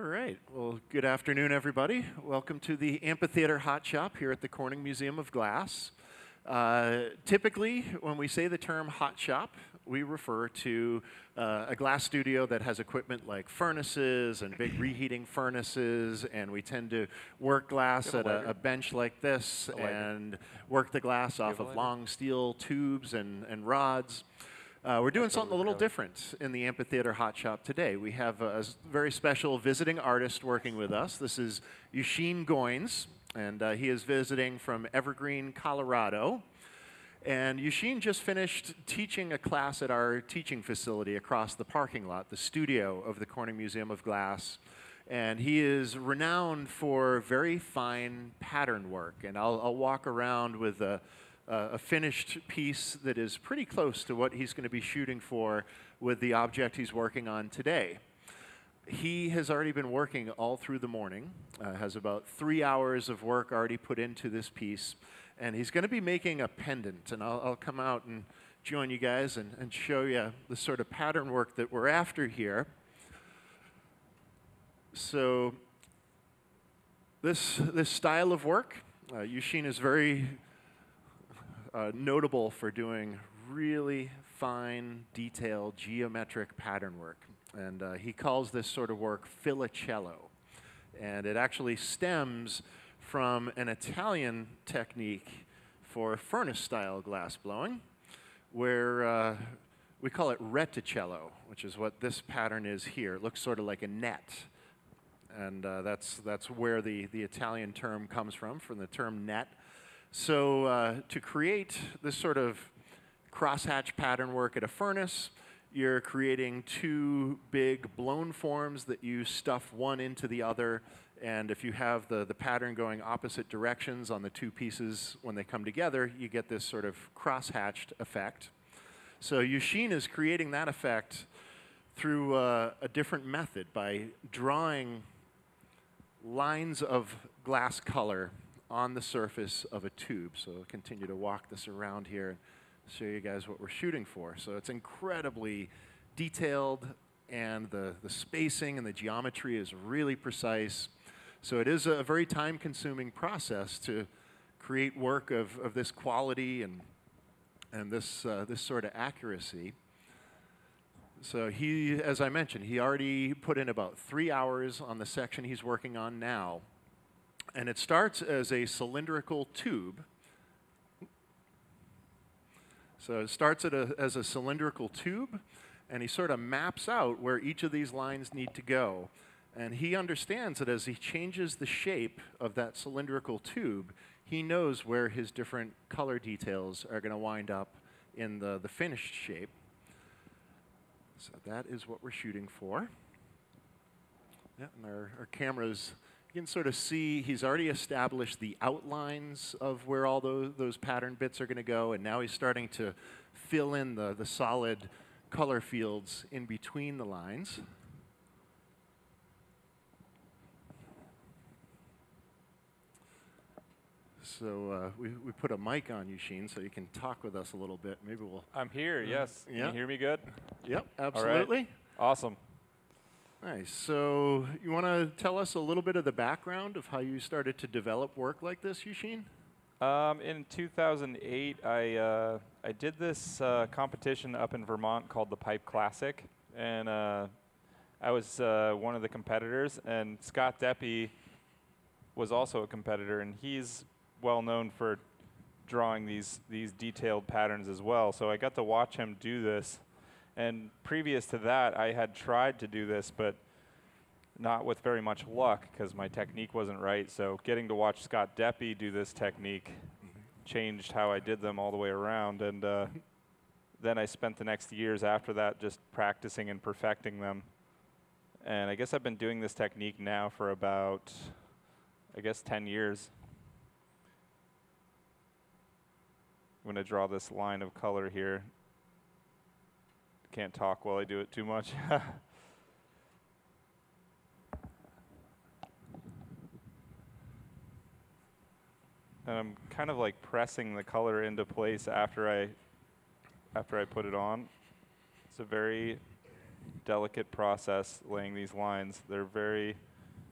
All right. Well, good afternoon, everybody. Welcome to the Amphitheater Hot Shop here at the Corning Museum of Glass. Uh, typically, when we say the term hot shop, we refer to uh, a glass studio that has equipment like furnaces and big reheating furnaces, and we tend to work glass at a, a, bench like this and work the glass off of long steel tubes and, and rods. Uh, we're doing something a little different in the Amphitheater Hot Shop today. We have a, very special visiting artist working with us. This is Eusheen Goines, and uh, he is visiting from Evergreen, Colorado. And Eusheen just finished teaching a class at our teaching facility across the parking lot, the studio of the Corning Museum of Glass. And he is renowned for very fine pattern work. And I'll, I'll walk around with a uh, a finished piece that is pretty close to what he's going to be shooting for with the object he's working on today. He has already been working all through the morning, uh, has about three hours of work already put into this piece, and he's going to be making a pendant. And I'll, I'll come out and join you guys and, and show you the sort of pattern work that we're after here. So, this, this style of work, uh, Eusheen is very uh, notable for doing really fine, detailed, geometric pattern work. And uh, he calls this sort of work fillacello. And it actually stems from an Italian technique for furnace-style glass blowing, where uh, we call it reticello, which is what this pattern is here. It looks sort of like a net. And uh, that's, that's where the, the Italian term comes from, from the term net. So uh, to create this sort of crosshatch pattern work at a furnace, you're creating two big blown forms that you stuff one into the other. And if you have the, the pattern going opposite directions on the two pieces when they come together, you get this sort of crosshatched effect. So Eusheen is creating that effect through uh, a different method by drawing lines of glass color on the surface of a tube. So I'll continue to walk this around here and show you guys what we're shooting for. So it's incredibly detailed and the, the spacing and the geometry is really precise. So it is a very time consuming process to create work of, of this quality and, and this, uh, this sort of accuracy. So he, as I mentioned, he already put in about three hours on the section he's working on now. And it starts as a cylindrical tube. So it starts a, as a cylindrical tube, and he sort of maps out where each of these lines need to go. And he understands that as he changes the shape of that cylindrical tube, he knows where his different color details are going to wind up in the, the finished shape. So that is what we're shooting for. Yeah, and our, our camera's you can sort of see he's already established the outlines of where all those, those pattern bits are going to go, and now he's starting to fill in the, the solid color fields in between the lines. So uh, we, we put a mic on Eusheen, so you can talk with us a little bit. Maybe we'll. I'm here. Uh, yes. Can you hear me good? Yep. Absolutely. Awesome. Nice. So you want to tell us a little bit of the background of how you started to develop work like this, Eusheen? Um, in 2008, I uh, I did this uh, competition up in Vermont called the Pipe Classic, and uh, I was uh, one of the competitors. And Scott Deppe was also a competitor, and he's well known for drawing these these detailed patterns as well. So I got to watch him do this and previous to that, I had tried to do this, but not with very much luck because my technique wasn't right. So getting to watch Scott Deppe do this technique changed how I did them all the way around. And uh, then I spent the next years after that just practicing and perfecting them. And I guess I've been doing this technique now for about, I guess, 10 years. I'm going to draw this line of color here can't talk while I do it too much. and I'm kind of like pressing the color into place after I after I put it on. It's a very delicate process laying these lines. They're very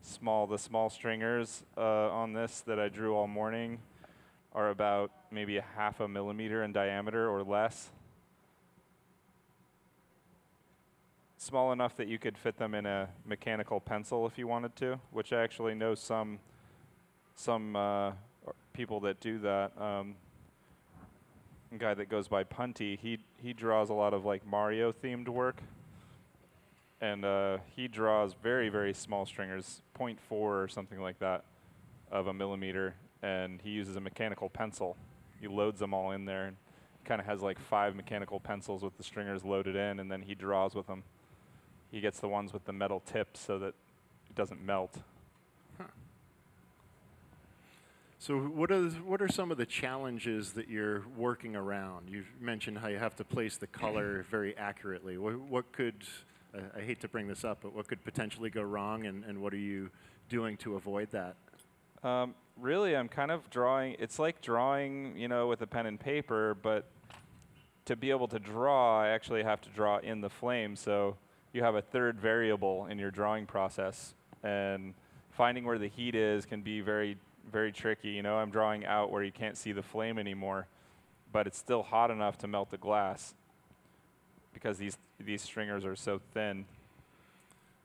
small. The small stringers uh, on this that I drew all morning are about maybe a half a millimeter in diameter or less. Small enough that you could fit them in a mechanical pencil if you wanted to, which I actually know some some uh, people that do that. Um, guy that goes by Punty, he he draws a lot of like Mario themed work, and uh, he draws very very small stringers, 0.4 or something like that, of a millimeter, and he uses a mechanical pencil. He loads them all in there, and kind of has like five mechanical pencils with the stringers loaded in, and then he draws with them. He gets the ones with the metal tips so that it doesn't melt. So what are what are some of the challenges that you're working around? You mentioned how you have to place the color very accurately. What, what could I, I hate to bring this up, but what could potentially go wrong, and, and what are you doing to avoid that? Um, really, I'm kind of drawing. It's like drawing, you know, with a pen and paper, but to be able to draw, I actually have to draw in the flame. So you have a third variable in your drawing process, and finding where the heat is can be very very tricky. You know, I'm drawing out where you can't see the flame anymore, but it's still hot enough to melt the glass because these these stringers are so thin.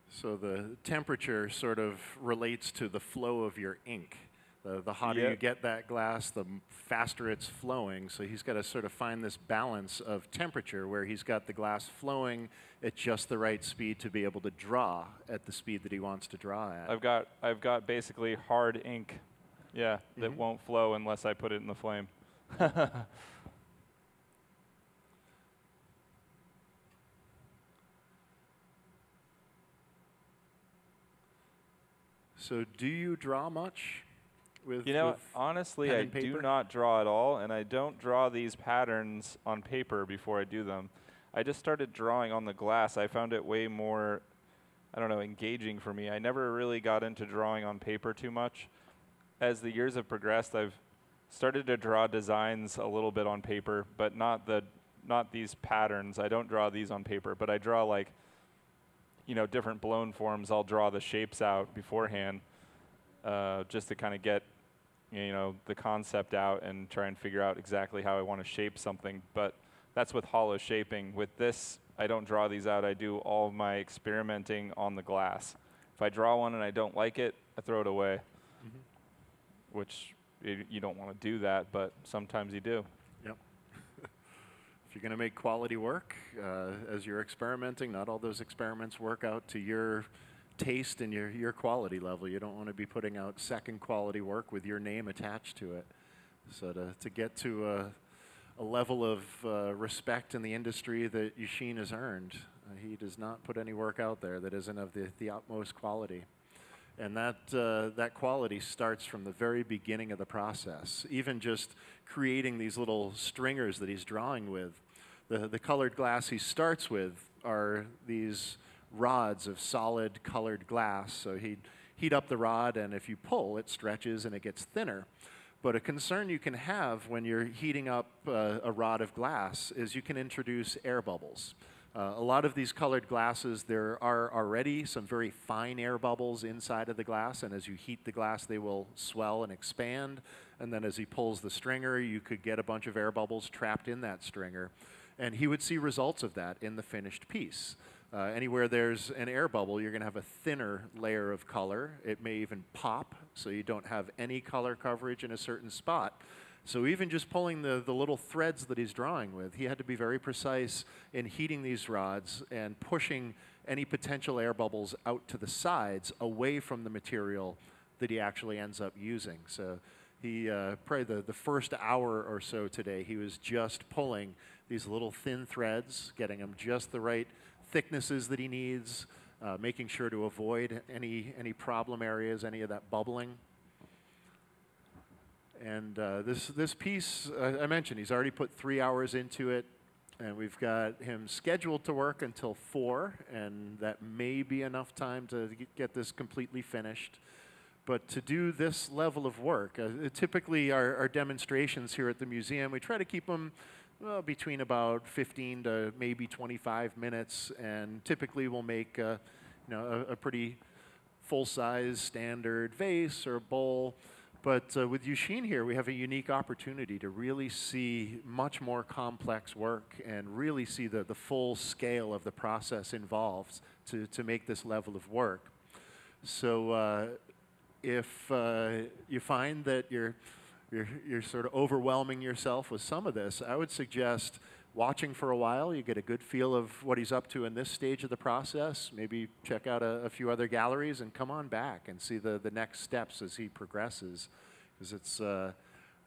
So the temperature sort of relates to the flow of your ink. The, the hotter Yep. you get that glass, the faster it's flowing. So he's got to sort of find this balance of temperature where he's got the glass flowing at just the right speed to be able to draw at the speed that he wants to draw at. I've got I've got basically hard ink, yeah, that Mhm. won't flow unless I put it in the flame. so do you draw much with? You know, honestly, I do not draw at all, and I don't draw these patterns on paper before I do them. I just started drawing on the glass. I found it way more, I don't know, engaging for me. I never really got into drawing on paper too much. As the years have progressed, I've started to draw designs a little bit on paper, but not the not these patterns. I don't draw these on paper, but I draw like you know different blown forms. I'll draw the shapes out beforehand, uh, just to kind of get you know the concept out and try and figure out exactly how I want to shape something. But that's with hollow shaping. With this, I don't draw these out. I do all my experimenting on the glass. If I draw one and I don't like it, I throw it away. Which y- you don't want to do that, but sometimes you do. Yep. if you're going to make quality work uh, as you're experimenting, not all those experiments work out to your taste and your, your quality level. You don't want to be putting out second quality work with your name attached to it. So to, to get to a, a level of uh, respect in the industry that Eusheen has earned, uh, he does not put any work out there that isn't of the, the utmost quality. And that, uh, that quality starts from the very beginning of the process. Even just creating these little stringers that he's drawing with. The, the colored glass he starts with are these rods of solid colored glass. So he'd heat up the rod, and if you pull, it stretches and it gets thinner. But a concern you can have when you're heating up uh, a rod of glass is you can introduce air bubbles. Uh, a lot of these colored glasses, there are already some very fine air bubbles inside of the glass, and as you heat the glass, they will swell and expand. And then as he pulls the stringer, you could get a bunch of air bubbles trapped in that stringer. And he would see results of that in the finished piece. Uh, anywhere there's an air bubble, you're going to have a thinner layer of color. It may even pop, so you don't have any color coverage in a certain spot. So even just pulling the, the little threads that he's drawing with, he had to be very precise in heating these rods and pushing any potential air bubbles out to the sides away from the material that he actually ends up using. So he, uh, probably the, the first hour or so today, he was just pulling these little thin threads, getting them just the right thicknesses that he needs, uh, making sure to avoid any, any problem areas, any of that bubbling. And uh, this, this piece, uh, I mentioned, he's already put three hours into it, and we've got him scheduled to work until four, and that may be enough time to get this completely finished. But to do this level of work, uh, typically our, our demonstrations here at the museum, we try to keep them well, between about 15 to maybe 25 minutes, and typically we'll make uh, you know, a, a pretty full-size standard vase or bowl. But uh, with Eusheen here, we have a unique opportunity to really see much more complex work and really see the, the full scale of the process involved to, to make this level of work. So uh, if uh, you find that you're, you're, you're sort of overwhelming yourself with some of this, I would suggest watching for a while. You get a good feel of what he's up to in this stage of the process. Maybe check out a, a few other galleries and come on back and see the, the next steps as he progresses. Because it's uh,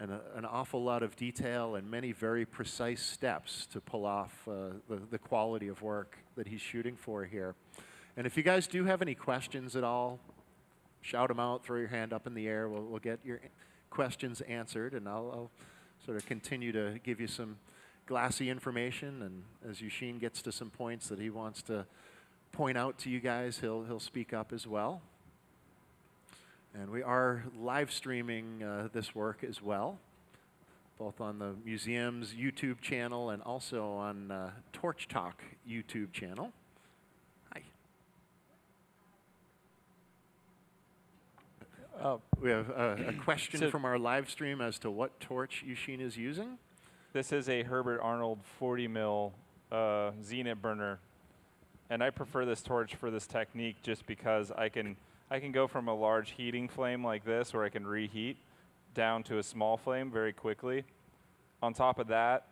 an, an awful lot of detail and many very precise steps to pull off uh, the, the quality of work that he's shooting for here. And if you guys do have any questions at all, shout them out, throw your hand up in the air. We'll, we'll get your questions answered, and I'll, I'll sort of continue to give you some glassy information. And as Eusheen gets to some points that he wants to point out to you guys, he'll, he'll speak up as well. And we are live streaming uh, this work as well, both on the museum's YouTube channel and also on uh, Torch Talk YouTube channel. Oh, We have a, a question So- from our live stream as to what torch Eusheen is using. This is a Herbert Arnold 40 mil uh, Zenit burner, and I prefer this torch for this technique just because I can I can go from a large heating flame like this, where I can reheat, down to a small flame very quickly. On top of that,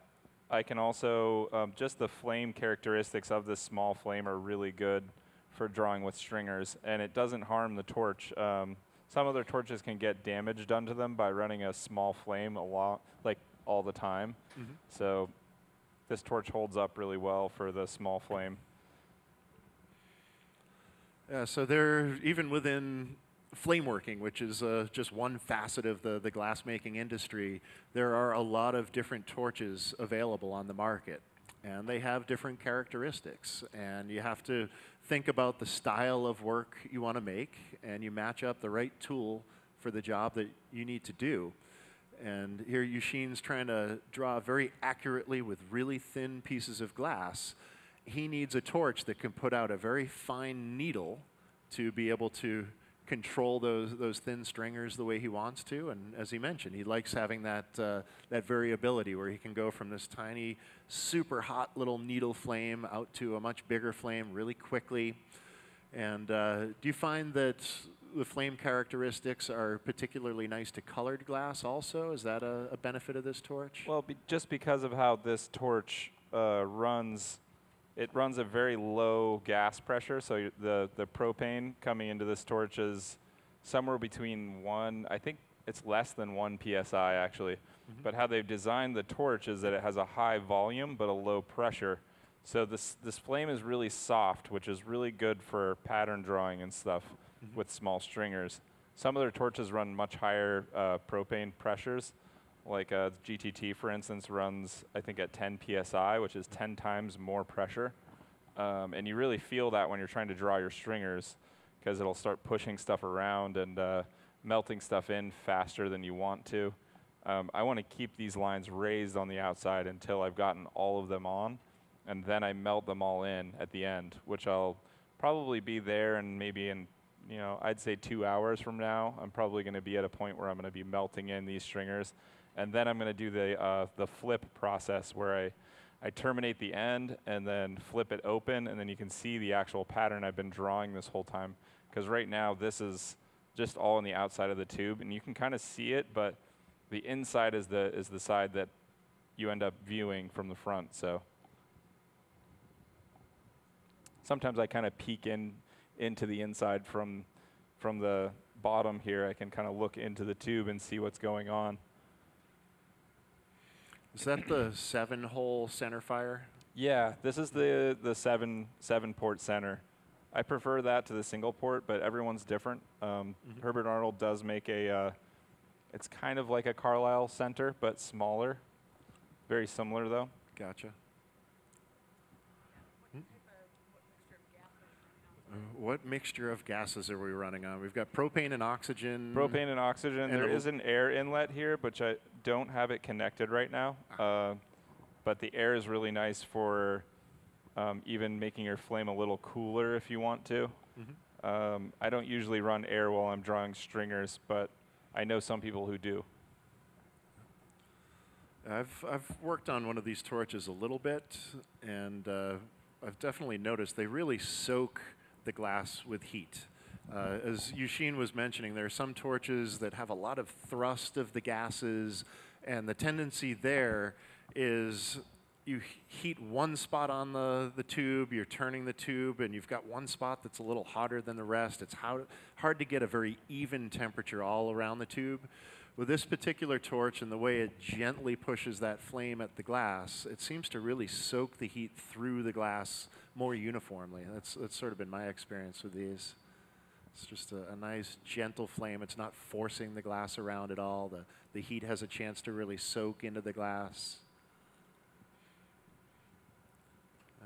I can also um, just the flame characteristics of this small flame are really good for drawing with stringers, and it doesn't harm the torch. Um, some other torches can get damage done to them by running a small flame a lot, like all the time. So this torch holds up really well for the small flame. Uh, so there, even within flame working, which is uh, just one facet of the, the glassmaking industry, there are a lot of different torches available on the market. And they have different characteristics. And you have to think about the style of work you want to make, and you match up the right tool for the job that you need to do. And here Eusheen's trying to draw very accurately with really thin pieces of glass. He needs a torch that can put out a very fine needle to be able to control those, those thin stringers the way he wants to. And as he mentioned, he likes having that, uh, that variability where he can go from this tiny, super hot little needle flame out to a much bigger flame really quickly. And uh, do you find that the flame characteristics are particularly nice to colored glass also? Is that a, a benefit of this torch? Well, be, just because of how this torch uh, runs, it runs a very low gas pressure. So the the propane coming into this torch is somewhere between one. I think it's less than one psi actually. But how they've designed the torch is that it has a high volume but a low pressure. So this this flame is really soft, which is really good for pattern drawing and stuff with small stringers. Some of other torches run much higher uh, propane pressures, like uh, GTT, for instance, runs I think at 10 psi, which is 10 times more pressure. Um, and you really feel that when you're trying to draw your stringers, because it'll start pushing stuff around and uh, melting stuff in faster than you want to. Um, I want to keep these lines raised on the outside until I've gotten all of them on, and then I melt them all in at the end, which I'll probably be there and maybe in you know, I'd say two hours from now, I'm probably going to be at a point where I'm going to be melting in these stringers, and then I'm going to do the uh, the flip process where I I terminate the end and then flip it open, and then you can see the actual pattern I've been drawing this whole time. Because right now this is just all on the outside of the tube, and you can kind of see it, but the inside is the is the side that you end up viewing from the front. So sometimes I kind of peek in into the inside from from the bottom here. I can kind of look into the tube and see what's going on. Is that the seven hole center fire? Yeah, this is the the seven seven port center. I prefer that to the single port, but everyone's different. Um, Herbert Arnold does make a. Uh, it's kind of like a Carlisle center, but smaller. Very similar though. Gotcha. Hmm? Uh, What mixture of gases are we running on? We've got propane and oxygen. Propane and oxygen. And there an air inlet here, but I don't have it connected right now. Uh, but the air is really nice for um, even making your flame a little cooler if you want to. Um, I don't usually run air while I'm drawing stringers, but I know some people who do. I've, I've worked on one of these torches a little bit, and uh, I've definitely noticed they really soak the glass with heat. Uh, as Eusheen was mentioning, there are some torches that have a lot of thrust of the gases, and the tendency there is you heat one spot on the, the tube, you're turning the tube, and you've got one spot that's a little hotter than the rest. It's how, hard to get a very even temperature all around the tube. With this particular torch and the way it gently pushes that flame at the glass, it seems to really soak the heat through the glass more uniformly. That's, that's sort of been my experience with these. It's just a, a nice, gentle flame. It's not forcing the glass around at all. The, the heat has a chance to really soak into the glass.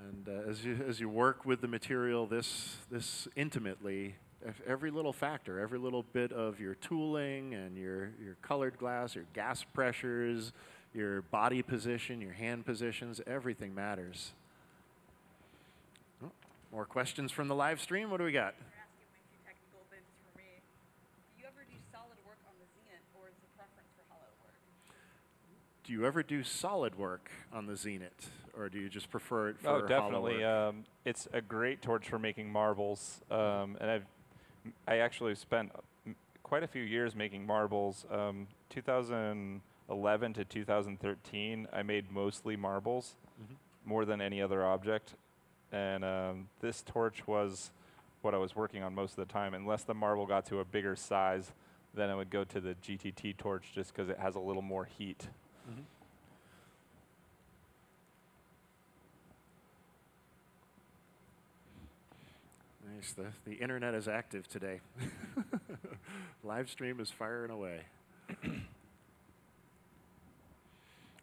And uh, as, you, as you work with the material this, this intimately, every little factor, every little bit of your tooling and your, your colored glass, your gas pressures, your body position, your hand positions, everything matters. Oh, more questions from the live stream? What do we got? You're asking me a few technical bits for me. Do you ever do solid work on the Zenit, or is the preference for hollow work? Do you ever do solid work on the Zenit, or do you just prefer it for oh, hollow definitely. work? Um, it's a great torch for making marbles, um, and I've I actually spent quite a few years making marbles. Um, 2011 to 2013, I made mostly marbles, Mhm. more than any other object, and um, this torch was what I was working on most of the time. Unless the marble got to a bigger size, then I would go to the GTT torch just because it has a little more heat. Mhm. Nice. The, the internet is active today. Live stream is firing away.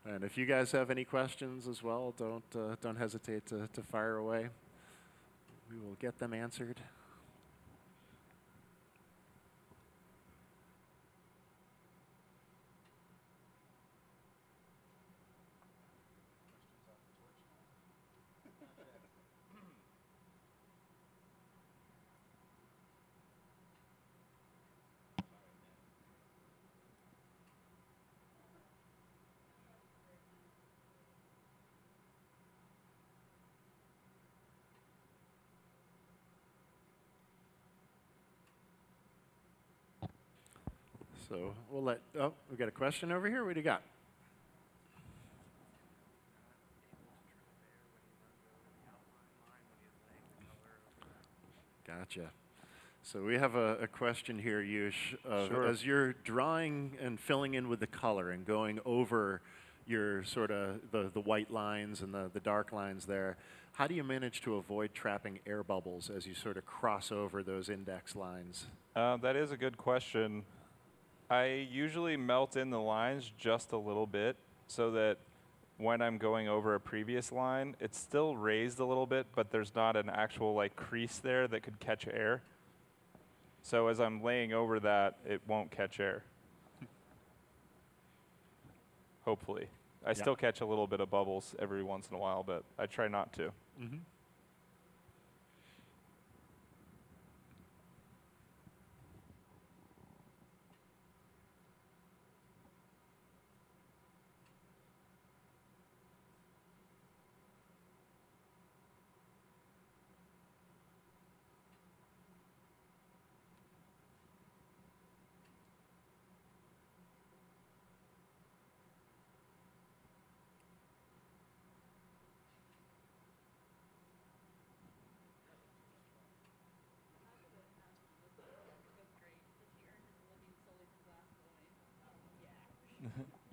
and if you guys have any questions as well, don't, uh, don't hesitate to, to fire away. We will get them answered. So we'll let, oh, we got a question over here. What do you got? Gotcha. So we have a, a question here, Yush. Of Sure. As you're drawing and filling in with the color and going over your sort of the, the white lines and the, the dark lines there, how do you manage to avoid trapping air bubbles as you sort of cross over those index lines? Uh, that is a good question. I usually melt in the lines just a little bit so that when I'm going over a previous line, it's still raised a little bit, but there's not an actual like crease there that could catch air. So as I'm laying over that, it won't catch air. Hopefully. I Yeah. still catch a little bit of bubbles every once in a while, but I try not to. Mm-hmm.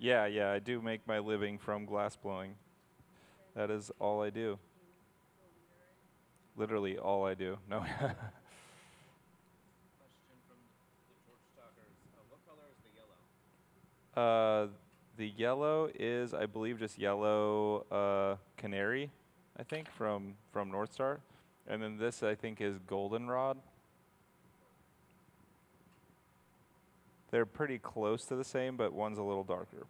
Yeah, yeah, I do make my living from glass blowing. That is all I do. Literally all I do. No. Question from the torch stalkers. What color is the yellow? uh, the yellow is, I believe, just yellow uh, canary, I think, from from North Star, and then this I think is goldenrod. They're pretty close to the same, but one's a little darker.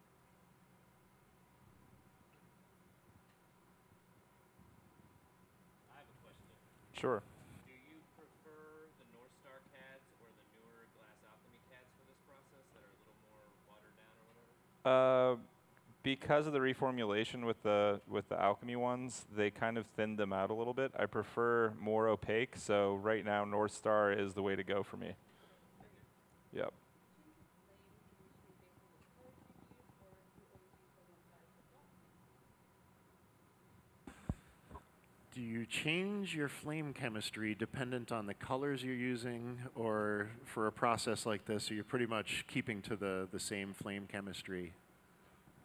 Sure. Do you prefer the North Star CADs or the newer Glass Alchemy CADs for this process that are a little more watered down or whatever? Uh, because of the reformulation with the with the alchemy ones, they kind of thinned them out a little bit. I prefer more opaque, so right now North Star is the way to go for me. Yep. Do you change your flame chemistry dependent on the colors you're using, or for a process like this, are you pretty much keeping to the, the same flame chemistry?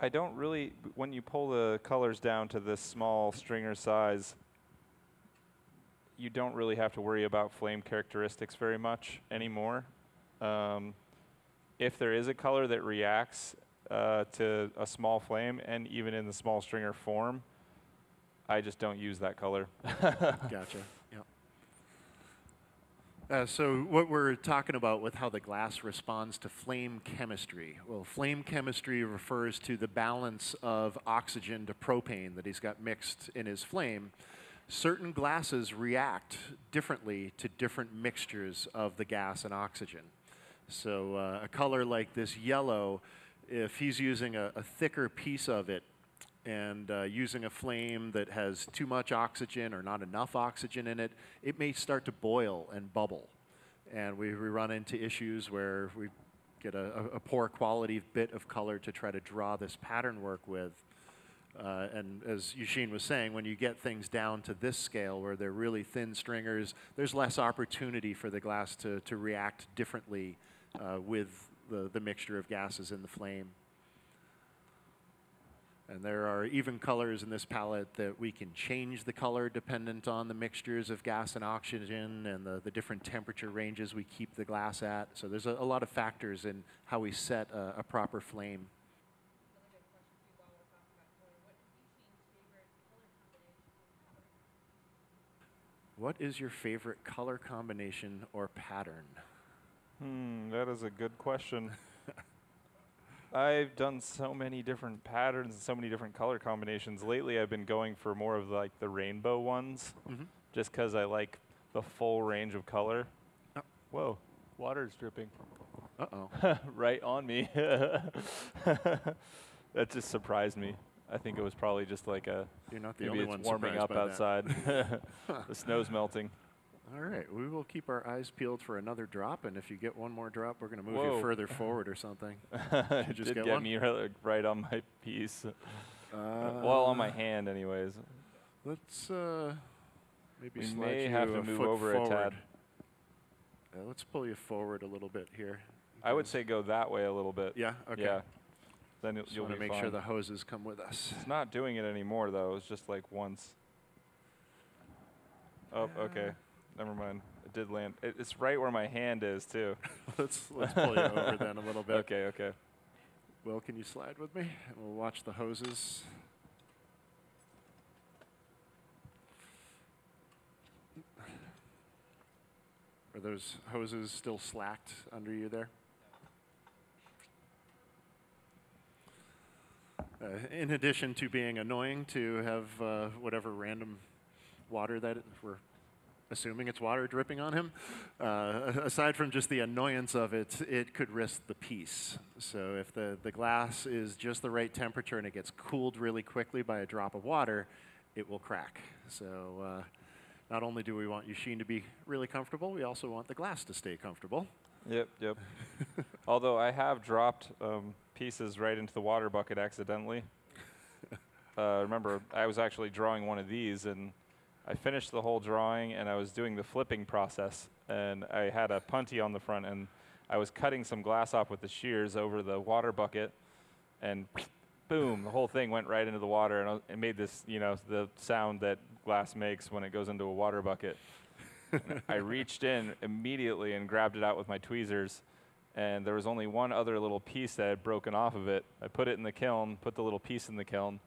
I don't really, when you pull the colors down to this small stringer size, you don't really have to worry about flame characteristics very much anymore. Um, if there is a color that reacts uh, to a small flame, and even in the small stringer form, I just don't use that color. Gotcha. Uh, so what we're talking about with how the glass responds to flame chemistry. Well, flame chemistry refers to the balance of oxygen to propane that he's got mixed in his flame. Certain glasses react differently to different mixtures of the gas and oxygen. So uh, a color like this yellow, if he's using a, a thicker piece of it and uh, using a flame that has too much oxygen or not enough oxygen in it, it may start to boil and bubble. And we, we run into issues where we get a, a, poor quality bit of color to try to draw this pattern work with. Uh, and as Eusheen was saying, when you get things down to this scale where they're really thin stringers, there's less opportunity for the glass to, to react differently uh, with the, the mixture of gases in the flame. And there are even colors in this palette that we can change the color dependent on the mixtures of gas and oxygen and the, the different temperature ranges we keep the glass at. So there's a, a lot of factors in how we set a, a proper flame. What is your favorite color combination or pattern? Hmm, that is a good question. I've done so many different patterns and so many different color combinations. Lately, I've been going for more of like the rainbow ones, Mhm. just because I like the full range of color. Oh. Whoa, water's dripping Uh-oh. right on me. that just surprised me. I think it was probably just like a You're not the maybe only it's one warming up outside. the snow's melting. All right, we will keep our eyes peeled for another drop, and if you get one more drop, we're going to move Whoa. you further forward or something. it just did get get me right, right on my piece. Uh, well, on my hand, anyways. Let's uh, maybe We slide may you have to a move over a tad. Uh, let's pull you forward a little bit here. I would say go that way a little bit. Yeah. Okay. Yeah. Then you'll, Just you'll be make sure the hoses come with us. It's not doing it anymore though. It's just like once. Oh, okay. Never mind. It did land. It, it's right where my hand is too. let's let's pull you over then a little bit. Okay, okay. Will, can you slide with me? And we'll watch the hoses. Are those hoses still slacked under you there? Uh, in addition to being annoying to have uh, whatever random water that it, we're assuming it's water dripping on him, uh, aside from just the annoyance of it, it could risk the piece. So if the, the glass is just the right temperature and it gets cooled really quickly by a drop of water, it will crack. So uh, not only do we want Eusheen to be really comfortable, we also want the glass to stay comfortable. Yep, yep. Although I have dropped um, pieces right into the water bucket accidentally. Uh, remember, I was actually drawing one of these, and I finished the whole drawing, and I was doing the flipping process, and I had a punty on the front, and I was cutting some glass off with the shears over the water bucket, and boom, the whole thing went right into the water, and it made this, you know, the sound that glass makes when it goes into a water bucket. I reached in immediately and grabbed it out with my tweezers, and there was only one other little piece that had broken off of it. I put it in the kiln, put the little piece in the kiln,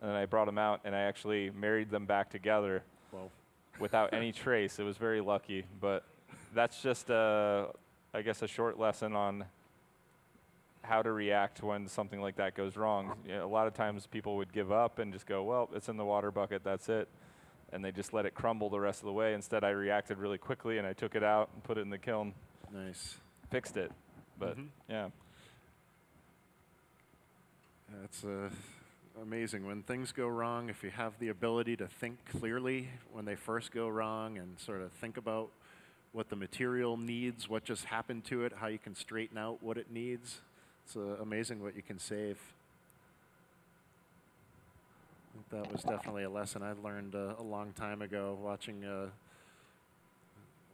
and then I brought them out, and I actually married them back together Well, without any trace. It was very lucky, but that's just, uh, I guess, a short lesson on how to react when something like that goes wrong. You know, a lot of times people would give up and just go, "Well, it's in the water bucket. That's it." and they just let it crumble the rest of the way. Instead, I reacted really quickly and I took it out and put it in the kiln, Nice. fixed it. But Mhm. yeah, That's uh, amazing. When things go wrong, if you have the ability to think clearly when they first go wrong and sort of think about what the material needs, what just happened to it, how you can straighten out what it needs, it's uh, amazing what you can save. That was definitely a lesson I learned uh, a long time ago watching uh,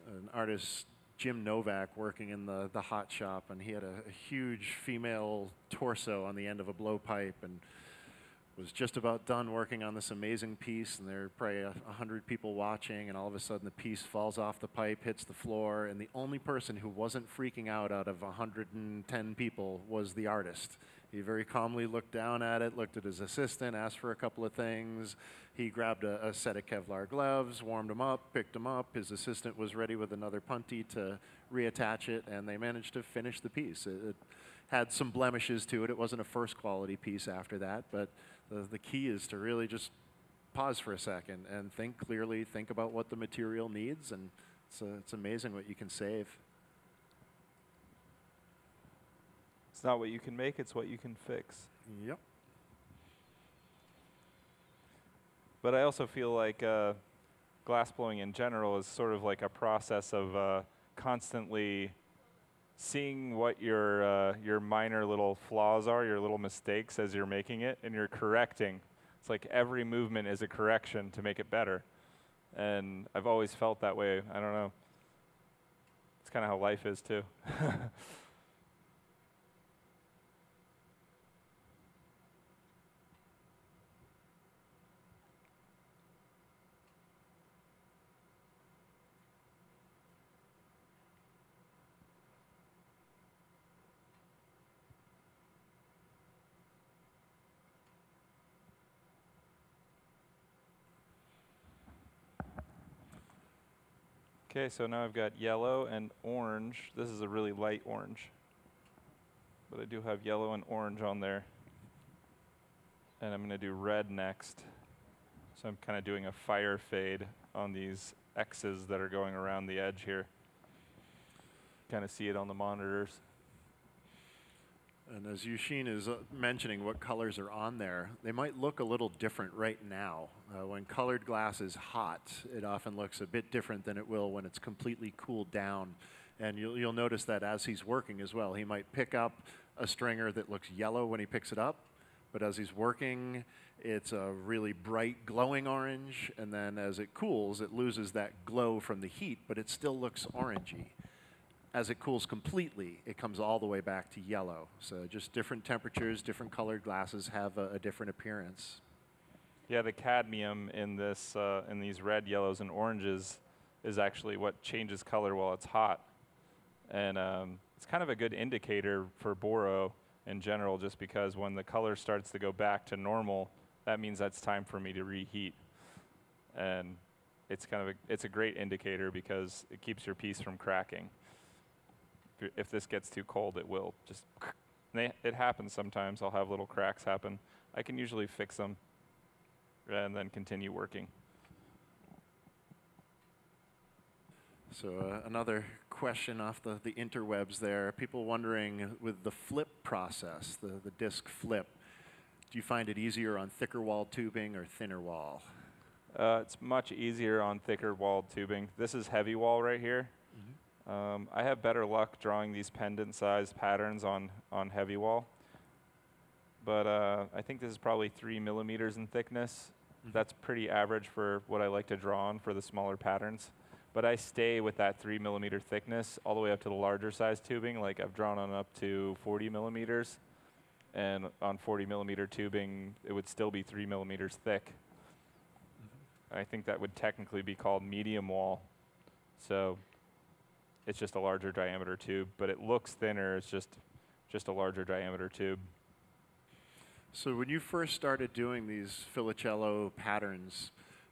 an artist, Jim Novak, working in the, the hot shop, and he had a, a huge female torso on the end of a blowpipe and was just about done working on this amazing piece, and there were probably a, a hundred people watching, and all of a sudden the piece falls off the pipe, hits the floor, and the only person who wasn't freaking out out of 110 people was the artist. He very calmly looked down at it, looked at his assistant, asked for a couple of things. He grabbed a, a set of Kevlar gloves, warmed them up, picked them up. His assistant was ready with another punty to reattach it, and they managed to finish the piece. It, it had some blemishes to it. It wasn't a first quality piece after that, but the, the key is to really just pause for a second and think clearly, think about what the material needs, and it's, uh, it's amazing what you can save. it's not what you can make; it's what you can fix. Yep. But I also feel like uh, glass blowing in general is sort of like a process of uh, constantly seeing what your uh, your minor little flaws are, your little mistakes as you're making it, and you're correcting. It's like every movement is a correction to make it better, and I've always felt that way. I don't know. It's kind of how life is too. Okay, so now I've got yellow and orange. This is a really light orange. But I do have yellow and orange on there. And I'm going to do red next. So I'm kind of doing a fire fade on these X's that are going around the edge here. Kind of see it on the monitors. And as Eusheen is uh, mentioning what colors are on there, they might look a little different right now. Uh, when colored glass is hot, it often looks a bit different than it will when it's completely cooled down. And you'll, you'll notice that as he's working as well, he might pick up a stringer that looks yellow when he picks it up, but as he's working, it's a really bright glowing orange, and then as it cools, it loses that glow from the heat, but it still looks orangey as it cools completely, it comes all the way back to yellow. So just different temperatures, different colored glasses have a, a different appearance. Yeah, the cadmium in this uh, in these red, yellows, and oranges is actually what changes color while it's hot, and um, it's kind of a good indicator for boro in general. Just because when the color starts to go back to normal, that means that's time for me to reheat, and it's kind of a, it's a great indicator because it keeps your piece from cracking. If, this gets too cold, it will just. They, it happens sometimes. I'll have little cracks happen. I can usually fix them and then continue working. So uh, another question off the, the interwebs there. People wondering with the flip process, the, the disc flip, do you find it easier on thicker wall tubing or thinner wall? Uh, it's much easier on thicker walled tubing. This is heavy wall right here. Um, I have better luck drawing these pendant sized patterns on, on heavy wall. But uh, I think this is probably three millimeters in thickness. Mhm. That's pretty average for what I like to draw on for the smaller patterns. But I stay with that three millimeter thickness all the way up to the larger size tubing. Like I've drawn on up to 40 millimeters. And on 40 millimeter tubing, it would still be three millimeters thick. I think that would technically be called medium wall. So it's just a larger diameter tube, but it looks thinner. It's just just a larger diameter tube. So when you first started doing these Fillacello patterns,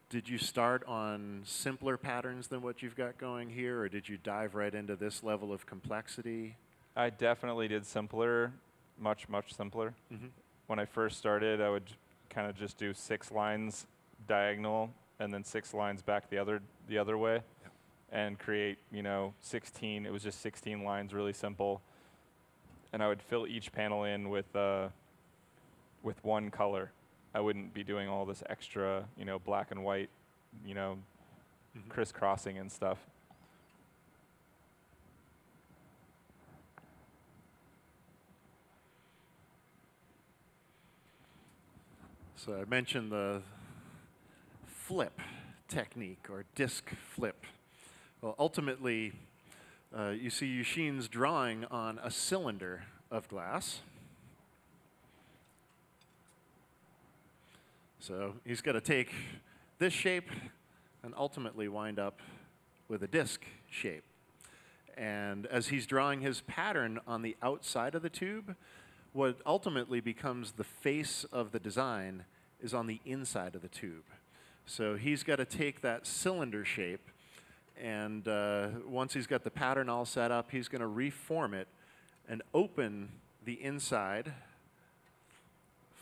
did you start on simpler patterns than what you've got going here, or did you dive right into this level of complexity? I definitely did simpler, much much simpler. Mm-hmm. When I first started, I would kind of just do six lines diagonal and then six lines back the other the other way, and create you know 16. It was just 16 lines, really simple. And I would fill each panel in with uh, with one color. I wouldn't be doing all this extra, you know, black and white, you know, crisscrossing and stuff. So I mentioned the flip technique or disc flip. Well, ultimately, uh, you see Eusheen's drawing on a cylinder of glass. So he's got to take this shape and ultimately wind up with a disc shape. And as he's drawing his pattern on the outside of the tube, what ultimately becomes the face of the design is on the inside of the tube. So he's got to take that cylinder shape, and uh, once he's got the pattern all set up, he's going to reform it and open the inside,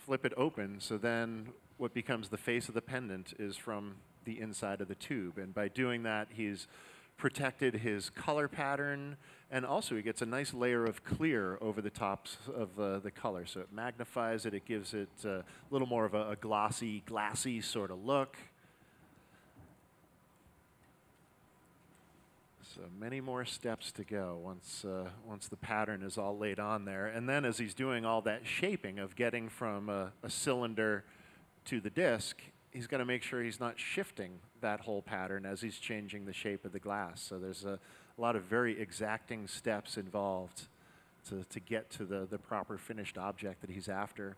flip it open, so then what becomes the face of the pendant is from the inside of the tube. And by doing that, he's protected his color pattern, and also he gets a nice layer of clear over the tops of uh, the color. So it magnifies it, it gives it uh, a little more of a, a glossy, glassy sort of look. So many more steps to go once, uh, once the pattern is all laid on there. And then as he's doing all that shaping of getting from a, a cylinder to the disc, he's got to make sure he's not shifting that whole pattern as he's changing the shape of the glass. So there's a, a lot of very exacting steps involved to, to get to the, the proper finished object that he's after.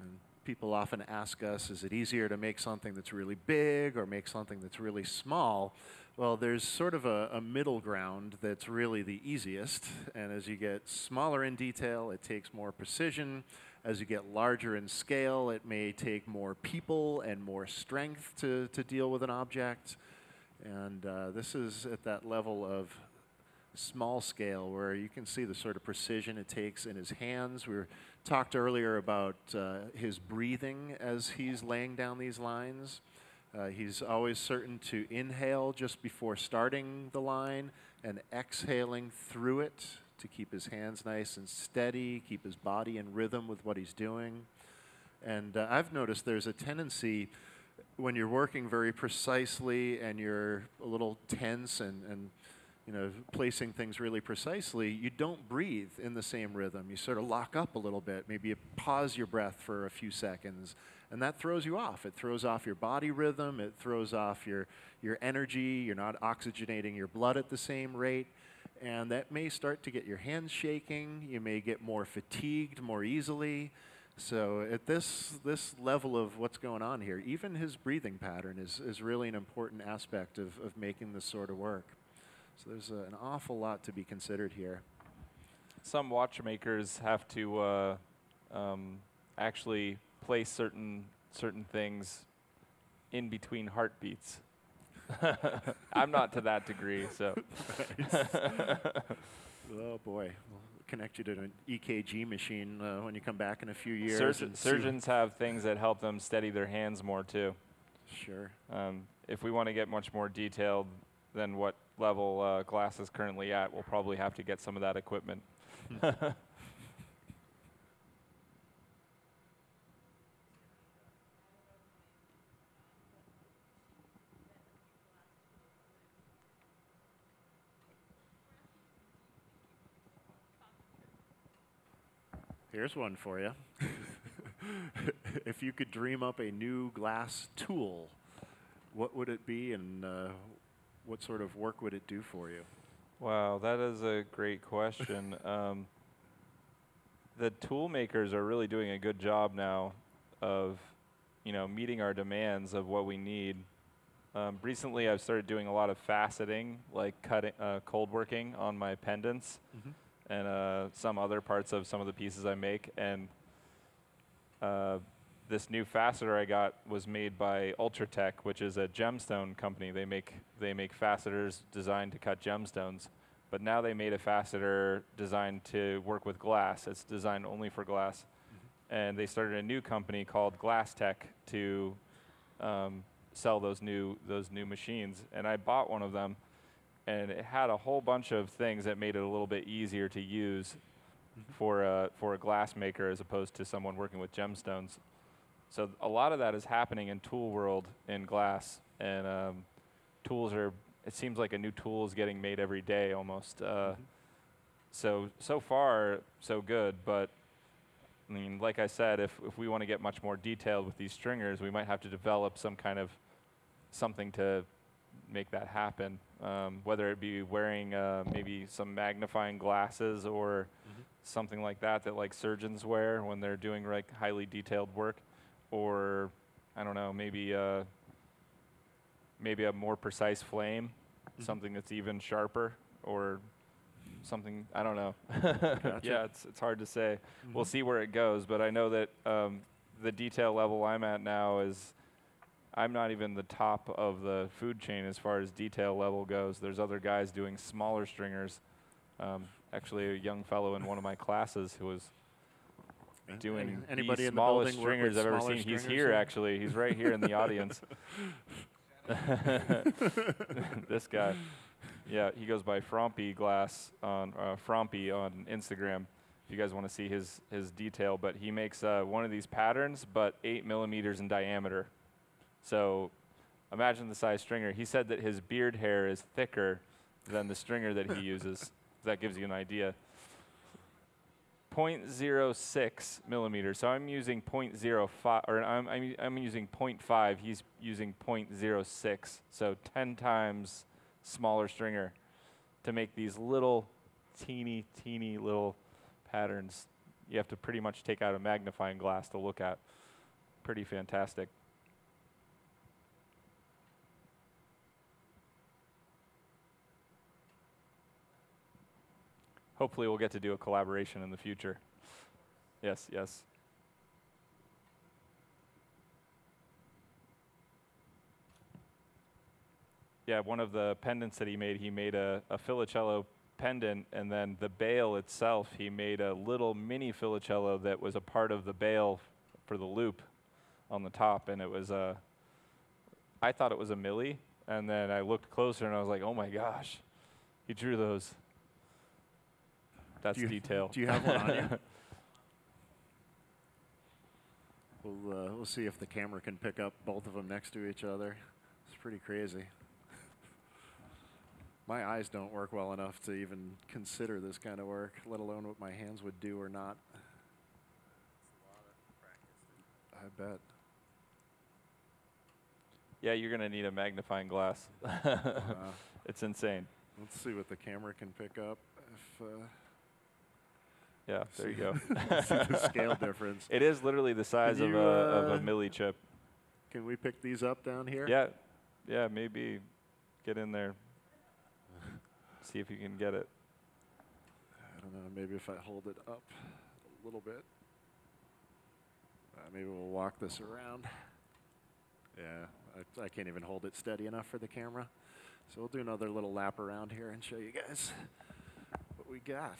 And people often ask us, is it easier to make something that's really big or make something that's really small? Well, there's sort of a, a middle ground that's really the easiest. And as you get smaller in detail, it takes more precision. As you get larger in scale, it may take more people and more strength to, to deal with an object. And uh, this is at that level of small scale where you can see the sort of precision it takes in his hands. We were, talked earlier about uh, his breathing as he's laying down these lines. Uh, he's always certain to inhale just before starting the line and exhaling through it to keep his hands nice and steady, keep his body in rhythm with what he's doing. And uh, I've noticed there's a tendency when you're working very precisely and you're a little tense and, and you know, placing things really precisely, you don't breathe in the same rhythm. You sort of lock up a little bit. Maybe you pause your breath for a few seconds, and that throws you off. It throws off your body rhythm. It throws off your, your energy. You're not oxygenating your blood at the same rate. And that may start to get your hands shaking. You may get more fatigued more easily. So at this, this level of what's going on here, even his breathing pattern is, is really an important aspect of, of making this sort of work. So there's a, an awful lot to be considered here. Some watchmakers have to uh, um, actually place certain certain things in between heartbeats. I'm not to that degree, so Oh boy, we'll connect you to an EKG machine uh, when you come back in a few years. surgeon, surgeons have things that help them steady their hands more too. Sure. Um, if we want to get much more detailed than what level uh, glass is currently at, we'll probably have to get some of that equipment. Here's one for you. if you could dream up a new glass tool, what would it be and uh, what sort of work would it do for you? Wow, that is a great question. um, the tool makers are really doing a good job now of, you know, meeting our demands of what we need. Um, recently, I've started doing a lot of faceting, like cutting, uh, cold working on my pendants, Mhm. And uh, some other parts of some of the pieces I make. And uh, this new faceter I got was made by Ultra Tec, which is a gemstone company. They make they make faceters designed to cut gemstones. But now they made a faceter designed to work with glass. It's designed only for glass. and they started a new company called Glass Tech to um, sell those new those new machines. And I bought one of them, and it had a whole bunch of things that made it a little bit easier to use for a for a glass maker as opposed to someone working with gemstones. So a lot of that is happening in tool world in glass, and um, tools are. It seems like a new tool is getting made every day almost. Uh, so so far so good, but I mean, like I said, if if we want to get much more detailed with these stringers, we might have to develop some kind of something to make that happen. Um, whether it be wearing uh, maybe some magnifying glasses or something like that that like surgeons wear when they're doing like highly detailed work, or I don't know, maybe uh, maybe a more precise flame, something that's even sharper, or something I don't know. yeah, it's it's hard to say. We'll see where it goes, but I know that um, the detail level I'm at now is I'm not even the top of the food chain as far as detail level goes. There's other guys doing smaller stringers. Um, actually, a young fellow in one of my classes who was Any- doing anybody the in the smallest stringers I've ever seen. He's here, here? actually. He's right here in the audience. this guy. Yeah, he goes by Frompy Glass on uh, Frompy on Instagram. If you guys want to see his his detail, but he makes uh, one of these patterns, but eight millimeters in diameter. So, imagine the size stringer. He said that his beard hair is thicker than the stringer that he uses. That gives you an idea. 0.06 millimeters. So I'm using 0.05, or I'm, I'm, I'm using 0.5. He's using 0.06. So 10 times smaller stringer to make these little teeny, teeny little patterns. You have to pretty much take out a magnifying glass to look at. Pretty fantastic. Hopefully, we'll get to do a collaboration in the future. Yes, yes. Yeah, one of the pendants that he made, he made a, a Fillacello pendant, and then the bail itself, he made a little mini Fillacello that was a part of the bail for the loop on the top, and it was a. I thought it was a milli, and then I looked closer, and I was like, "Oh my gosh, he drew those." That's Do you- detail. Do you have one on you? We'll, uh, we'll see if the camera can pick up both of them next to each other. It's pretty crazy. My eyes don't work well enough to even consider this kind of work, let alone what my hands would do or not. I bet. Yeah, you're gonna need a magnifying glass. Uh, it's insane. let's see what the camera can pick up. If, uh, Yeah, there you go. the scale difference. It is literally the size of you, a of uh, a milli chip. Can we pick these up down here? Yeah, yeah, maybe get in there. See if you can get it. I don't know. Maybe if I hold it up a little bit. Uh, maybe we'll walk this around. Yeah, I, I can't even hold it steady enough for the camera. So we'll do another little lap around here and show you guys what we got.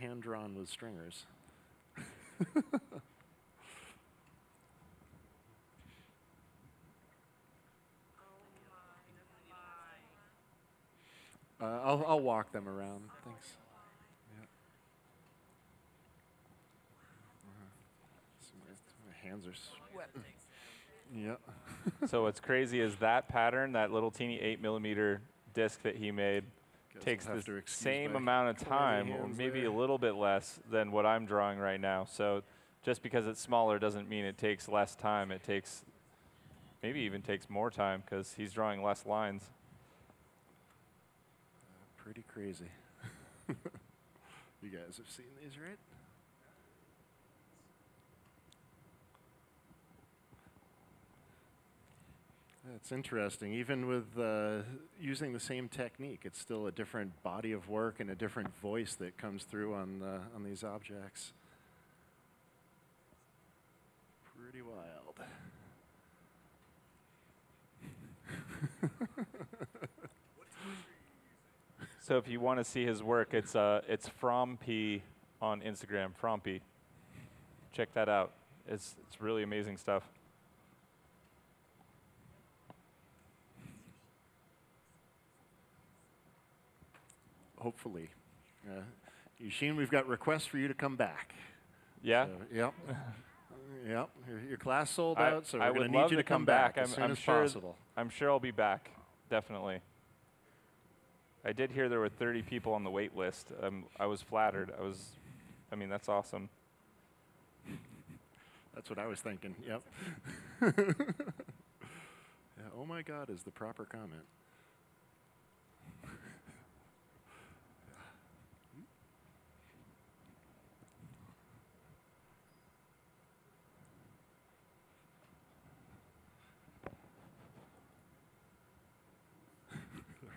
Hand, drawn with stringers. Uh, I'll, I'll walk them around. Thanks. Yeah. Uh-huh. My, hands are sweating. Yeah. so what's crazy is that pattern, that little teeny eight millimeter disc that he made, takes I'll the have to excuse same amount of time, or maybe there. a little bit less than what I'm drawing right now. So just because it's smaller doesn't mean it takes less time. It takes maybe even takes more time because he's drawing less lines. Uh, pretty crazy. you guys have seen these, right? That's interesting. Even with uh, using the same technique, it's still a different body of work and a different voice that comes through on, on these objects. Pretty wild. so if you want to see his work, it's, uh, it's Frompy on Instagram, Frompy. Check that out. It's, it's really amazing stuff. Hopefully. Uh, Eusheen, we've got requests for you to come back. Yeah. So, yep. yep. Your, your class sold I- out, so I we're going would to need you to come back, back. as I'm- soon I'm as sure- possible. I'm sure I'll be back. Definitely. I did hear there were 30 people on the wait list. Um, I was flattered. I was, I mean, that's awesome. That's what I was thinking. Yep. yeah, oh my God is the proper comment.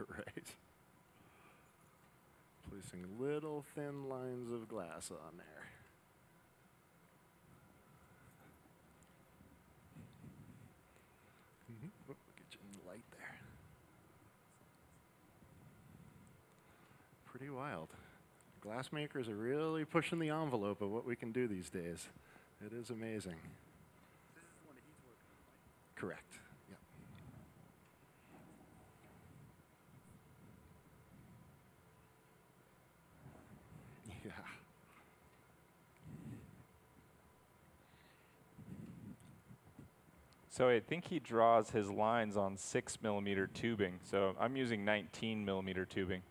right. Placing little thin lines of glass on there. Mhm. Oop, Get you in the light there. Pretty wild. Glass makers are really pushing the envelope of what we can do these days. It is amazing. Correct. Yep. Yeah. So I think he draws his lines on six millimeter tubing. So I'm using 19 millimeter tubing.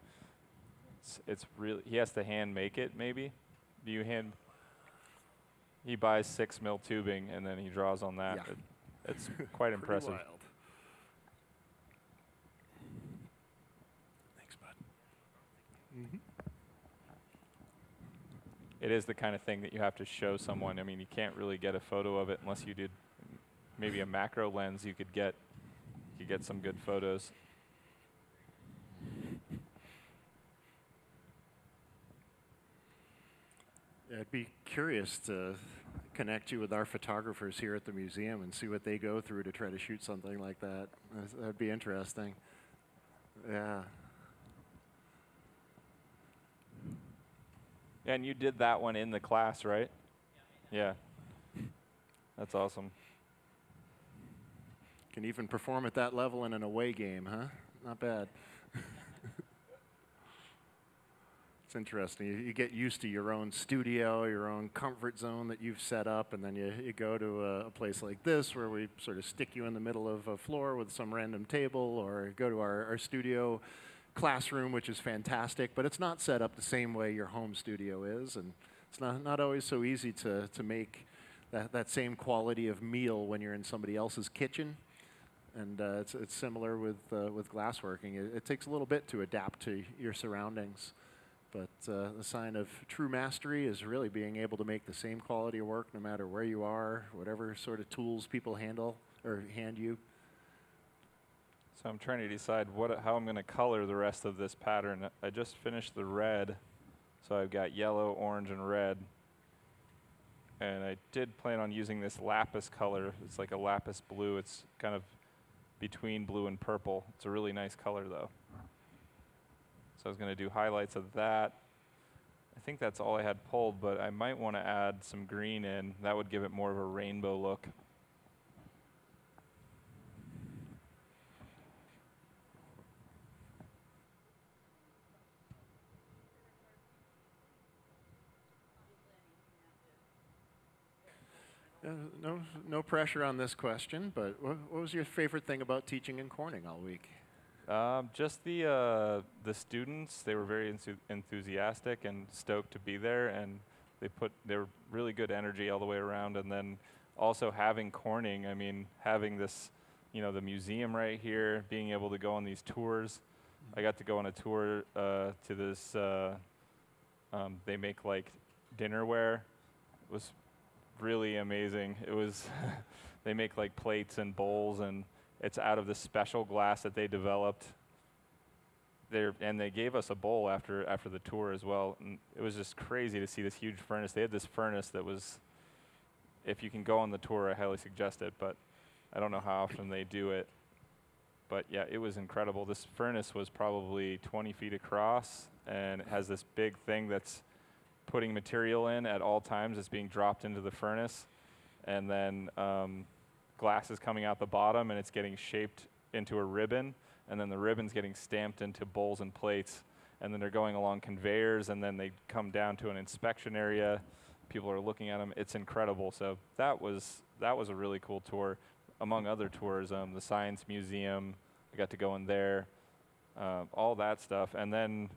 It's, it's really he has to hand make it. Maybe do you hand? He buys six mil tubing and then he draws on that. Yeah. It, it's quite impressive. wild. Thanks, bud. Mm-hmm. It is the kind of thing that you have to show someone. I mean, you can't really get a photo of it unless you did maybe a macro lens. You could get you could get some good photos. I'd be curious to connect you with our photographers here at the museum and see what they go through to try to shoot something like that. That'd be interesting. Yeah. And you did that one in the class, right? Yeah. That's awesome. Can even perform at that level in an away game, huh? Not bad. it's interesting. You, you get used to your own studio, your own comfort zone that you've set up, and then you, you go to a, a place like this where we sort of stick you in the middle of a floor with some random table, or go to our, our studio classroom, which is fantastic, but it's not set up the same way your home studio is, and it's not, not always so easy to, to make that, that same quality of meal when you're in somebody else's kitchen. And uh, it's, it's similar with, uh, with glassworking. It, it takes a little bit to adapt to your surroundings. But uh, the sign of true mastery is really being able to make the same quality of work no matter where you are, whatever sort of tools people handle or hand you. So I'm trying to decide what how I'm going to color the rest of this pattern. I just finished the red, so I've got yellow, orange, and red. And I did plan on using this lapis color. It's like a lapis blue. It's kind of between blue and purple. It's a really nice color though. So I was going to do highlights of that. I think that's all I had pulled, but I might want to add some green in. That would give it more of a rainbow look. Uh, no, no pressure on this question, but wha what was your favorite thing about teaching in Corning all week? Um, just the uh, the students. They were very enthu- enthusiastic and stoked to be there, and they put their really good energy all the way around. And then also having Corning. I mean, having this, you know, the museum right here, being able to go on these tours. I got to go on a tour uh, to this. Uh, um, they make like dinnerware. It was really amazing. It was. they make like plates and bowls and it's out of this special glass that they developed. There and they gave us a bowl after after the tour as well. And it was just crazy to see this huge furnace. They had this furnace that was, if you can go on the tour, I highly suggest it. But I don't know how often they do it. but yeah, it was incredible. This furnace was probably 20 feet across, and it has this big thing that's putting material in at all times. It's being dropped into the furnace, and then um, glass is coming out the bottom, and it's getting shaped into a ribbon, and then the ribbon's getting stamped into bowls and plates, and then they're going along conveyors, and then they come down to an inspection area. People are looking at them. It's incredible. So that was that was a really cool tour among other tours, um, the Science Museum, I got to go in there, uh, all that stuff, and then,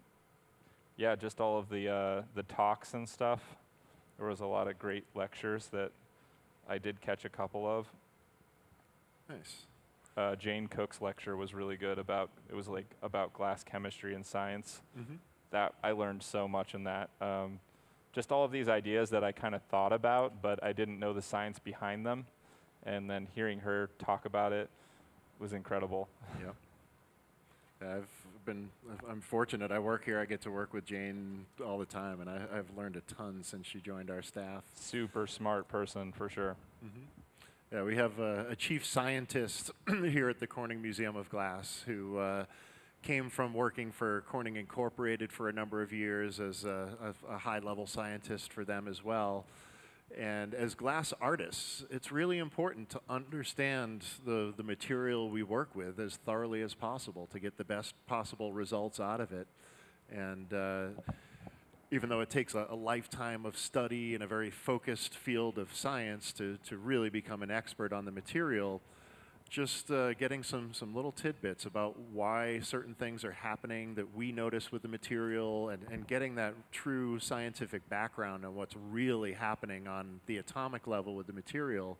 yeah, just all of the uh, the talks and stuff. There was a lot of great lectures that I did catch a couple of. Nice. Uh, Jane Cook's lecture was really good about it was like about glass chemistry and science. Mm-hmm. That I learned so much in that. Um, just all of these ideas that I kind of thought about, but I didn't know the science behind them and then hearing her talk about it was incredible. Yep. I've been, I'm fortunate. I work here. I get to work with Jane all the time, and I, I've learned a ton since she joined our staff. Super smart person for sure. Mm-hmm. Yeah, we have a, a chief scientist here at the Corning Museum of Glass who uh, came from working for Corning Incorporated for a number of years as a, a, a high level scientist for them as well. And as glass artists, it's really important to understand the, the material we work with as thoroughly as possible to get the best possible results out of it. And uh, even though it takes a, a, lifetime of study in a very focused field of science to, to really become an expert on the material, just uh, getting some, some little tidbits about why certain things are happening that we notice with the material and, and getting that true scientific background on what's really happening on the atomic level with the material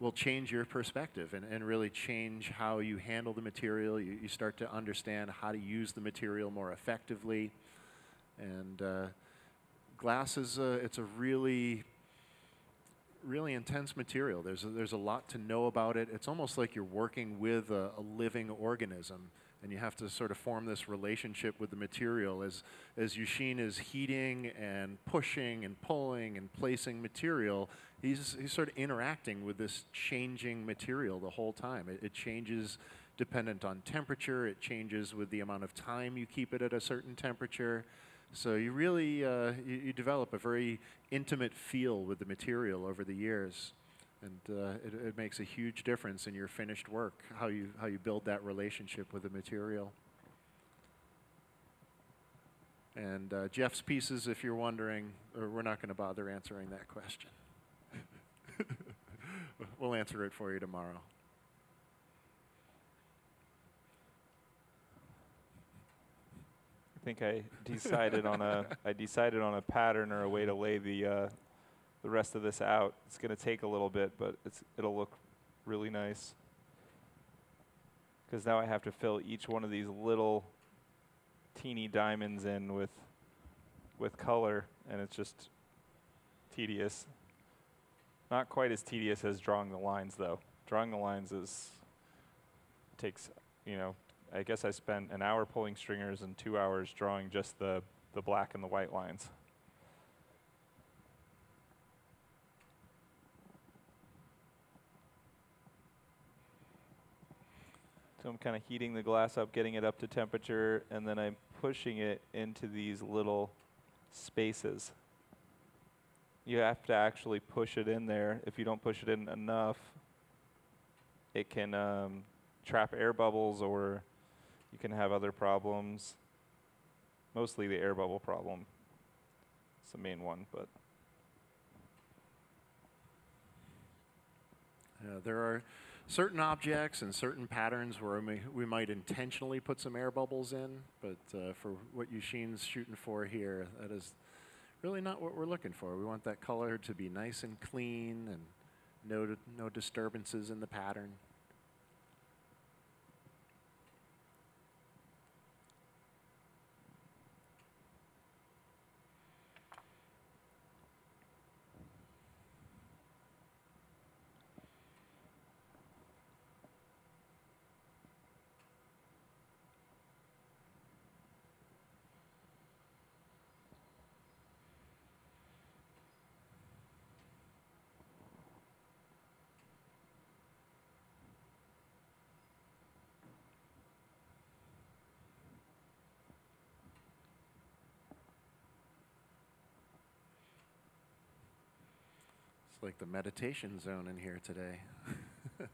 will change your perspective and, and really change how you handle the material. You, you start to understand how to use the material more effectively. And uh, glass is a, it's a really really intense material. There's a, there's a lot to know about it. It's almost like you're working with a, a, living organism, and you have to sort of form this relationship with the material as as Eusheen is heating and pushing and pulling and placing material. He's he's sort of interacting with this changing material the whole time. It, it changes dependent on temperature. It changes with the amount of time you keep it at a certain temperature. So you really uh, you, you, develop a very intimate feel with the material over the years, and uh, it, it, makes a huge difference in your finished work. How you how you build that relationship with the material. And uh, Jeff's pieces, if you're wondering, or we're not going to bother answering that question. we'll answer it for you tomorrow. Think I decided on a I decided on a pattern or a way to lay the uh, the rest of this out. It's going to take a little bit, but it's it'll look really nice. Because now I have to fill each one of these little teeny diamonds in with with color, and it's just tedious. Not quite as tedious as drawing the lines, though. Drawing the lines is takes you know I guess I spent an hour pulling stringers and two hours drawing just the, the black and the white lines. So I'm kind of heating the glass up, getting it up to temperature, and then I'm pushing it into these little spaces. You have to actually push it in there. If you don't push it in enough, it can um, trap air bubbles or you can have other problems. Mostly the air bubble problem. It's the main one, but. There are certain objects and certain patterns where we, we might intentionally put some air bubbles in, but uh, for what Eusheen's shooting for here, that is really not what we're looking for. We want that color to be nice and clean and no, no disturbances in the pattern. It's like the meditation zone in here today.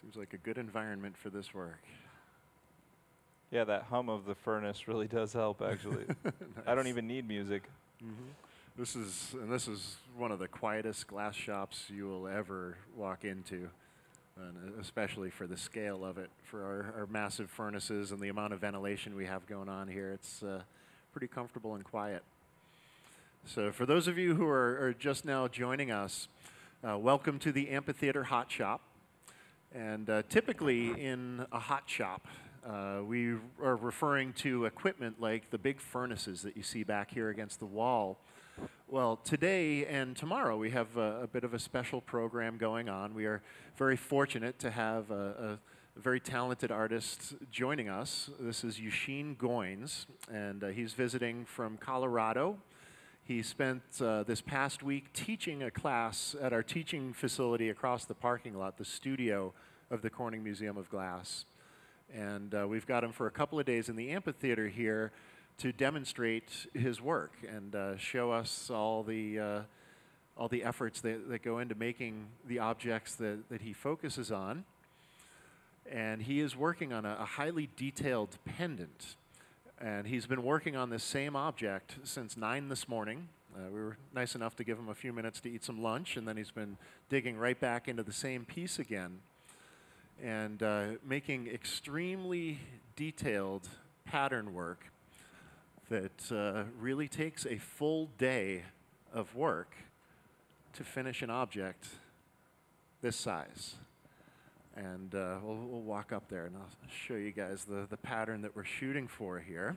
Seems like a good environment for this work. Yeah, that hum of the furnace really does help. Actually, I don't even need music. This is and this is one of the quietest glass shops you will ever walk into, and especially for the scale of it, for our, our massive furnaces and the amount of ventilation we have going on here. It's uh, pretty comfortable and quiet. So, for those of you who are, are just now joining us, uh, welcome to the Amphitheater Hot Shop. And uh, typically, in a hot shop, uh, we are referring to equipment like the big furnaces that you see back here against the wall. Well, today and tomorrow we have a, a bit of a special program going on. We are very fortunate to have a, a very talented artist joining us. This is Eusheen Goines, and uh, he's visiting from Colorado. He spent uh, this past week teaching a class at our teaching facility across the parking lot, the studio of the Corning Museum of Glass. And uh, we've got him for a couple of days in the amphitheater here to demonstrate his work and uh, show us all the, uh, all the efforts that, that go into making the objects that, that he focuses on. And he is working on a, a highly detailed pendant. And he's been working on this same object since 9 this morning. Uh, we were nice enough to give him a few minutes to eat some lunch, and then he's been digging right back into the same piece again and uh, making extremely detailed pattern work that uh, really takes a full day of work to finish an object this size. And uh, we'll, we'll walk up there and I'll show you guys the, the pattern that we're shooting for here.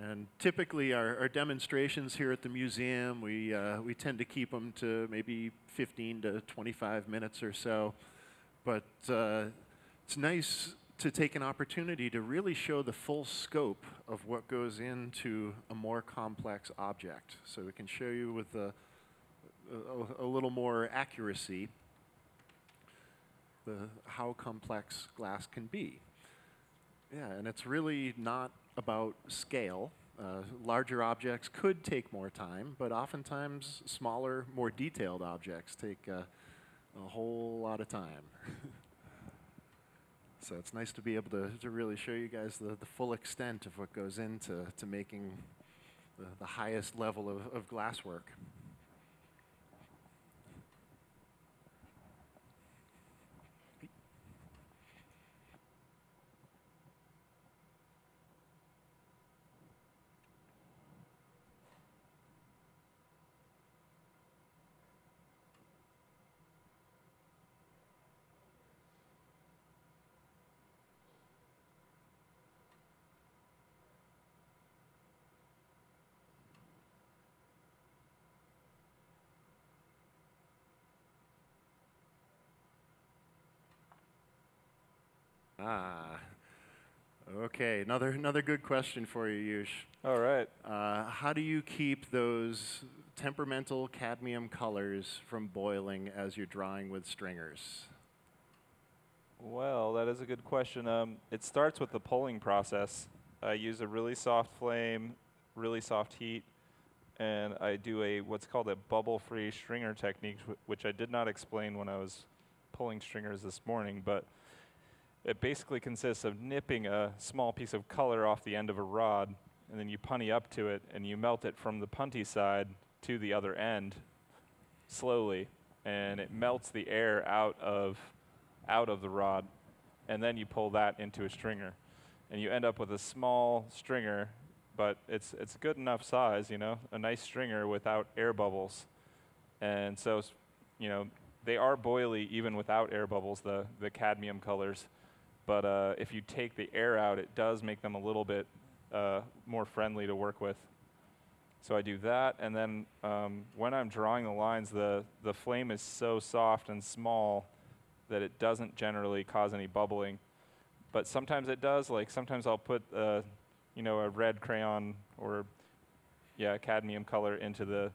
And typically, our, our demonstrations here at the museum, we, uh, we tend to keep them to maybe 15 to 25 minutes or so. But uh, it's nice to take an opportunity to really show the full scope of what goes into a more complex object. So we can show you with a, a, little more accuracy the, how complex glass can be. Yeah, and it's really not about scale. Uh, larger objects could take more time, but oftentimes smaller, more detailed objects take uh, a whole lot of time. so it's nice to be able to, to really show you guys the, the full extent of what goes into to making the, the highest level of, of glass Ah, okay. Another, another good question for you, Yush. All right. Uh, how do you keep those temperamental cadmium colors from boiling as you're drawing with stringers? Well, that is a good question. Um, it starts with the pulling process. I use a really soft flame, really soft heat, and I do a what's called a bubble-free stringer technique, which I did not explain when I was pulling stringers this morning, but it basically consists of nipping a small piece of color off the end of a rod, and then you punty up to it, and you melt it from the punty side to the other end slowly, and it melts the air out of out of the rod, and then you pull that into a stringer, and you end up with a small stringer, but it's it's good enough size, you know, a nice stringer without air bubbles, and so you know they are boily even without air bubbles, the the cadmium colors, but uh, if you take the air out, it does make them a little bit uh, more friendly to work with. So I do that, and then um, when I'm drawing the lines, the the flame is so soft and small that it doesn't generally cause any bubbling. But sometimes it does. Like sometimes I'll put, uh, you know, a red crayon or, yeah, cadmium color into the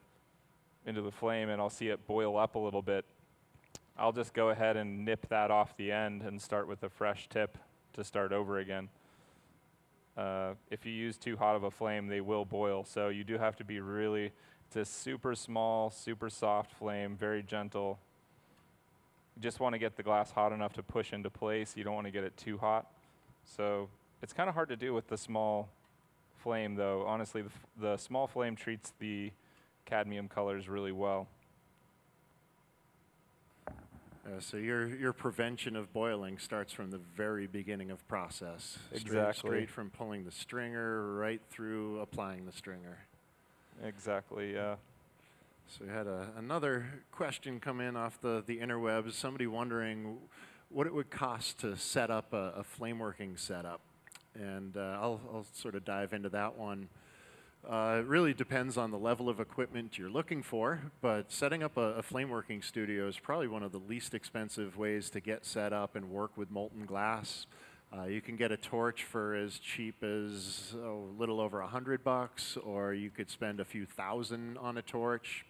into the flame, and I'll see it boil up a little bit. I'll just go ahead and nip that off the end and start with a fresh tip to start over again. uh, if you use too hot of a flame, they will boil. So you do have to be really, it's a super small, super soft flame, very gentle. You just want to get the glass hot enough to push into place. You don't want to get it too hot. So it's kind of hard to do with the small flame, though. Honestly, the, the small flame treats the cadmium colors really well. Uh, so your your prevention of boiling starts from the very beginning of process. Straight- Exactly. Straight from pulling the stringer right through applying the stringer. Exactly, yeah. So we had a, another question come in off the, the interwebs. Somebody wondering what it would cost to set up a, a flame working setup. And uh, I'll, I'll sort of dive into that one. Uh, it really depends on the level of equipment you're looking for, but setting up a, a flame working studio is probably one of the least expensive ways to get set up and work with molten glass. Uh, you can get a torch for as cheap as oh, a little over a hundred bucks, or you could spend a few thousand on a torch.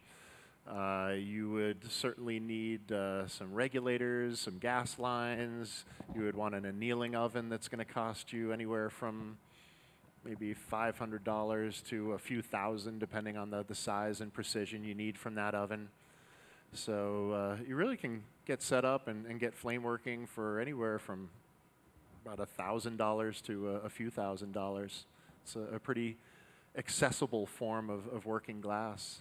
Uh, you would certainly need uh, some regulators, some gas lines. You would want an annealing oven that's going to cost you anywhere from maybe $500 to a few thousand, depending on the, the size and precision you need from that oven. So uh, you really can get set up and, and get flame working for anywhere from about a thousand dollars to a, a few thousand dollars. It's a, a pretty accessible form of, of working glass.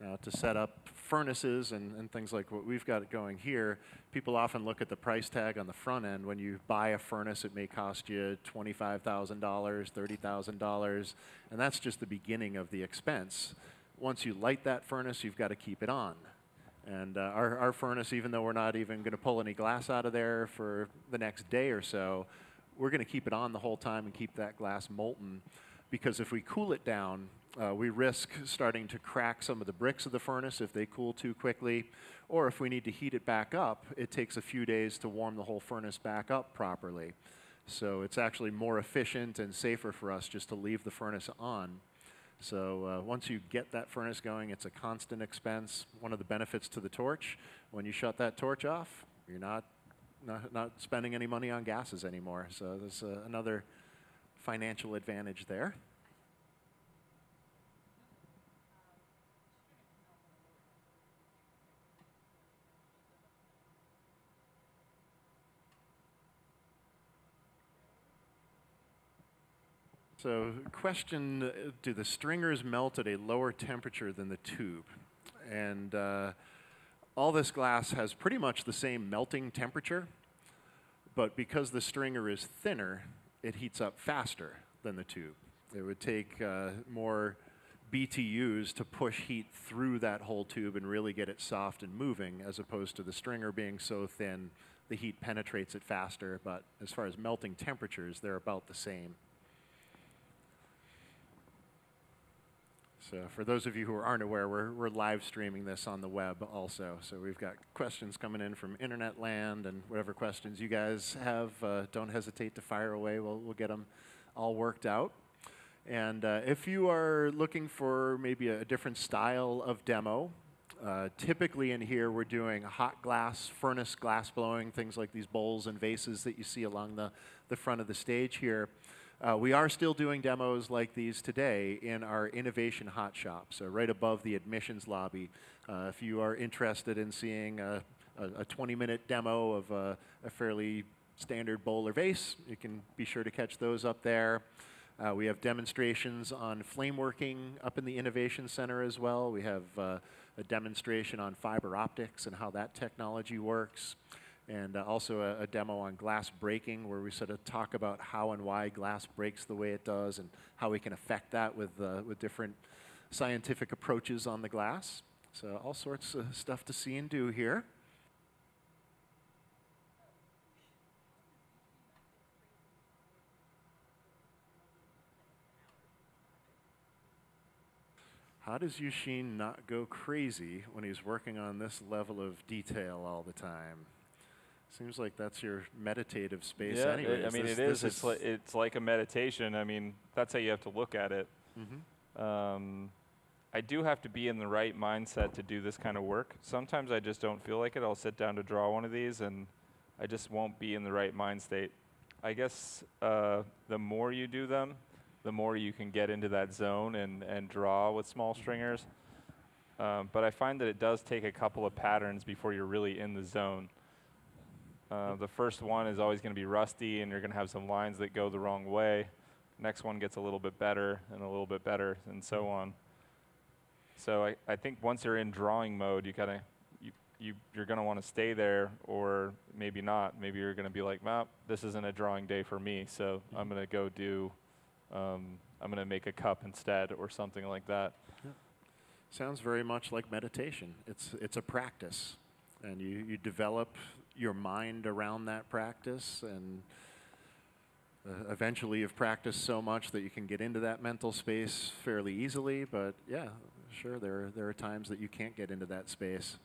Now, to set up furnaces and, and things like what we've got going here, people often look at the price tag on the front end. When you buy a furnace, it may cost you $25,000, $30,000, and that's just the beginning of the expense. Once you light that furnace, you've got to keep it on. And uh, our, our furnace, even though we're not even going to pull any glass out of there for the next day or so, we're going to keep it on the whole time and keep that glass molten. Because if we cool it down, uh, we risk starting to crack some of the bricks of the furnace if they cool too quickly. Or if we need to heat it back up, it takes a few days to warm the whole furnace back up properly. So it's actually more efficient and safer for us just to leave the furnace on. So uh, once you get that furnace going, it's a constant expense. One of the benefits to the torch, when you shut that torch off, you're not not, not spending any money on gases anymore. So there's uh, another financial advantage there. So, question Do the stringers melt at a lower temperature than the tube? And uh, all this glass has pretty much the same melting temperature, but because the stringer is thinner, it heats up faster than the tube. It would take uh, more BTUs to push heat through that whole tube and really get it soft and moving, as opposed to the stringer being so thin, the heat penetrates it faster. But as far as melting temperatures, they're about the same. So for those of you who aren't aware, we're, we're live streaming this on the web also. So we've got questions coming in from internet land and whatever questions you guys have, uh, don't hesitate to fire away. We'll, we'll get them all worked out. And uh, if you are looking for maybe a, different style of demo, uh, typically in here we're doing hot glass, furnace glass blowing, things like these bowls and vases that you see along the, the front of the stage here. Uh, we are still doing demos like these today in our innovation hot shop, so right above the admissions lobby. Uh, if you are interested in seeing a, a 20 minute demo of a, a, fairly standard bowl or vase, you can be sure to catch those up there. Uh, we have demonstrations on flame working up in the Innovation Center as well. We have uh, a demonstration on fiber optics and how that technology works and uh, also a, a, demo on glass breaking where we sort of talk about how and why glass breaks the way it does and how we can affect that with, uh, with different scientific approaches on the glass. So all sorts of stuff to see and do here. How does Eusheen not go crazy when he's working on this level of detail all the time? Seems like that's your meditative space yeah, anyway. I mean, this, it is. It's, like, it's like a meditation. I mean, that's how you have to look at it. Mhm. Um, I do have to be in the right mindset to do this kind of work. Sometimes I just don't feel like it. I'll sit down to draw one of these and I just won't be in the right mind state. I guess uh, the more you do them, the more you can get into that zone and, and draw with small stringers. Um, but I find that it does take a couple of patterns before you're really in the zone. Uh, the first one is always going to be rusty, and you're going to have some lines that go the wrong way. Next one gets a little bit better, and a little bit better, and so on. So I, I think once you're in drawing mode, you kind of you, you you're going to want to stay there, or maybe not. Maybe you're going to be like, "Map, this isn't a drawing day for me, so I'm going to go do, um, I'm going to make a cup instead, or something like that." Sounds very much like meditation. It's it's a practice, and you you develop your mind around that practice, and uh, eventually you've practiced so much that you can get into that mental space fairly easily. But yeah, sure, there there are times that you can't get into that space.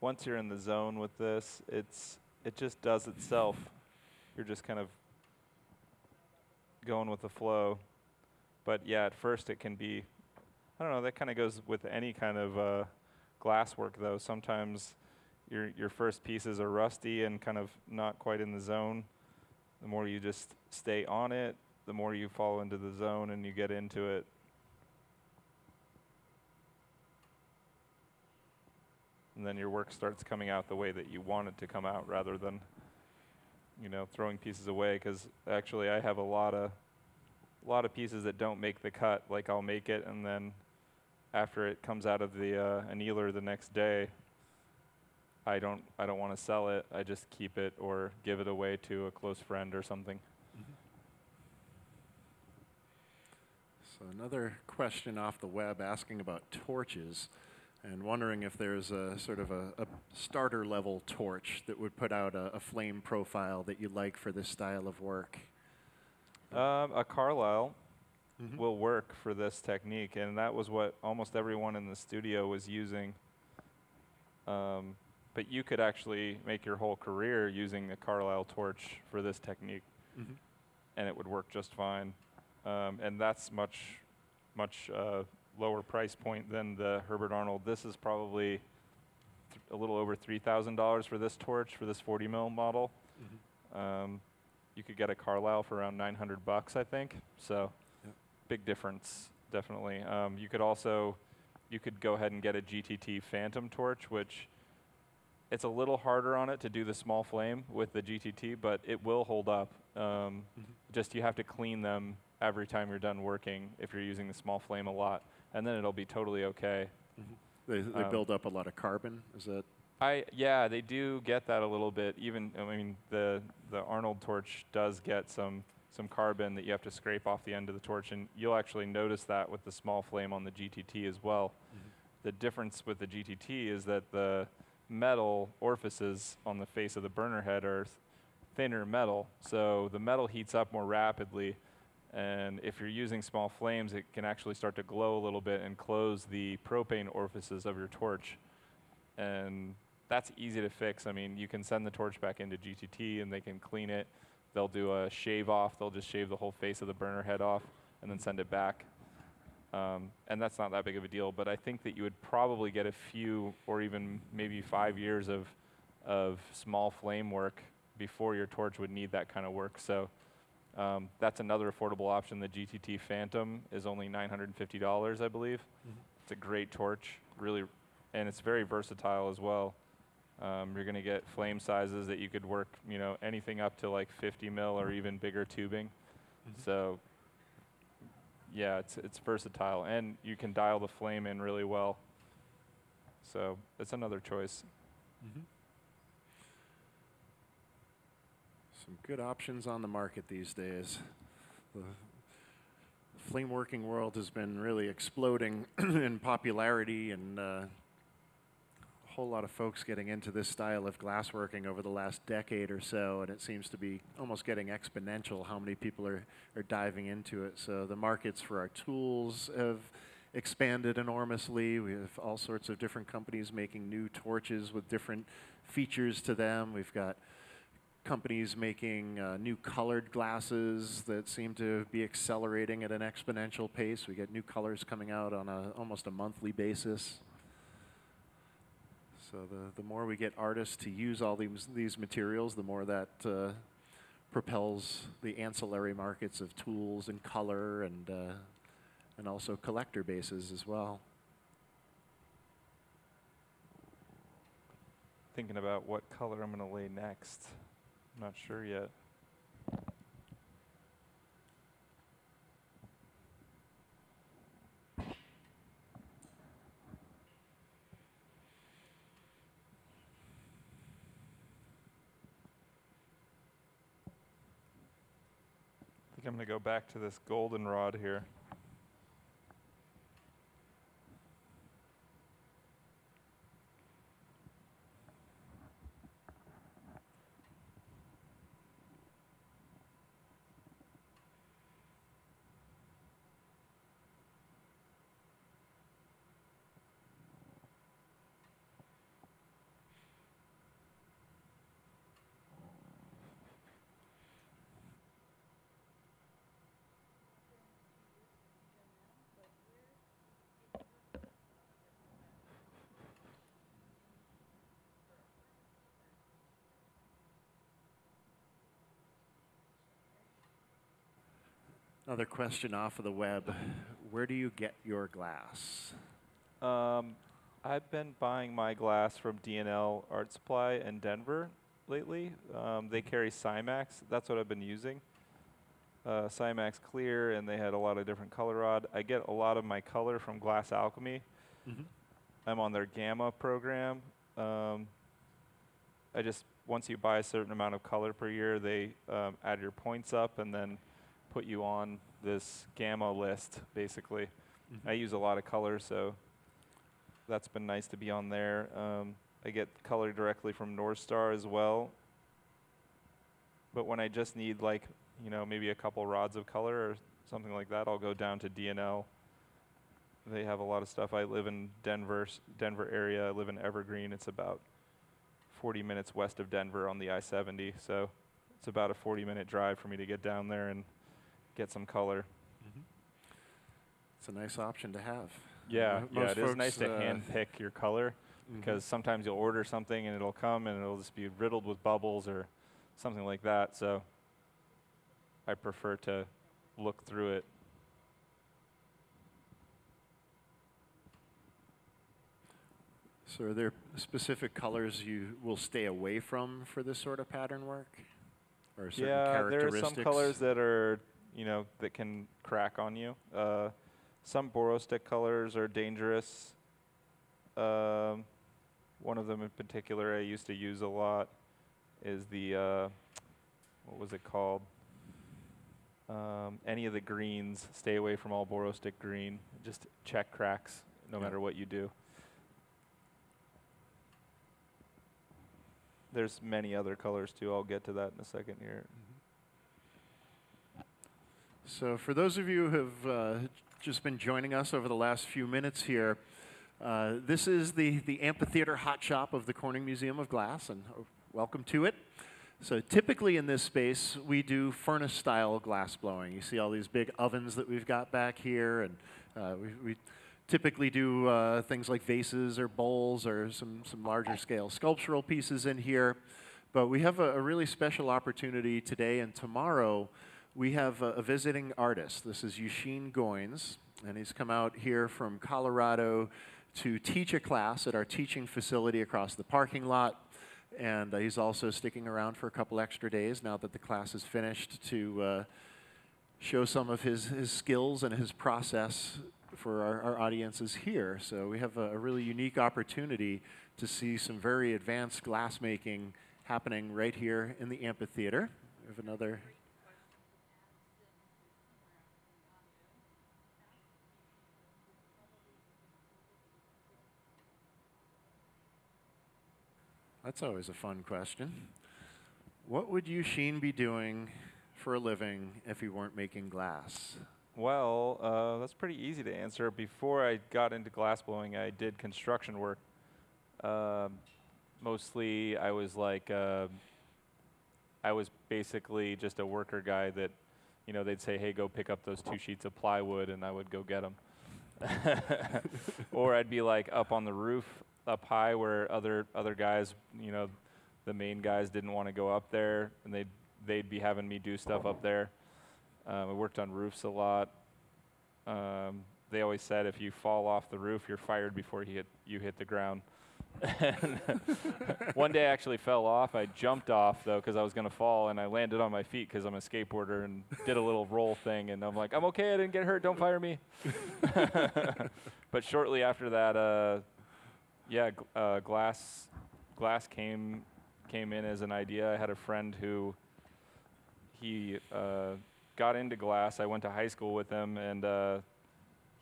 once you're in the zone with this, it's it just does itself. You're just kind of going with the flow. But yeah, at first it can be I don't know, that kind of goes with any kind of uh, glass work though. Sometimes your your first pieces are rusty and kind of not quite in the zone. The more you just stay on it, the more you fall into the zone and you get into it. and then your work starts coming out the way that you want it to come out rather than you know throwing pieces away because actually I have a lot of a lot of pieces that don't make the cut. Like I'll make it and then after it comes out of the uh, annealer the next day I don't I don't want to sell it. I just keep it or give it away to a close friend or something. So another question off the web asking about torches and wondering if there's a sort of a, a starter level torch that would put out a, a flame profile that you like for this style of work. um, a Carlisle Mhm. will work for this technique, and that was what almost everyone in the studio was using. Um, but you could actually make your whole career using the Carlisle torch for this technique, Mhm. and it would work just fine. Um, and that's much, much uh, lower price point than the Herbert Arnold. This is probably th- a little over three thousand dollars for this torch for this 40 mil model. Um, you could get a Carlisle for around 900 bucks, I think. So, Yep. big difference, definitely. Um, you could also, you could go ahead and get a GTT Phantom torch, which it's a little harder on it to do the small flame with the GTT, but it will hold up. Um, Mhm. Just you have to clean them every time you're done working if you're using the small flame a lot, and then it'll be totally okay. They, they Um, build up a lot of carbon. Is that I yeah, they do get that a little bit. Even I mean the the Arnold torch does get some some carbon that you have to scrape off the end of the torch, and you'll actually notice that with the small flame on the GTT as well. The difference with the GTT is that the metal orifices on the face of the burner head are thinner metal, so the metal heats up more rapidly. And if you're using small flames, it can actually start to glow a little bit and close the propane orifices of your torch and that's easy to fix. I mean, you can send the torch back into GTT and they can clean it. They'll do a shave off. They'll just shave the whole face of the burner head off and then send it back. Um, and that's not that big of a deal. But I think that you would probably get a few or even maybe five years of of small flame work before your torch would need that kind of work. So um, that's another affordable option. The GTT Phantom is only $950, I believe. It's a great torch, really, and it's very versatile as well. Um, you're going to get flame sizes that you could work, you know, anything up to like 50 mil or even bigger tubing. So, yeah, it's it's versatile, and you can dial the flame in really well. So it's another choice. Some good options on the market these days? The flame working world has been really exploding in popularity and uh, a whole lot of folks getting into this style of glassworking over the last decade or so, and it seems to be almost getting exponential how many people are, are diving into it. So the markets for our tools have expanded enormously. We have all sorts of different companies making new torches with different features to them. We've got companies making uh, new colored glasses that seem to be accelerating at an exponential pace. We get new colors coming out on a, almost a monthly basis. So the, the more we get artists to use all these, these materials, the more that uh, propels the ancillary markets of tools and color and, uh, and also collector bases as well. Thinking about what color I'm going to lay next. I'm not sure yet. I think I'm going to go back to this goldenrod here. Another question off of the web Where do you get your glass? Um, I've been buying my glass from D&L Art Supply in Denver lately. Um, they carry Simax. That's what I've been using. Uh, Simax Clear, and they had a lot of different color rod. I get a lot of my color from Glass Alchemy. Mhm. I'm on their Gamma program. Um, I just once you buy a certain amount of color per year, they um, add your points up and then put you on this Gamma list, basically. I use a lot of color, so that's been nice to be on there. Um, I get color directly from North Star as well. But when I just need like, you know, maybe a couple rods of color or something like that, I'll go down to D&L. They have a lot of stuff. I live in Denver, Denver area. I live in Evergreen. It's about 40 minutes west of Denver on the I-70, so it's about a 40-minute drive for me to get down there and get some color. It's a nice option to have. Yeah, Mo- yeah, most it is nice to uh, hand pick your color mhm. because sometimes you'll order something and it'll come and it'll just be riddled with bubbles or something like that. So I prefer to look through it. So, are there specific colors you will stay away from for this sort of pattern work? Or certain Yeah, there are some colors that are, you know, that can crack on you. Uh, some Borostick colors are dangerous. Um, one of them in particular I used to use a lot is the, uh, what was it called? Um, any of the greens, stay away from all Borostick green. Just check cracks no Yeah. matter what you do. There's many other colors too. I'll get to that in a second here. So, for those of you who have uh, just been joining us over the last few minutes here, uh, this is the, the amphitheater hot shop of the Corning Museum of Glass, and uh, welcome to it. So, typically in this space, we do furnace style glass blowing. You see all these big ovens that we've got back here, and uh, we, we typically do uh, things like vases or bowls or some, some larger scale sculptural pieces in here. But we have a, a really special opportunity today and tomorrow. We have a, visiting artist. This is Eusheen Goines, and he's come out here from Colorado to teach a class at our teaching facility across the parking lot. And uh, he's also sticking around for a couple extra days now that the class is finished to uh, show some of his, his skills and his process for our, our audiences here. So we have a, a really unique opportunity to see some very advanced glassmaking happening right here in the amphitheater. We have another. That's always a fun question. What would Eusheen be doing for a living if he weren't making glass? Well, uh, that's pretty easy to answer. Before I got into glassblowing, I did construction work. Um, mostly, I was like uh, I was basically just a worker guy that, you know, they'd say, hey, go pick up those two sheets of plywood, and I would go get them. or I'd be like up on the roof, up high, where other other guys, you know, the main guys didn't want to go up there, and they'd they'd be having me do stuff up there. Um, I worked on roofs a lot. Um, they always said if you fall off the roof, you're fired before you hit you hit the ground. One day I actually fell off. I jumped off though because I was gonna fall, and I landed on my feet because I'm a skateboarder and did a little roll thing. And I'm like, I'm okay. I didn't get hurt. Don't fire me. but shortly after that, uh, yeah, uh, glass glass came came in as an idea. I had a friend who he uh, got into glass. I went to high school with him, and uh,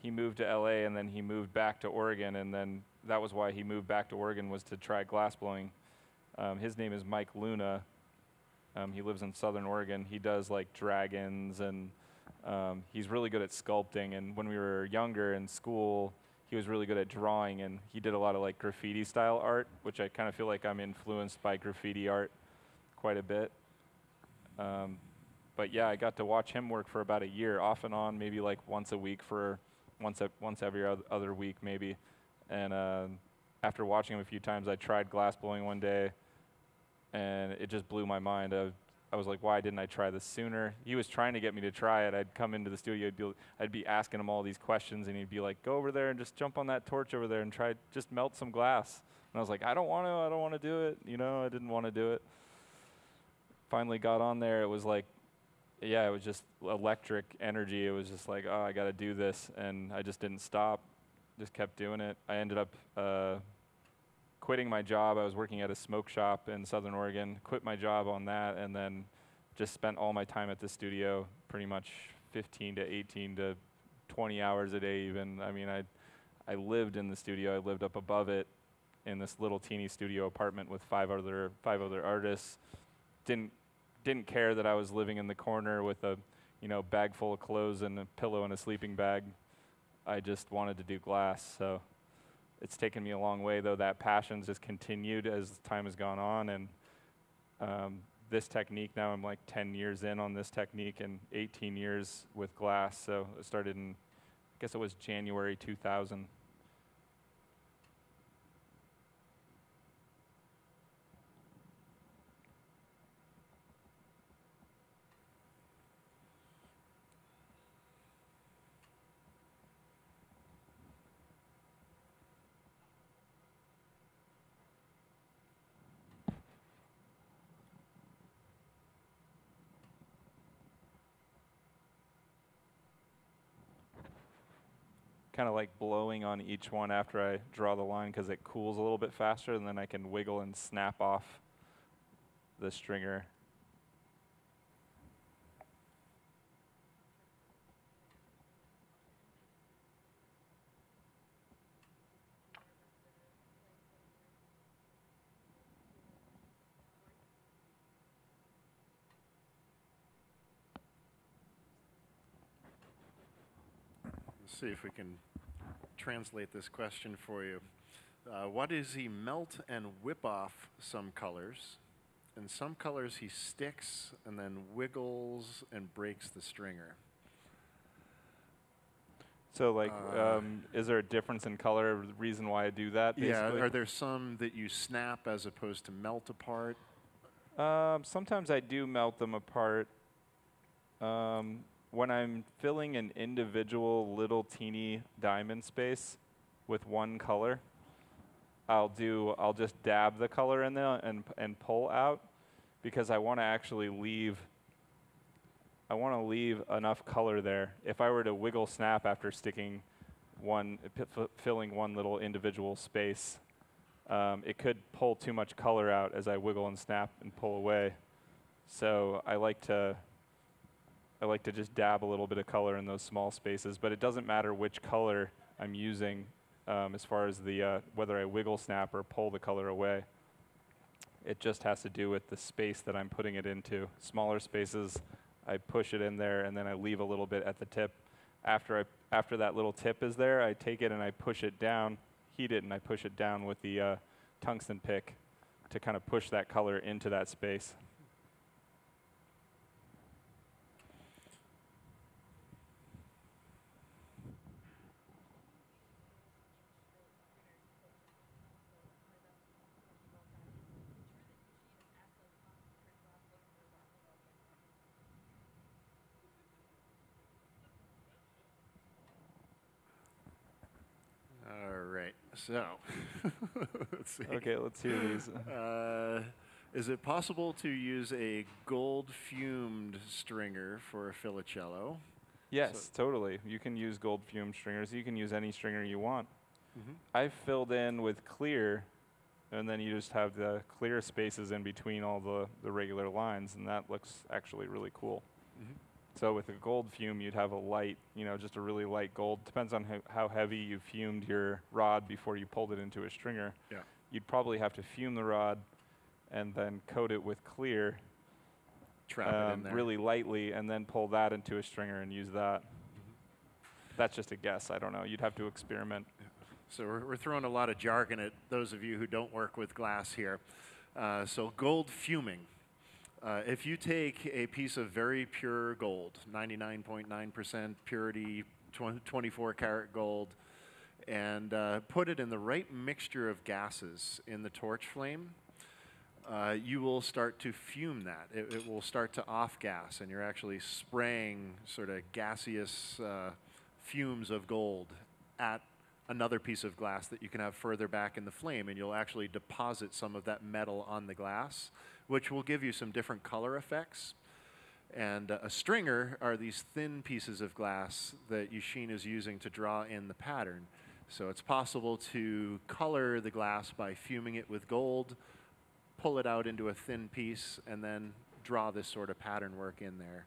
he moved to LA, and then he moved back to Oregon, and then that was why he moved back to Oregon was to try glass blowing. Um, his name is Mike Luna. Um, he lives in Southern Oregon. He does like dragons, and um, he's really good at sculpting. And when we were younger in school, he was really good at drawing, and he did a lot of like graffiti style art, which I kind of feel like I'm influenced by graffiti art quite a bit. Um, but yeah, I got to watch him work for about a year, off and on, maybe like once a week for once a, once every other week, maybe. And uh, after watching him a few times, I tried glass blowing one day, and it just blew my mind. I, I was like, why didn't I try this sooner? He was trying to get me to try it. I'd come into the studio, I'd be, I'd be asking him all these questions, and he'd be like, go over there and just jump on that torch over there and try just melt some glass. And I was like, I don't want to. I don't want to do it. You know, I didn't want to do it. Finally got on there. It was like yeah, it was just electric energy. It was just like, oh, I got to do this, and I just didn't stop. Just kept doing it. I ended up uh, quitting my job. I was working at a smoke shop in Southern Oregon. Quit my job on that, and then just spent all my time at the studio, pretty much 15 to 18 to 20 hours a day. Even I mean, I I lived in the studio. I lived up above it in this little teeny studio apartment with five other five other artists. Didn't didn't care that I was living in the corner with a, you know, bag full of clothes and a pillow and a sleeping bag. I just wanted to do glass. So it's taken me a long way, though. That passion's just continued as time has gone on, and um, this technique now I'm like 10 years in on this technique and 18 years with glass. So it started in, I guess it was January 2000. Kind of like blowing on each one after I draw the line because it cools a little bit faster, and then I can wiggle and snap off the stringer. See if we can translate this question for you. Uh, does he melt and whip off some colors? And some colors he sticks and then wiggles and breaks the stringer. So, like, Uh, um, is there a difference in color? The reason why I do that? Yeah, are there some that you snap as opposed to melt apart? Um, sometimes I do melt them apart. Um, when I'm filling an individual little teeny diamond space with one color, I'll do I'll just dab the color in there and and pull out because I want to actually leave I want to leave enough color there. If I were to wiggle snap after sticking one filling one little individual space, um, it could pull too much color out as I wiggle and snap and pull away. So I like to I like to just dab a little bit of color in those small spaces, but it doesn't matter which color I'm using um, as far as the uh, whether I wiggle snap or pull the color away. It just has to do with the space that I'm putting it into. Smaller spaces, I push it in there and then I leave a little bit at the tip. After I after that little tip is there, I take it and I push it down, heat it, and I push it down with the uh, tungsten pick to kind of push that color into that space. So, let's see. Okay, let's hear these. Uh, is it possible to use a gold fumed stringer for a fillacello? Yes, totally. You can use gold fumed stringers. You can use any stringer you want. Mhm. I've filled in with clear, and then you just have the clear spaces in between all the, the regular lines, and that looks actually really cool. Mhm. So with a gold fume, you'd have a light, you know, just a really light gold. Depends on how, how heavy you fumed your rod before you pulled it into a stringer. Yeah. You'd probably have to fume the rod and then coat it with clear Trap it in um, there. really lightly and then pull that into a stringer and use that. That's just a guess. I don't know. You'd have to experiment. So we're, we're throwing a lot of jargon at those of you who don't work with glass here. Uh, so gold fuming. Uh, if you take a piece of very pure gold, 99.9% purity, twen- 24 karat gold, and uh, put it in the right mixture of gases in the torch flame, uh, you will start to fume that. It, it will start to off gas, and you're actually spraying sort of gaseous uh, fumes of gold at another piece of glass that you can have further back in the flame, and you'll actually deposit some of that metal on the glass, which will give you some different color effects. And uh, a stringer are these thin pieces of glass that Eusheen is using to draw in the pattern. So it's possible to color the glass by fuming it with gold, pull it out into a thin piece, and then draw this sort of pattern work in there.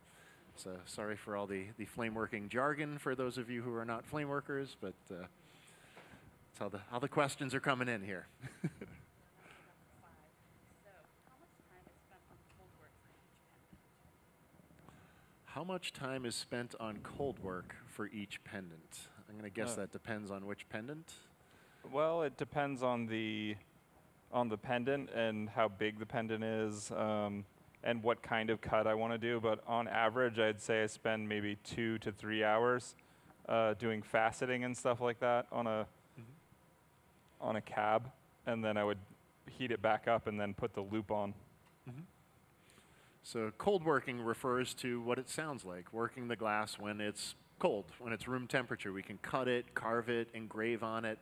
So sorry for all the, the flame working jargon for those of you who are not flame workers, but uh, that's how the, how the questions are coming in here. Five. So, how much time is spent on cold work for each pendant? how much time is spent on cold work for each pendant? I'm going to guess Uh, that depends on which pendant. Well, it depends on the on the pendant and how big the pendant is, um, and what kind of cut I want to do. But on average, I'd say I spend maybe two to three hours uh, doing faceting and stuff like that on a on a cab, and then I would heat it back up and then put the loop on. So cold working refers to what it sounds like, working the glass when it's cold, when it's room temperature. We can cut it, carve it, engrave on it.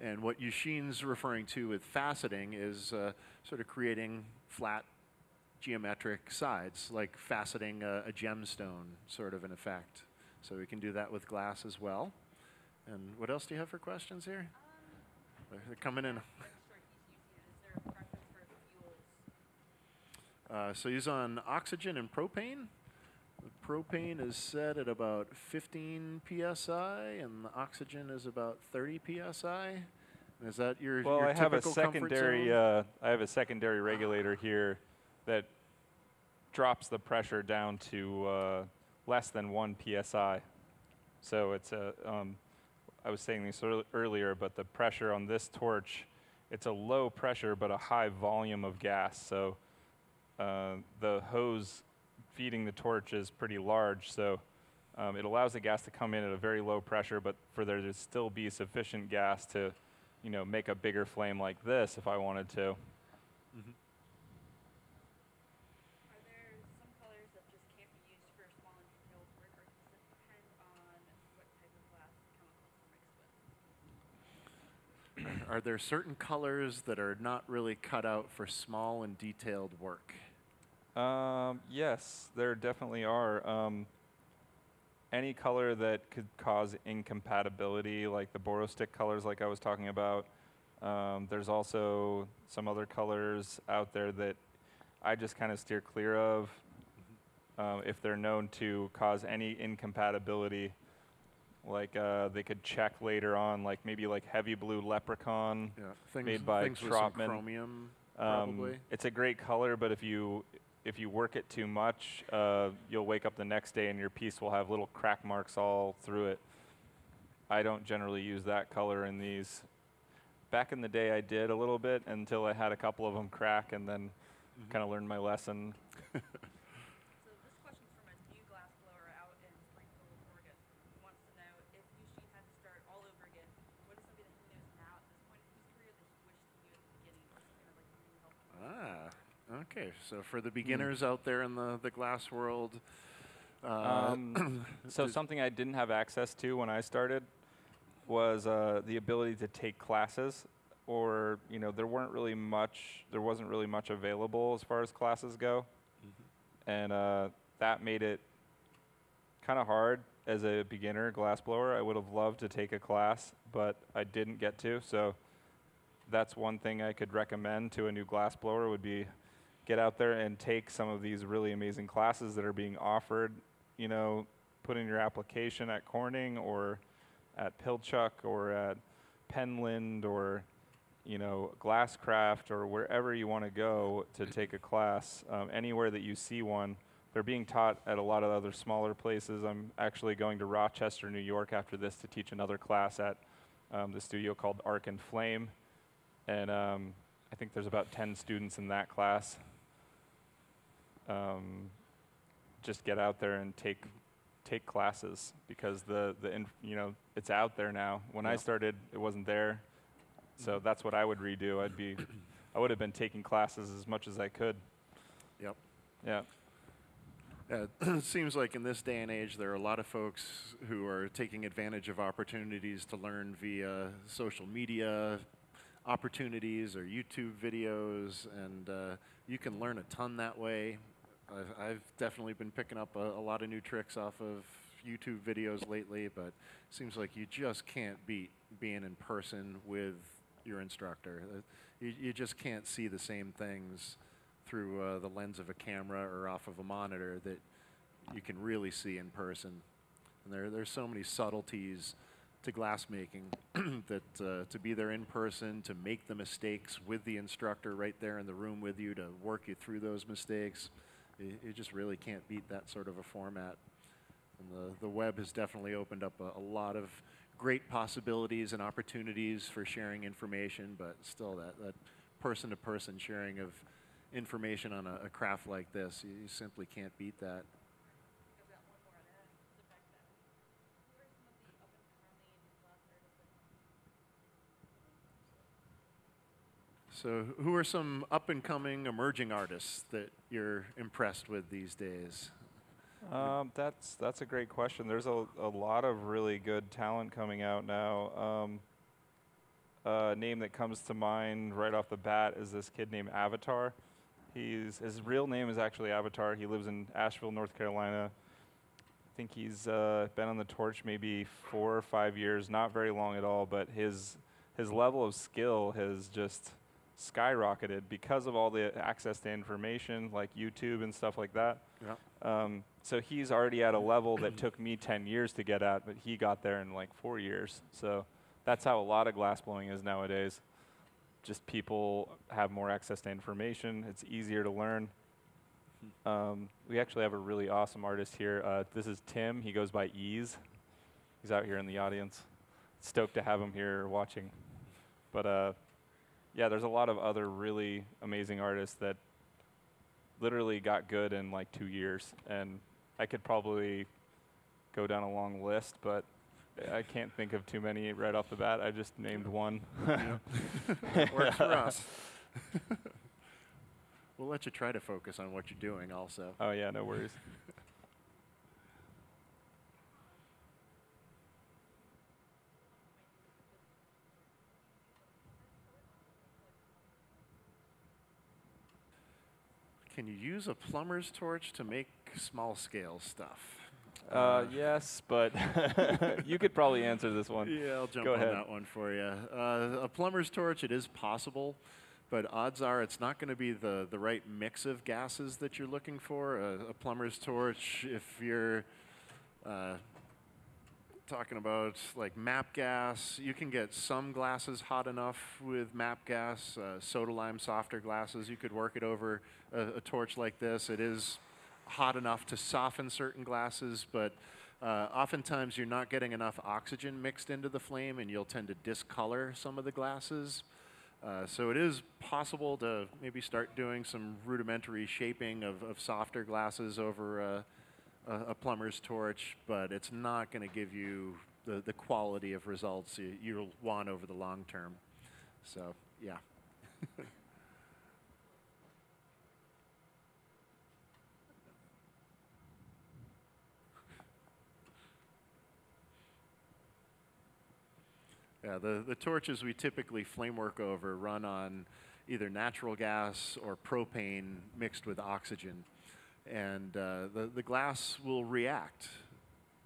And what Eusheen's referring to with faceting is uh, sort of creating flat geometric sides, like faceting a, a gemstone sort of an effect. So we can do that with glass as well. And what else do you have for questions here? They're, they're coming in. Sure, he's using it. Is there a preference for fuels? Uh, so he's on oxygen and propane. The propane is set at about 15 psi, and the oxygen is about 30 psi. Is that your Well, your I have a typical secondary. Uh, I have a secondary regulator here that drops the pressure down to uh, less than one psi. So it's a. Um, I was saying this earlier, but the pressure on this torch, it's a low pressure but a high volume of gas. So uh, the hose feeding the torch is pretty large. So um, it allows the gas to come in at a very low pressure, but for there to still be sufficient gas to, you know, make a bigger flame like this if I wanted to. Are there some colors that just can't be used for small and detailed work, or does it depend on what type of glass chemicals are mixed with? Are there certain colors that are not really cut out for small and detailed work? Um, yes, there definitely are. Um, any color that could cause incompatibility, like the borostick colors, like I was talking about. Um, there's also some other colors out there that I just kind of steer clear of um, if they're known to cause any incompatibility. Like uh, they could check later on, like maybe like heavy blue leprechaun. Yeah, things, Made by things with some Trautman. chromium, Um, probably. it's a great color, but if you if you work it too much, uh, you'll wake up the next day and your piece will have little crack marks all through it. I don't generally use that color in these. Back in the day, I did a little bit until I had a couple of them crack, and then Mm-hmm. kind of learned my lesson. So this question's from a new glass blower out in Springfield, Oregon. He wants to know if Eusheen had to start all over again, what is something that he knows now at this point in his career that he wished he knew at the beginning, or something that like really helped him? Ah, okay. So for the Hmm. beginners out there in the, the glass world, uh, Um, so something I didn't have access to when I started was uh, the ability to take classes, or you know, there weren't really much, there wasn't really much available as far as classes go, and uh, that made it kind of hard as a beginner glassblower. I would have loved to take a class, but I didn't get to. So that's one thing I could recommend to a new glassblower would be get out there and take some of these really amazing classes that are being offered. You know, put in your application at Corning or at Pilchuck or at Penland or you know Glasscraft or wherever you want to go to take a class. Um, anywhere that you see one, they're being taught at a lot of other smaller places. I'm actually going to Rochester, New York after this to teach another class at um, the studio called Arc and Flame. And um, I think there's about 10 students in that class. Um, just get out there and take take classes because the the you know it's out there now. When I started, it wasn't there, so that's what I would redo. I'd be I would have been taking classes as much as I could. Yep. Yeah. Uh, it seems like in this day and age, there are a lot of folks who are taking advantage of opportunities to learn via social media opportunities or YouTube videos, and uh, you can learn a ton that way. I've, I've definitely been picking up a, a lot of new tricks off of YouTube videos lately, but it seems like you just can't beat being in person with your instructor. Uh, You, you just can't see the same things through uh, the lens of a camera or off of a monitor that you can really see in person. And there, there's so many subtleties to glassmaking that uh, to be there in person, to make the mistakes with the instructor right there in the room with you, to work you through those mistakes, you, you just really can't beat that sort of a format. And the, the web has definitely opened up a, a lot of great possibilities and opportunities for sharing information, but still that, that person-to-person sharing of information on a, a craft like this, you, you simply can't beat that. I've got one more to subject that. Who are some of the up and coming glass artists that So, who are some up and coming emerging artists that you're impressed with these days? Um, that's that's a great question. There's a, a lot of really good talent coming out now. Um, a name that comes to mind right off the bat is this kid named Avatar. He's his real name is actually Avatar. He lives in Asheville, North Carolina. I think he's uh, been on the torch maybe four or five years, not very long at all. But his his level of skill has just skyrocketed because of all the access to information like YouTube and stuff like that. Yeah. Um, so he's already at a level that took me 10 years to get at, but he got there in like four years. So that's how a lot of glass blowing is nowadays. Just people have more access to information. It's easier to learn. Um, we actually have a really awesome artist here. Uh, this is Tim. He goes by Ease. He's out here in the audience. Stoked to have him here watching. But uh, yeah, there's a lot of other really amazing artists that literally got good in like two years, and I could probably go down a long list, but I can't think of too many right off the bat. I just named one. Works for us. we'll let you try to focus on what you're doing also. oh yeah, no worries. Can you use a plumber's torch to make small scale stuff? Uh, yes, but you could probably answer this one. Yeah, I'll jump Go on ahead. that one for you. Uh, a plumber's torch, it is possible, but odds are it's not going to be the, the right mix of gases that you're looking for. A, a plumber's torch, if you're uh, talking about like MAPP gas, you can get some glasses hot enough with MAPP gas, uh, soda lime softer glasses. You could work it over a, a torch like this. It is hot enough to soften certain glasses, but uh, oftentimes you're not getting enough oxygen mixed into the flame and you'll tend to discolor some of the glasses. Uh, so it is possible to maybe start doing some rudimentary shaping of, of softer glasses over uh, a, a plumber's torch, but it's not going to give you the, the quality of results you, you'll want over the long term. So, yeah. Yeah, the, the torches we typically flame work over run on either natural gas or propane mixed with oxygen. And uh, the, the glass will react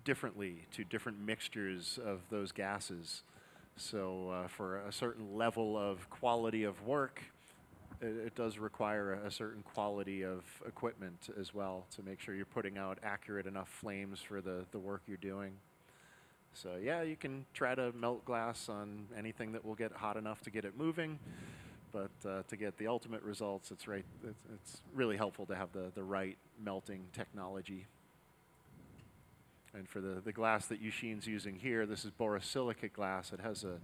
differently to different mixtures of those gases. So, uh, for a certain level of quality of work, it, it does require a, certain quality of equipment as well to make sure you're putting out accurate enough flames for the, the work you're doing. So yeah, you can try to melt glass on anything that will get hot enough to get it moving, but uh, to get the ultimate results, it's right. It's, it's really helpful to have the, the right melting technology. And for the, the glass that Eusheen's using here, this is borosilicate glass. It has a,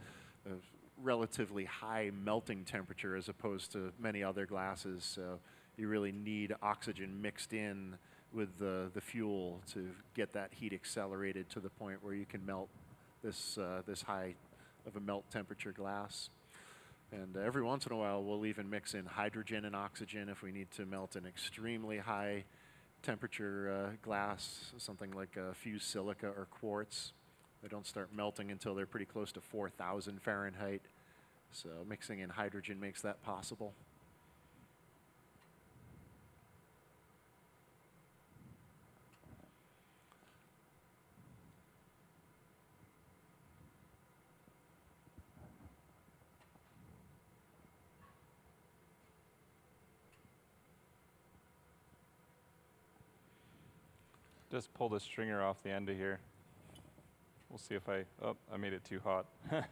a relatively high melting temperature as opposed to many other glasses. So you really need oxygen mixed in with the, the fuel to get that heat accelerated to the point where you can melt this, uh, this high of a melt temperature glass. And uh, every once in a while, we'll even mix in hydrogen and oxygen if we need to melt an extremely high temperature uh, glass, something like a fused silica or quartz. They don't start melting until they're pretty close to 4,000 Fahrenheit. So mixing in hydrogen makes that possible. Just pull the stringer off the end of here. We'll see if I, oh, I made it too hot.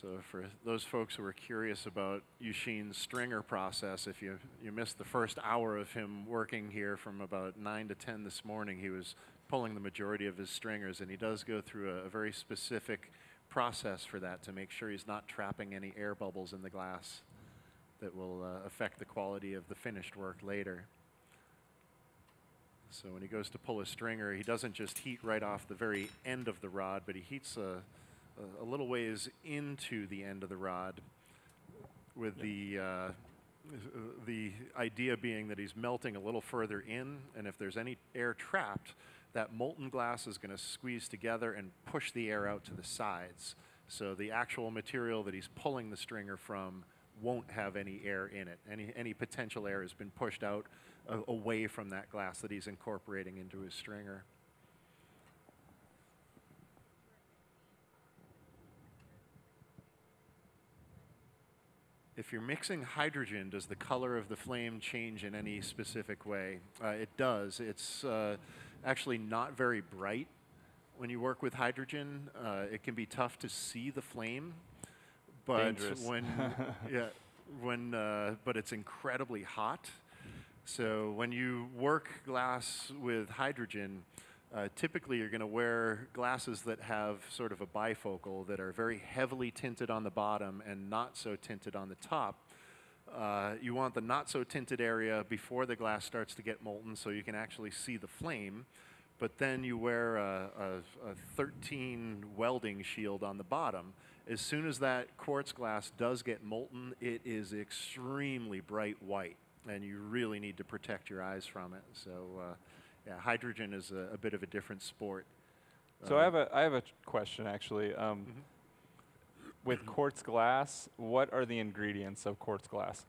So for those folks who are curious about Eusheen's stringer process, if you, you missed the first hour of him working here from about 9 to 10 this morning, he was pulling the majority of his stringers, and he does go through a, a very specific process for that to make sure he's not trapping any air bubbles in the glass that will uh, affect the quality of the finished work later. So when he goes to pull a stringer, he doesn't just heat right off the very end of the rod, but he heats a, a, a little ways into the end of the rod with the uh, the idea being that he's melting a little further in, and if there's any air trapped, that molten glass is going to squeeze together and push the air out to the sides. So the actual material that he's pulling the stringer from won't have any air in it. Any, any potential air has been pushed out uh, away from that glass that he's incorporating into his stringer. If you're mixing hydrogen, does the color of the flame change in any specific way? Uh, it does. It's uh, actually not very bright when you work with hydrogen. Uh, it can be tough to see the flame, but Dangerous. when yeah, when uh, but it's incredibly hot. So when you work glass with hydrogen, uh, typically you're going to wear glasses that have sort of a bifocal that are very heavily tinted on the bottom and not so tinted on the top. Uh, you want the not so tinted area before the glass starts to get molten so you can actually see the flame. But then you wear a, a, a 13 welding shield on the bottom. As soon as that quartz glass does get molten, it is extremely bright white, and you really need to protect your eyes from it. So, uh, yeah, hydrogen is a, a bit of a different sport. so Uh, I have a, I have a question actually. Um, Mhm. With quartz glass, what are the ingredients of quartz glass?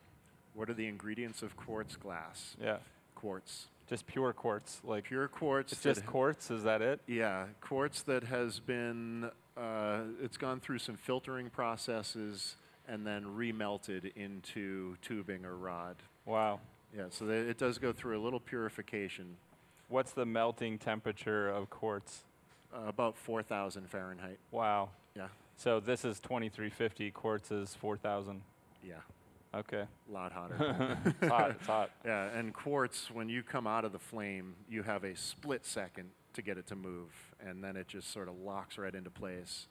What are the ingredients of quartz glass? Yeah, Quartz. just pure quartz. Like Pure quartz. it's just quartz. Is that it? Yeah, quartz that has been, uh, it's gone through some filtering processes and then remelted into tubing or rod. Wow. Yeah, so it does go through a little purification, What's the melting temperature of quartz? uh, about 4,000 Fahrenheit. Wow. Yeah, So this is 2350. Quartz is 4000. yeah, Okay. a lot hotter. it's hot. It's hot. yeah, and quartz, when you come out of the flame, you have a split second to get it to move, and then it just sort of locks right into place.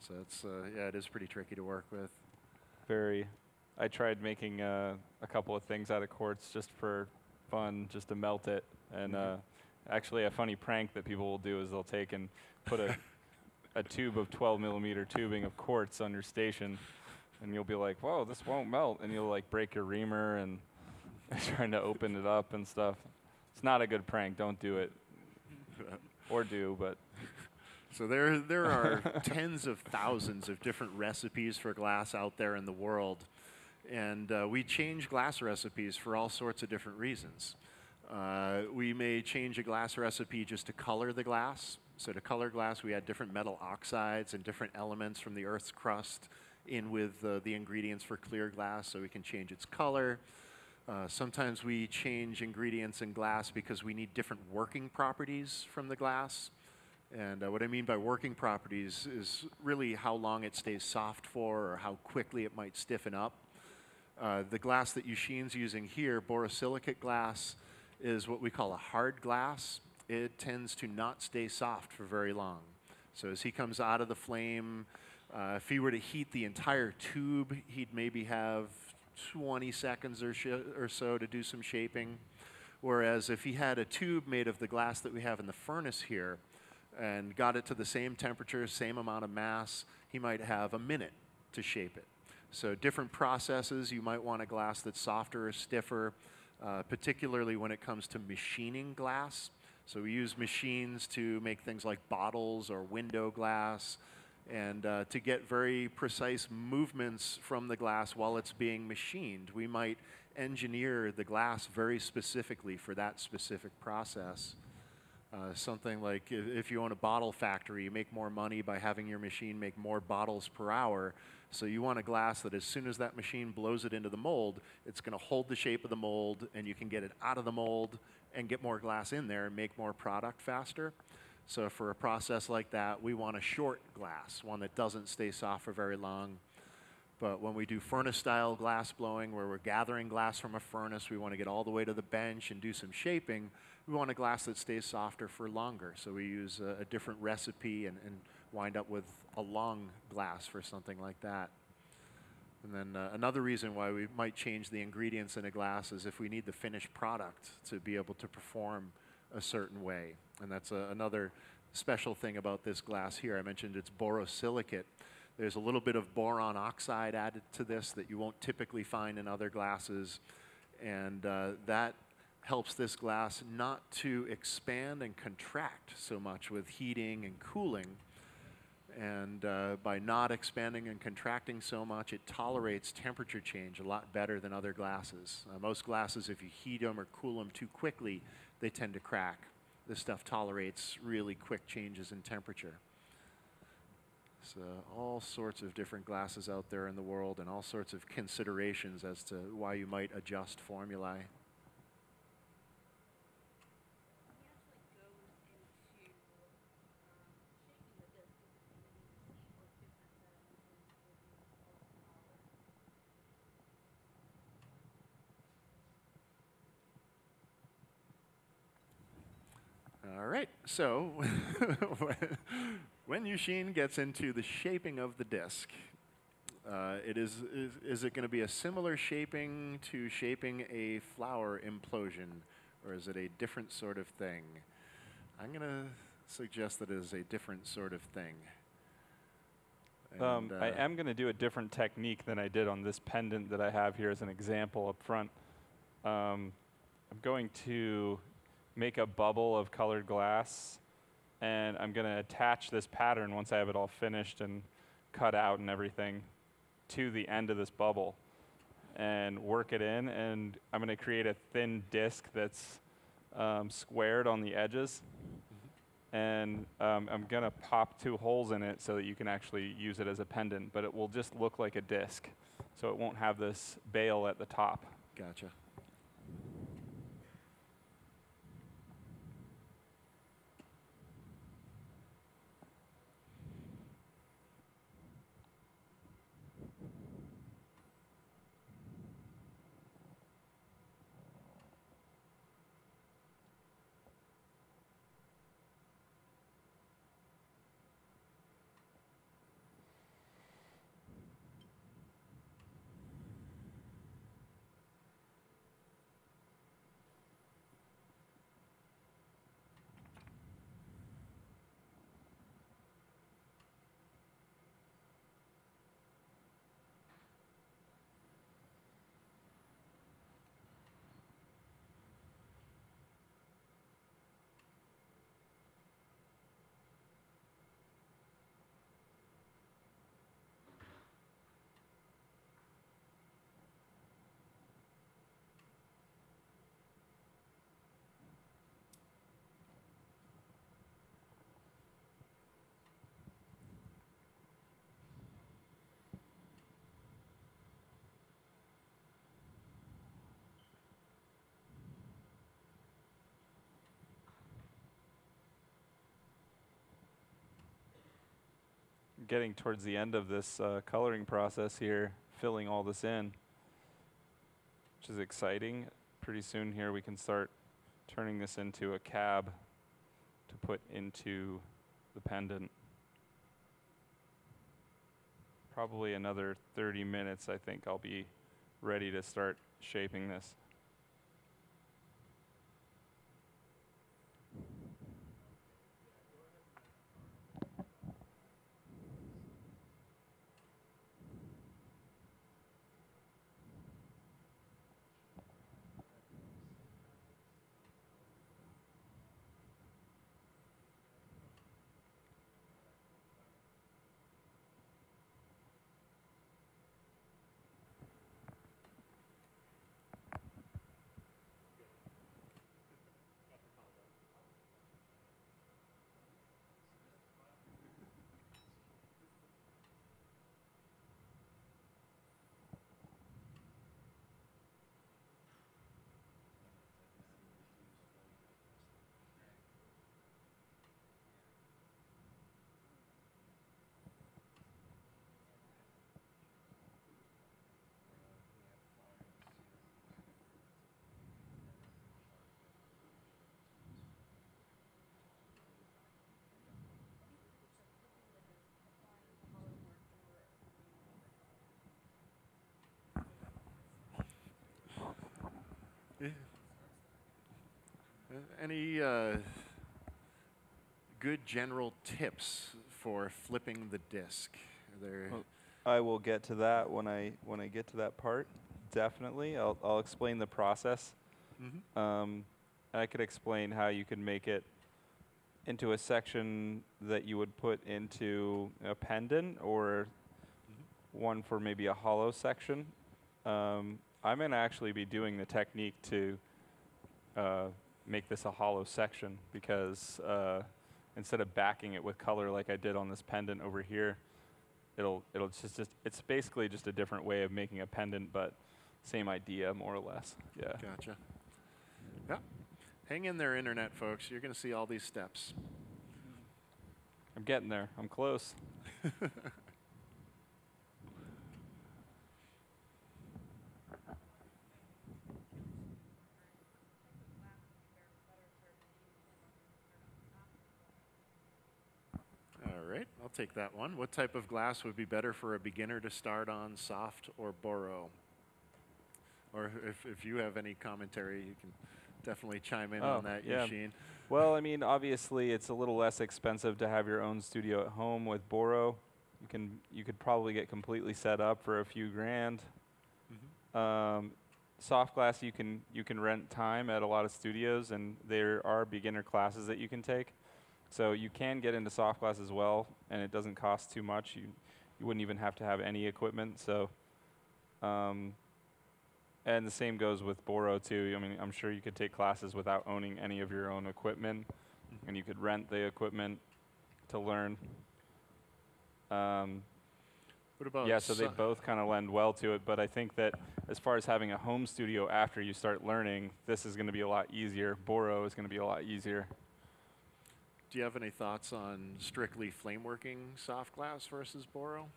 So it's, uh, yeah, it is pretty tricky to work with. Very. I tried making uh, a couple of things out of quartz just for fun, just to melt it. And Mhm. uh, actually, a funny prank that people will do is they'll take and put a, a tube of 12 millimeter tubing of quartz on your station, and you'll be like, "Whoa, this won't melt," and you'll like break your reamer and trying to open it up and stuff. It's not a good prank. Don't do it. or do, but So there, there are tens of thousands of different recipes for glass out there in the world, and uh, we change glass recipes for all sorts of different reasons. Uh, we may change a glass recipe just to color the glass. So to color glass, we add different metal oxides and different elements from the Earth's crust in with uh, the ingredients for clear glass, so we can change its color. Uh, sometimes we change ingredients in glass because we need different working properties from the glass. And uh, what I mean by working properties is really how long it stays soft for or how quickly it might stiffen up. Uh, the glass that Eusheen's using here, borosilicate glass, is what we call a hard glass. It tends to not stay soft for very long. So as he comes out of the flame, uh, if he were to heat the entire tube, he'd maybe have 20 seconds or, or so to do some shaping. Whereas if he had a tube made of the glass that we have in the furnace here and got it to the same temperature, same amount of mass, he might have a minute to shape it. So different processes, you might want a glass that's softer or stiffer, uh, particularly when it comes to machining glass. So we use machines to make things like bottles or window glass, and uh, to get very precise movements from the glass while it's being machined. We might engineer the glass very specifically for that specific process. Uh, something like if, if you own a bottle factory, you make more money by having your machine make more bottles per hour. So you want a glass that as soon as that machine blows it into the mold, it's going to hold the shape of the mold and you can get it out of the mold and get more glass in there and make more product faster. So for a process like that, we want a short glass, one that doesn't stay soft for very long. But when we do furnace style glass blowing, where we're gathering glass from a furnace, we want to get all the way to the bench and do some shaping. We want a glass that stays softer for longer. So we use a, a different recipe and, and, wind up with a long glass for something like that. And then uh, another reason why we might change the ingredients in a glass is if we need the finished product to be able to perform a certain way. And that's a, another special thing about this glass here. I mentioned it's borosilicate. There's a little bit of boron oxide added to this that you won't typically find in other glasses. And uh, that helps this glass not to expand and contract so much with heating and cooling. And uh, by not expanding and contracting so much, it tolerates temperature change a lot better than other glasses. Uh, most glasses, if you heat them or cool them too quickly, they tend to crack. This stuff tolerates really quick changes in temperature. So, all sorts of different glasses out there in the world, and all sorts of considerations as to why you might adjust formulae. All right, so when Eusheen gets into the shaping of the disc, uh, it is, is, is it going to be a similar shaping to shaping a flower implosion, or is it a different sort of thing? I'm going to suggest that it is a different sort of thing. Um, And, I uh, am going to do a different technique than I did on this pendant that I have here as an example up front. Um, I'm going to make a bubble of colored glass, and I'm going to attach this pattern once I have it all finished and cut out and everything to the end of this bubble and work it in. And I'm going to create a thin disc that's um, squared on the edges and um, I'm gonna pop two holes in it so that you can actually use it as a pendant, but it will just look like a disc, so it won't have this bail at the top. Gotcha. Getting towards the end of this uh, coloring process here, filling all this in, which is exciting. Pretty soon here we can start turning this into a cab to put into the pendant. Probably another 30 minutes, I think I'll be ready to start shaping this. Any uh, good general tips for flipping the disc? There, Well, I will get to that when I when I get to that part. Definitely, I'll I'll explain the process. Mhm. Um, I could explain how you could make it into a section that you would put into a pendant or one for maybe a hollow section. Um, I'm going to actually be doing the technique to uh, make this a hollow section because uh, instead of backing it with color like I did on this pendant over here, it'll it'll just, just it's basically just a different way of making a pendant, but same idea more or less. Yeah. Gotcha. Yeah. Hang in there, internet folks. You're going to see all these steps. I'm getting there. I'm close. All right, I'll take that one. What type of glass would be better for a beginner to start on, soft or boro? Or if, if you have any commentary, you can definitely chime in Oh, on that, yeah. Eusheen. Well, I mean, obviously, it's a little less expensive to have your own studio at home with Boro. You can you could probably get completely set up for a few grand. Um, soft glass you can you can rent time at a lot of studios, and there are beginner classes that you can take. So you can get into soft glass as well, and it doesn't cost too much. You you wouldn't even have to have any equipment. So, um, and the same goes with Boro too. I mean, I'm sure you could take classes without owning any of your own equipment, and you could rent the equipment to learn. Um, What about yeah, so they both kind of lend well to it. But I think that as far as having a home studio after you start learning, this is going to be a lot easier. Boro is going to be a lot easier. Do you have any thoughts on strictly flame working soft glass versus boro?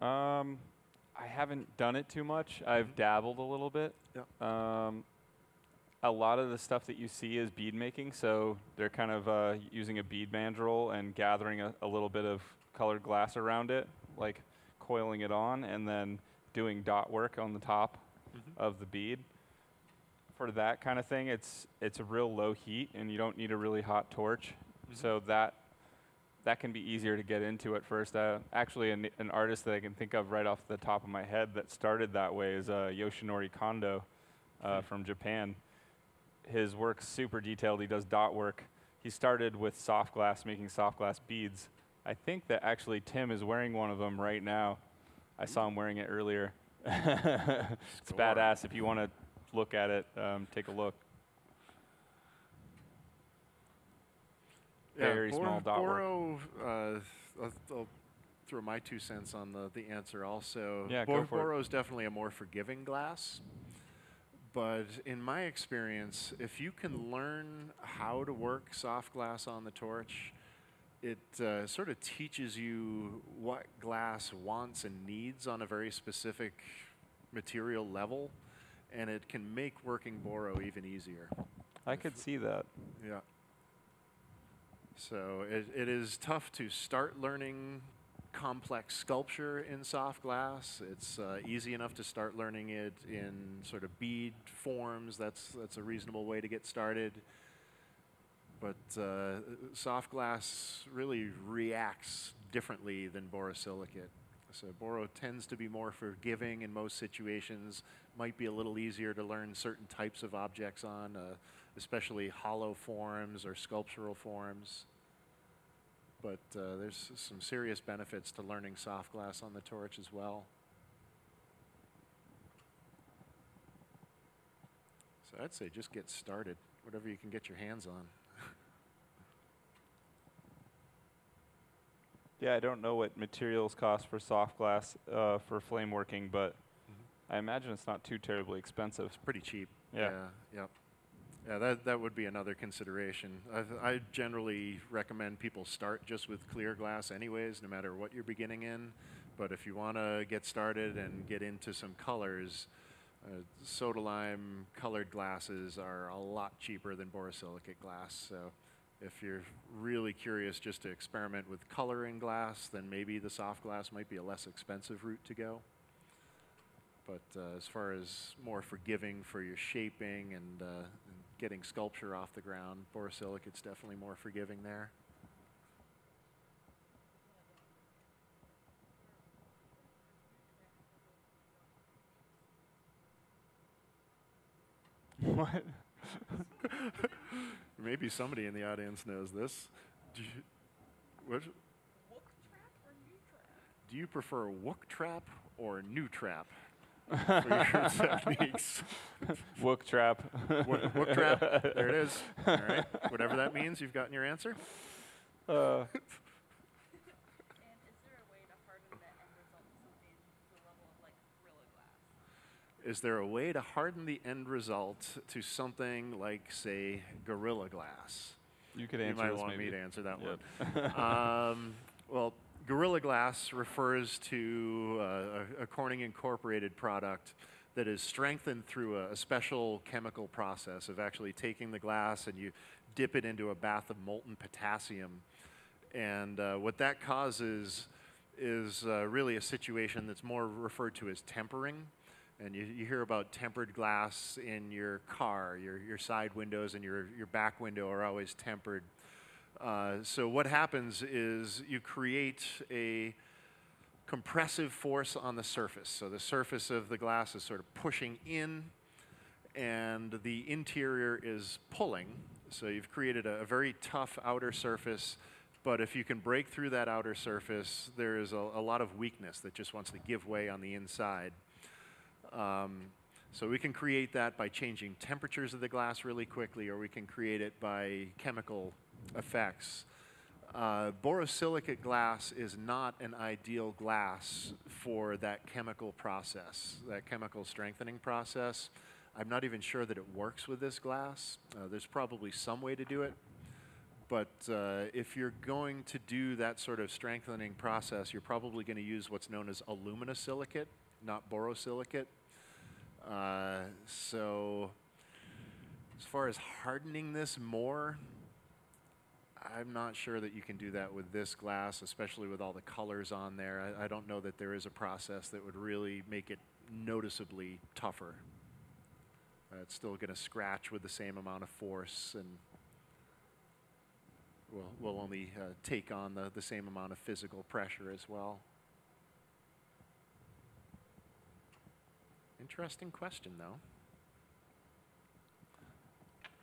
Um, I haven't done it too much. I've dabbled a little bit. Um, a lot of the stuff that you see is bead making, so they're kind of uh, using a bead mandrel and gathering a, a little bit of colored glass around it, like coiling it on, and then doing dot work on the top of the bead. For that kind of thing, it's it's a real low heat, and you don't need a really hot torch, so that that can be easier to get into at first. Uh, actually, an, an artist that I can think of right off the top of my head that started that way is uh, Yoshinori Kondo uh, from Japan. His work's super detailed. He does dot work. He started with soft glass, making soft glass beads. I think that actually Tim is wearing one of them right now. I saw him wearing it earlier. it's badass. If you want to look at it, um, take a look. Very Bor- small dot. Boro, uh, I'll, I'll throw my two cents on the, the answer also. Yeah, Bor- go for. Boro is definitely a more forgiving glass. But in my experience, if you can learn how to work soft glass on the torch, it uh, sort of teaches you what glass wants and needs on a very specific material level, and it can make working boro even easier. I could see that. Yeah. So it, it is tough to start learning complex sculpture in soft glass. It's uh, easy enough to start learning it in sort of bead forms. That's that's a reasonable way to get started. But uh, soft glass really reacts differently than borosilicate. So boro tends to be more forgiving in most situations. Might be a little easier to learn certain types of objects on, uh, especially hollow forms or sculptural forms. But uh, there's some serious benefits to learning soft glass on the torch as well. So I'd say just get started, whatever you can get your hands on. Yeah, I don't know what materials cost for soft glass uh, for flame working, but I imagine it's not too terribly expensive. It's pretty cheap. Yeah. Yeah. Yep. Yeah, that, that would be another consideration. I, I generally recommend people start just with clear glass, anyways, no matter what you're beginning in. But if you want to get started and get into some colors, uh, soda lime colored glasses are a lot cheaper than borosilicate glass. So if you're really curious just to experiment with color in glass, then maybe the soft glass might be a less expensive route to go. But uh, as far as more forgiving for your shaping and, uh, and getting sculpture off the ground, borosilicate's definitely more forgiving there. what? Maybe somebody in the audience knows this. Do you, what, Wook trap or new trap? do you prefer a Wook trap or new trap for your techniques? Wook trap. Wook, Wook trap. There it is. All right. Whatever that means, you've gotten your answer. Uh, is there a way to harden the end result to something to the level of like Gorilla Glass? Is there a way to harden the end result to something like, say, Gorilla Glass? you could You might this want maybe. me to answer that Yep. one. um, well, Gorilla Glass refers to uh, a, Corning Incorporated product that is strengthened through a, a special chemical process of actually taking the glass and you dip it into a bath of molten potassium. And uh, what that causes is uh, really a situation that's more referred to as tempering. And you, you hear about tempered glass in your car. Your, your side windows and your, your back window are always tempered. Uh, so what happens is you create a compressive force on the surface. So the surface of the glass is sort of pushing in, and the interior is pulling. So you've created a, a very tough outer surface. But if you can break through that outer surface, there is a, a lot of weakness that just wants to give way on the inside. Um, so we can create that by changing temperatures of the glass really quickly, or we can create it by chemical effects. Uh, borosilicate glass is not an ideal glass for that chemical process, that chemical strengthening process. I'm not even sure that it works with this glass. Uh, there's probably some way to do it. But uh, if you're going to do that sort of strengthening process, you're probably going to use what's known as alumina silicate, not borosilicate. Uh, so, as far as hardening this more, I'm not sure that you can do that with this glass, especially with all the colors on there. I, I don't know that there is a process that would really make it noticeably tougher. Uh, it's still going to scratch with the same amount of force and will, will only uh, take on the, the same amount of physical pressure as well. Interesting question, though.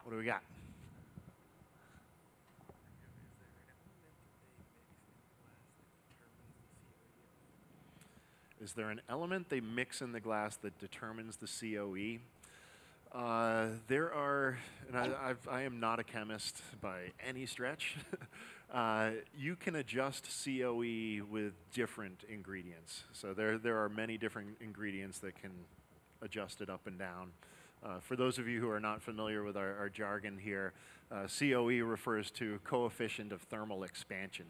What do we got? Is there an element they mix in the glass that determines the COE? Uh, there are, and I, I am not a chemist by any stretch. uh, you can adjust COE with different ingredients. So there, there are many different ingredients that can adjust it up and down. Uh, for those of you who are not familiar with our, our jargon here, uh, COE refers to coefficient of thermal expansion.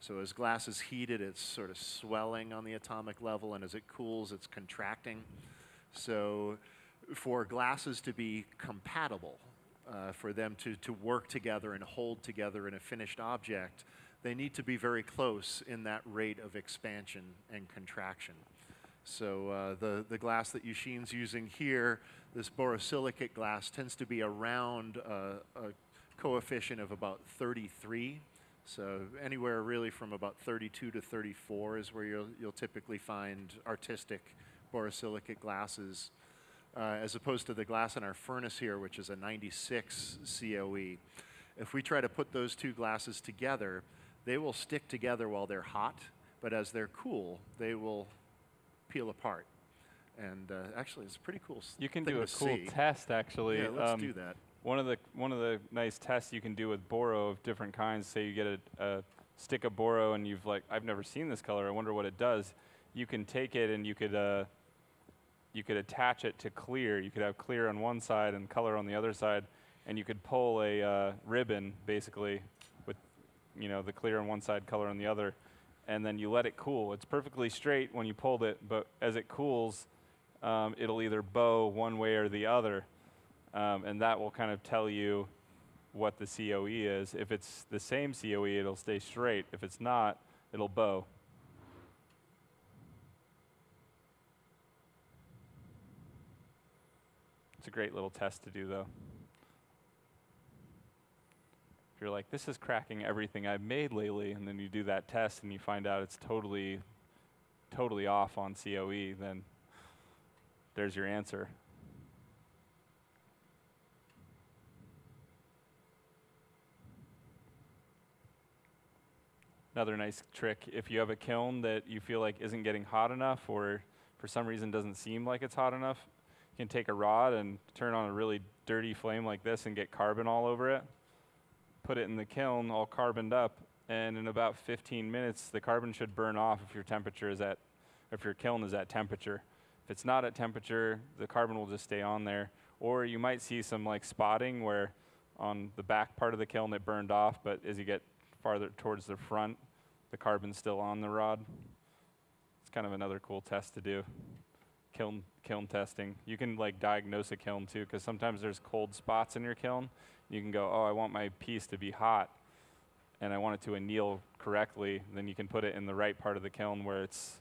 So as glass is heated, it's sort of swelling on the atomic level, and as it cools, it's contracting. So for glasses to be compatible, uh, for them to, to work together and hold together in a finished object, they need to be very close in that rate of expansion and contraction. So uh, the, the glass that Eusheen's using here, this borosilicate glass, tends to be around uh, a coefficient of about 33. So anywhere really from about 32 to 34 is where you'll, you'll typically find artistic borosilicate glasses, uh, as opposed to the glass in our furnace here, which is a 96 COE. If we try to put those two glasses together, they will stick together while they're hot, but as they're cool, they will peel apart. And uh, actually, it's a pretty cool. You can do a cool see. test actually. Yeah, let's Um, do that. One of the one of the nice tests you can do with boro of different kinds. Say you get a, a stick of boro and you've like I've never seen this color. I wonder what it does. You can take it and you could uh, you could attach it to clear. You could have clear on one side and color on the other side, and you could pull a uh, ribbon basically with you know the clear on one side, color on the other, and then you let it cool. It's perfectly straight when you pulled it, but as it cools, um, it'll either bow one way or the other um, and that will kind of tell you what the COE is. If it's the same COE, it'll stay straight. If it's not, it'll bow. It's a great little test to do, though. If you're like, this is cracking everything I've made lately, and then you do that test and you find out it's totally, totally off on COE, then there's your answer. Another nice trick if you have a kiln that you feel like isn't getting hot enough or for some reason doesn't seem like it's hot enough, you can take a rod and turn on a really dirty flame like this and get carbon all over it. Put it in the kiln all carboned up and in about 15 minutes the carbon should burn off if your temperature is at if your kiln is at temperature. If it's not at temperature, the carbon will just stay on there or you might see some like spotting where on the back part of the kiln it burned off, but as you get farther towards the front, the carbon's still on the rod. It's kind of another cool test to do. Kiln kiln testing. You can like diagnose a kiln too, because sometimes there's cold spots in your kiln. You can go, oh, I want my piece to be hot, and I want it to anneal correctly. Then you can put it in the right part of the kiln where it's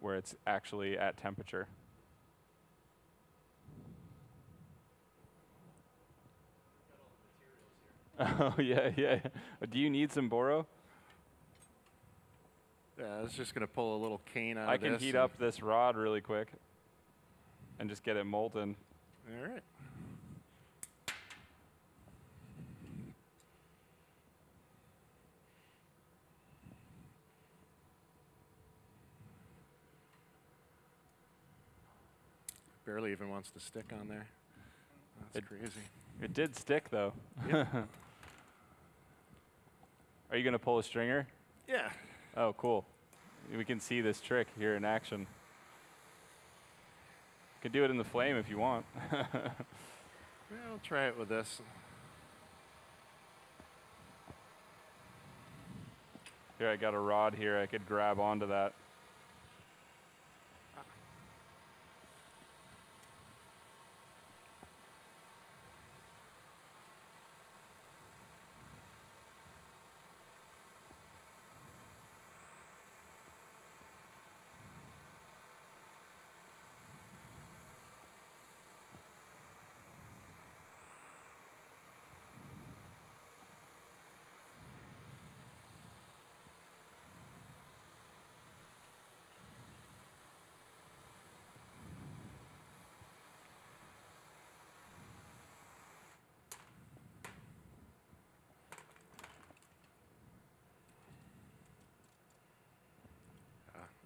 where it's actually at temperature. Oh yeah, yeah. Do you need some boro? Yeah, I was just going to pull a little cane out I can heat up this rod really quick and just get it molten. All right. Barely even wants to stick on there. That's It- crazy. It did stick though. Yep. Are you gonna pull a stringer? Yeah. Oh, cool. We can see this trick here in action. You could do it in the flame if you want. Well, I'll try it with this. here, I got a rod here. I could grab onto that.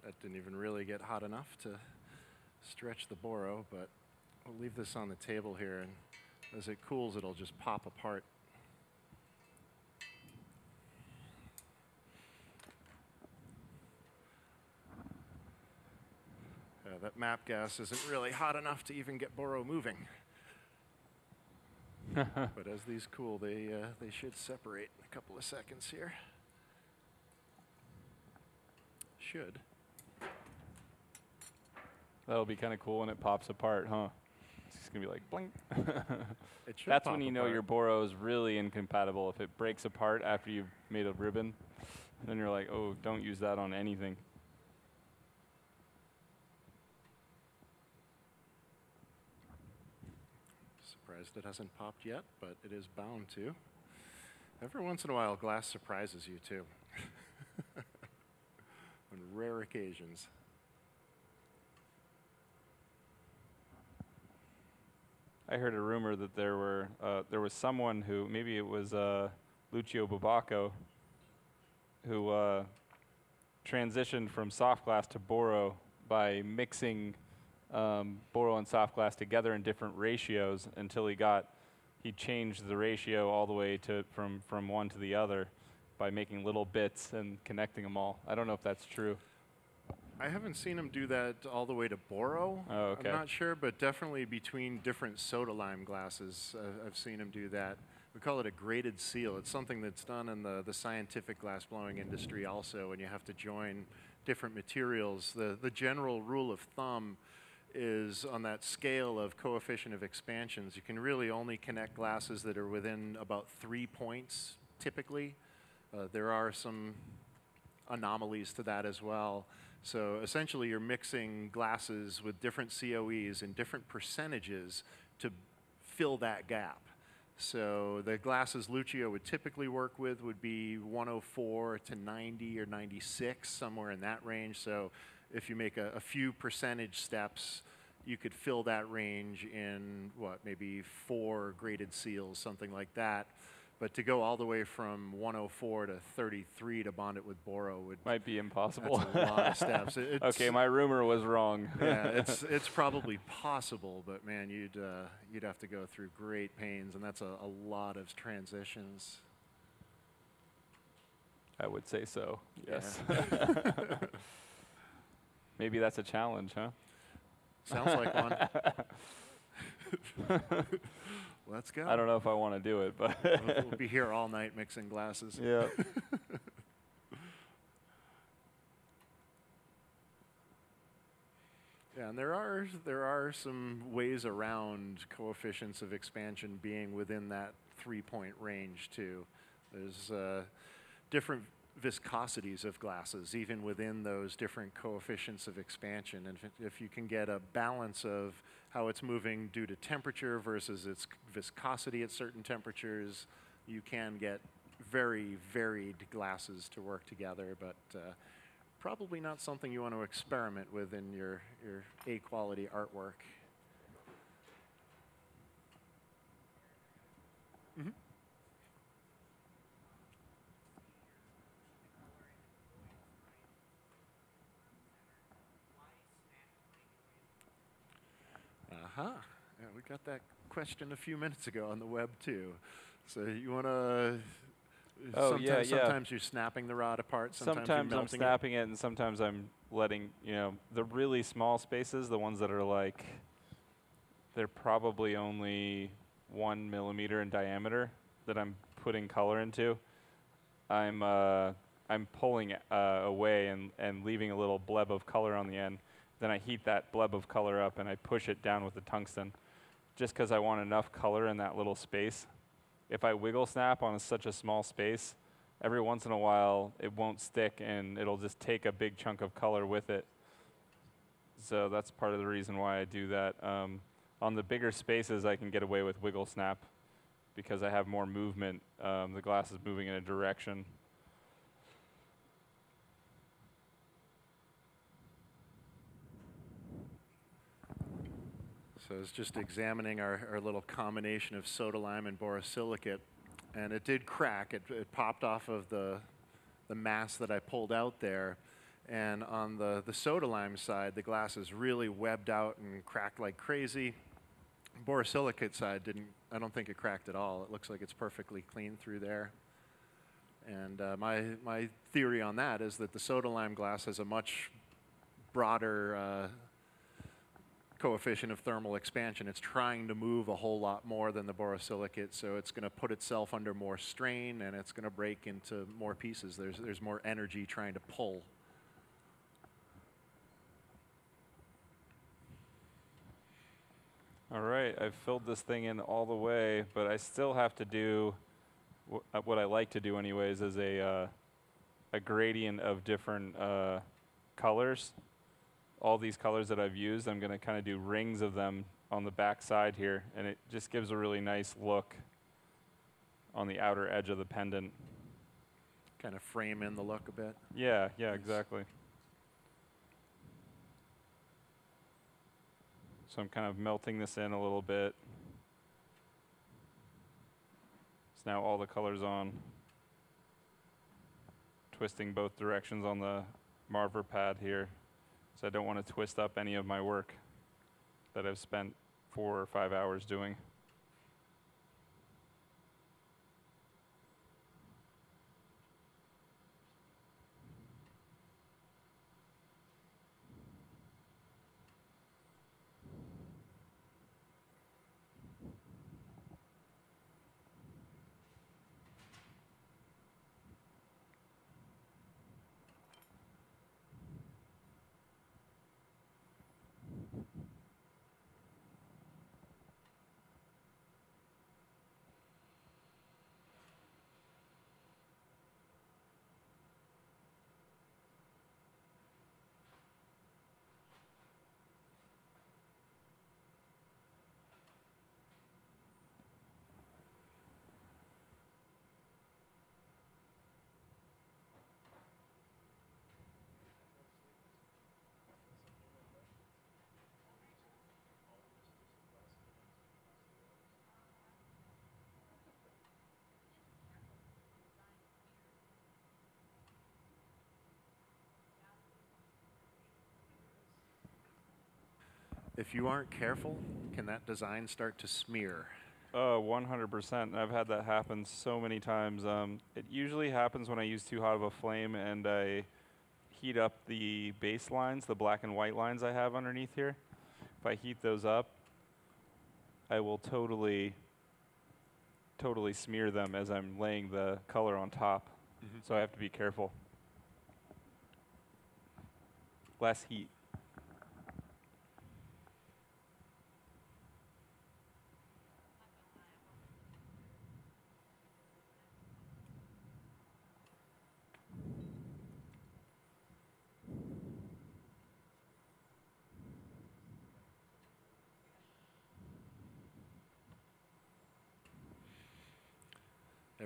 Uh, that didn't even really get hot enough to stretch the boro, but we'll leave this on the table here, and as it cools, it'll just pop apart. Uh, that MAPP gas isn't really hot enough to even get boro moving. but as these cool, they, uh, they should separate in a couple of seconds here. Should. That'll be kind of cool when it pops apart, huh? It's just gonna be like blink. It should That's when you know apart. your Boro is really incompatible. If it breaks apart after you've made a ribbon, then you're like, oh, don't use that on anything. Surprised it hasn't popped yet, but it is bound to. Every once in a while, glass surprises you too. On rare occasions. I heard a rumor that there were uh, there was someone who maybe it was uh, Lucio Bubacco who uh, transitioned from soft glass to Boro by mixing um, Boro and soft glass together in different ratios until he got he changed the ratio all the way to from from one to the other by making little bits and connecting them all. I don't know if that's true. I haven't seen him do that all the way to Boro. Oh, okay. I'm not sure, but definitely between different soda lime glasses, uh, I've seen him do that. We call it a graded seal. It's something that's done in the, the scientific glass blowing industry also, and you have to join different materials. The, the general rule of thumb is on that scale of coefficient of expansions, you can really only connect glasses that are within about three points typically. Uh, there are some anomalies to that as well. So essentially, you're mixing glasses with different COEs in different percentages to fill that gap. So the glasses Lucio would typically work with would be 104 to 90 or 96, somewhere in that range. So if you make a, a few percentage steps, you could fill that range in what, maybe four graded seals, something like that. But to go all the way from 104 to 33 to bond it with Boro would Might be impossible. that's a lot of steps. It's- okay, my rumor was wrong. yeah, it's it's probably possible, but man, you'd uh, you'd have to go through great pains, and that's a, a lot of transitions. I would say so. Yeah. Yes. Maybe that's a challenge, huh? Sounds like one. Let's go. I don't know if I want to do it, but We'll, we'll be here all night mixing glasses. yeah. Yeah, and there are there are some ways around coefficients of expansion being within that three point range too. There's uh, different viscosities of glasses, even within those different coefficients of expansion. And if, if you can get a balance of how it's moving due to temperature versus its viscosity at certain temperatures, you can get very varied glasses to work together. But uh, probably not something you want to experiment with in your, your A quality artwork. Uh-huh. Yeah, we got that question a few minutes ago on the web too. So you want to? Oh, yeah, yeah. Sometimes you're snapping the rod apart. Sometimes, Sometimes you're I'm melting it. snapping it. and sometimes I'm letting you know the really small spaces, the ones that are like they're probably only one millimeter in diameter that I'm putting color into. I'm uh, I'm pulling uh, away and, and leaving a little bleb of color on the end. Then I heat that bleb of color up and I push it down with the tungsten, just because I want enough color in that little space. If I wiggle snap on such a small space, every once in a while it won't stick and it'll just take a big chunk of color with it. So that's part of the reason why I do that. Um, on the bigger spaces, I can get away with wiggle snap because I have more movement. Um, the glass is moving in a direction. So I was just examining our, our little combination of soda lime and borosilicate, and it did crack. It, it popped off of the, the mass that I pulled out there. And on the, the soda lime side, the glass is really webbed out and cracked like crazy. Borosilicate side didn't, I don't think it cracked at all. It looks like it's perfectly clean through there. And uh, my, my theory on that is that the soda lime glass has a much broader uh, coefficient of thermal expansion. It's trying to move a whole lot more than the borosilicate, so it's going to put itself under more strain and it's going to break into more pieces. There's, there's more energy trying to pull. All right, I've filled this thing in all the way, but I still have to do wh- uh, what I like to do, anyways, is a uh, a gradient of different uh, colors. All these colors that I've used, I'm going to kind of do rings of them on the back side here, and it just gives a really nice look on the outer edge of the pendant. Kind of frame in the look a bit. Yeah, yeah, exactly. So I'm kind of melting this in a little bit. So now all the colors on. Twisting both directions on the marver pad here. So I don't want to twist up any of my work that I've spent four or five hours doing. If you aren't careful, can that design start to smear? Oh, 100%. I've had that happen so many times. Um, it usually happens when I use too hot of a flame and I heat up the base lines, the black and white lines I have underneath here. If I heat those up, I will totally, totally smear them as I'm laying the color on top. Mhm. So I have to be careful. Less heat.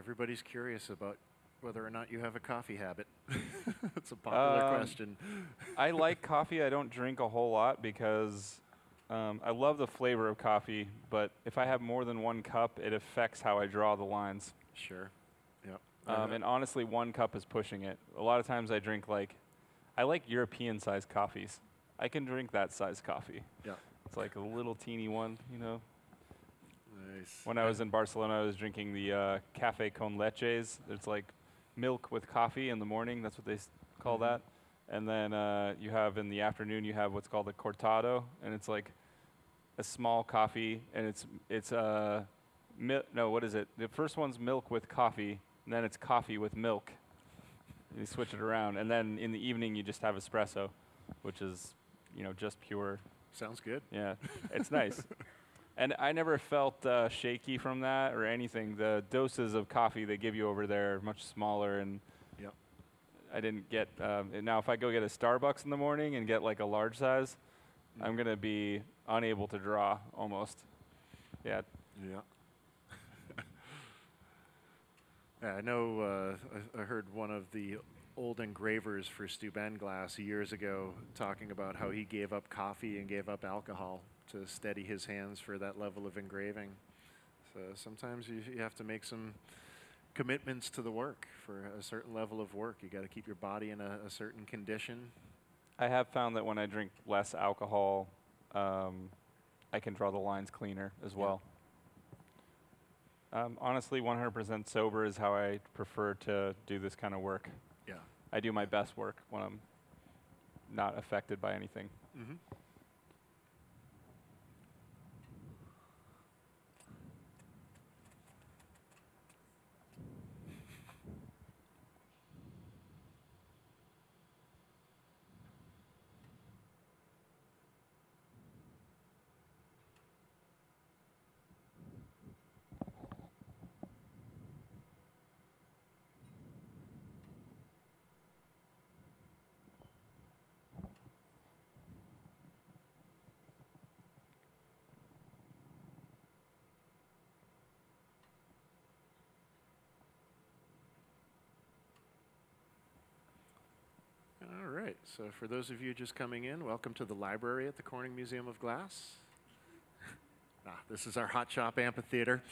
Everybody's curious about whether or not you have a coffee habit. It's a popular Um, question. I like coffee. I don't drink a whole lot because um, I love the flavor of coffee, but if I have more than one cup, it affects how I draw the lines. Sure. Yep. Um, and honestly, one cup is pushing it. A lot of times I drink like, I like European sized coffees. I can drink that size coffee. Yeah. It's like a little teeny one, you know. Nice. When I was in Barcelona, I was drinking the uh, cafe con leches. It's like milk with coffee in the morning. That's what they call Mhm. that. And then uh, you have in the afternoon, you have what's called a cortado, and it's like a small coffee, and it's it's uh, mi- no, what is it? The first one's milk with coffee, and then it's coffee with milk. You switch it around, and then in the evening you just have espresso, which is you know just pure Sounds good. yeah, it's nice. And I never felt uh, shaky from that or anything. The doses of coffee they give you over there are much smaller, and Yep. I didn't get. Um, now, if I go get a Starbucks in the morning and get like a large size, I'm gonna be unable to draw almost. Yeah, Yeah. yeah, I know. Uh, I, I heard one of the old engravers for Steuben glass years ago talking about how he gave up coffee and gave up alcohol to steady his hands for that level of engraving. So sometimes you, you have to make some commitments to the work for a certain level of work. You got to keep your body in a, a certain condition. I have found that when I drink less alcohol, um, I can draw the lines cleaner as Yeah. well. Um, honestly, 100% sober is how I prefer to do this kind of work. Yeah. I do my best work when I'm not affected by anything. Mm-hmm. Alright, so, for those of you just coming in, welcome to the library at the Corning Museum of Glass. ah, this is our Hot Shop Amphitheater,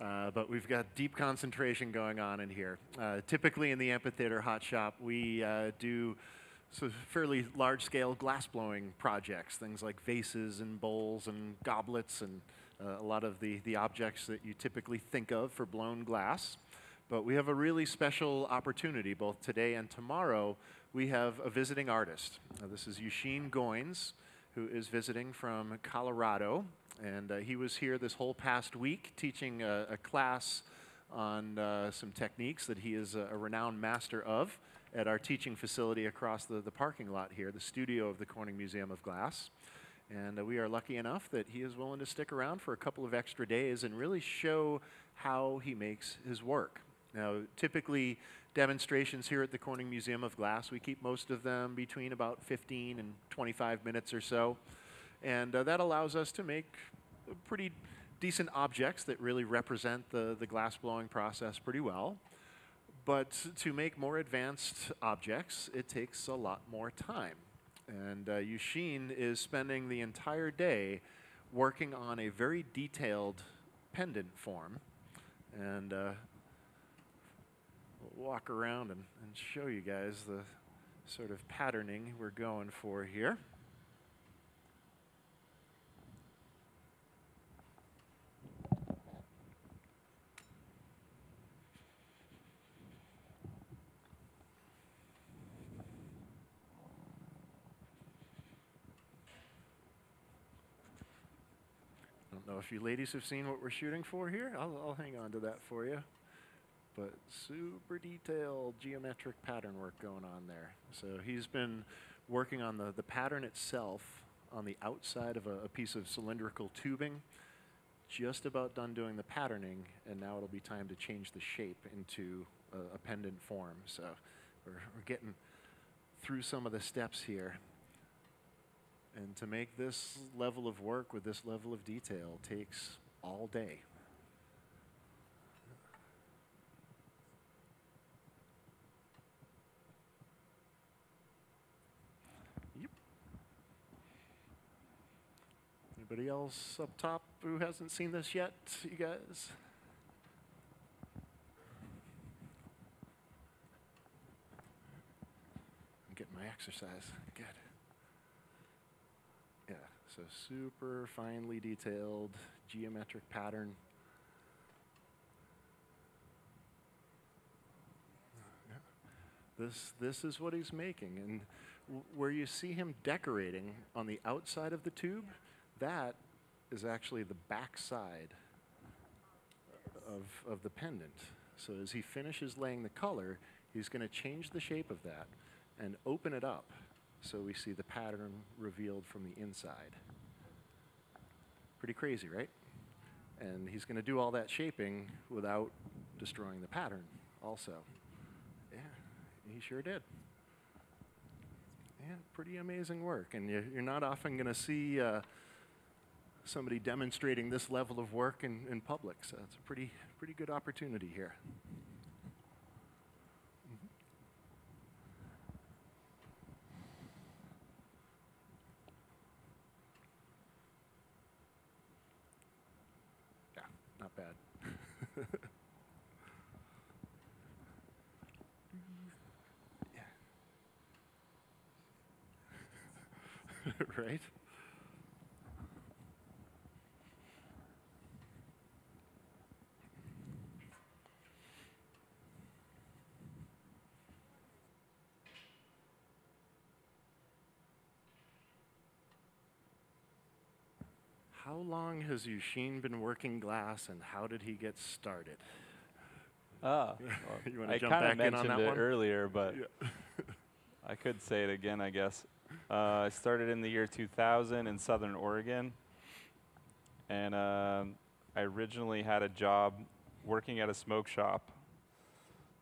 uh, but we've got deep concentration going on in here. Uh, typically, in the amphitheater Hot Shop, we uh, do so fairly large scale glass blowing projects, things like vases and bowls and goblets and uh, a lot of the, the objects that you typically think of for blown glass. But we have a really special opportunity both today and tomorrow. We have a visiting artist. Uh, this is Eusheen Goines, who is visiting from Colorado. And uh, he was here this whole past week teaching a, a class on uh, some techniques that he is a, a renowned master of at our teaching facility across the, the parking lot here, the studio of the Corning Museum of Glass. And uh, we are lucky enough that he is willing to stick around for a couple of extra days and really show how he makes his work. Now, typically, demonstrations here at the Corning Museum of Glass, we keep most of them between about 15 and 25 minutes or so. And uh, that allows us to make pretty decent objects that really represent the, the glass blowing process pretty well. But to make more advanced objects, it takes a lot more time. And uh, Eusheen is spending the entire day working on a very detailed pendant form. And uh, walk around and, and show you guys the sort of patterning we're going for here. I don't know if you ladies have seen what we're shooting for here. I'll, I'll hang on to that for you. But super detailed geometric pattern work going on there. So he's been working on the, the pattern itself on the outside of a, a piece of cylindrical tubing. Just about done doing the patterning, and now it'll be time to change the shape into a, a pendant form. So we're, we're getting through some of the steps here. And to make this level of work with this level of detail takes all day. Yep. Anybody else up top who hasn't seen this yet, you guys? I'm getting my exercise. Good. Yeah, so super finely detailed geometric pattern. This, this is what he's making. And where you see him decorating on the outside of the tube, that is actually the back side of, of the pendant. So as he finishes laying the color, he's going to change the shape of that and open it up so we see the pattern revealed from the inside. Pretty crazy, right? And he's going to do all that shaping without destroying the pattern, also. Yeah, he sure did. Yeah, pretty amazing work. And you, you're not often going to see uh, somebody demonstrating this level of work in, in public, so it's a pretty, pretty good opportunity here. Mm-hmm. Yeah, not bad. right? Long has Eusheen been working glass and how did he get started? Ah, You wanna I jump kind of back in on mentioned it one? earlier, but Yeah. I could say it again, I guess. Uh, I started in the year 2000 in Southern Oregon, and um, I originally had a job working at a smoke shop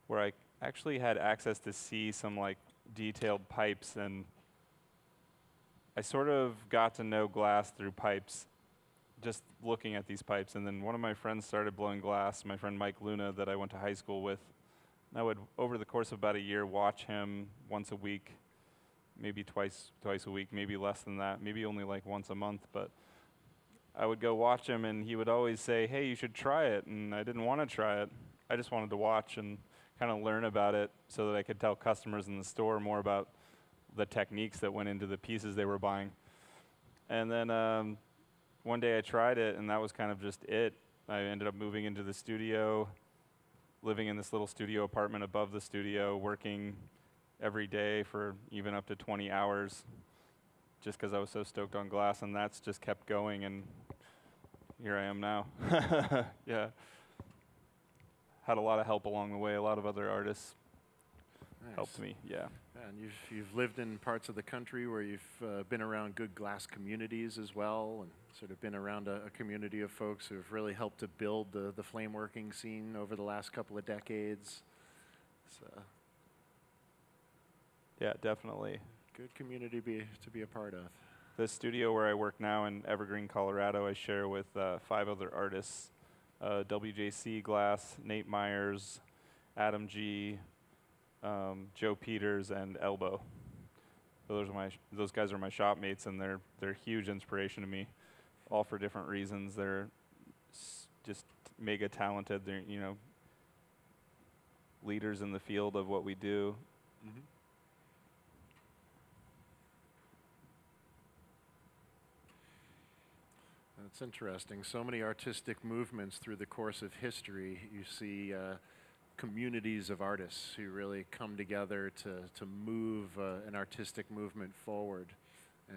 where I actually had access to see some like detailed pipes, and I sort of got to know glass through pipes, just looking at these pipes. And then one of my friends started blowing glass, my friend Mike Luna, that I went to high school with. And I would, over the course of about a year, watch him once a week maybe twice twice a week, maybe less than that, maybe only like once a month. But I would go watch him, and he would always say, "Hey, you should try it." And I didn't want to try it. I just wanted to watch and kind of learn about it so that I could tell customers in the store more about the techniques that went into the pieces they were buying. And then um, one day I tried it, and that was kind of just it. I ended up moving into the studio, living in this little studio apartment above the studio, working every day for even up to 20 hours just because I was so stoked on glass, and that's just kept going, and here I am now. yeah. Had a lot of help along the way, a lot of other artists Nice. helped me, yeah. And you've, you've lived in parts of the country where you've uh, been around good glass communities as well, and sort of been around a, a community of folks who have really helped to build the, the flame working scene over the last couple of decades. A Yeah, definitely. good community be, to be a part of. The studio where I work now in Evergreen, Colorado, I share with uh, five other artists uh, WJC Glass, Nate Myers, Adam G, um, Joe Peters, and Elbow. Those are my those guys are my shop mates, and they're they're huge inspiration to me, all for different reasons. They're just mega talented. They're you know leaders in the field of what we do. That's interesting. So many artistic movements through the course of history. You see uh, communities of artists who really come together to, to move uh, an artistic movement forward.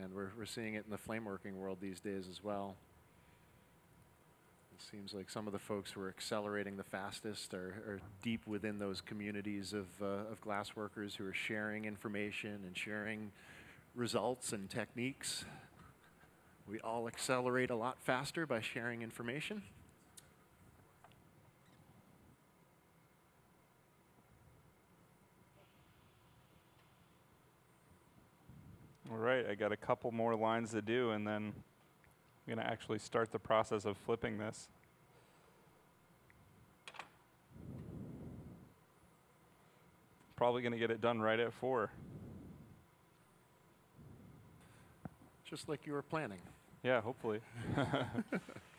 And we're, we're seeing it in the flameworking world these days as well. It seems like some of the folks who are accelerating the fastest are, are deep within those communities of, uh, of glass workers who are sharing information and sharing results and techniques. We all accelerate a lot faster by sharing information. All right, I got a couple more lines to do, and then I'm going to actually start the process of flipping this. Probably going to get it done right at four. Just like you were planning. Yeah, hopefully.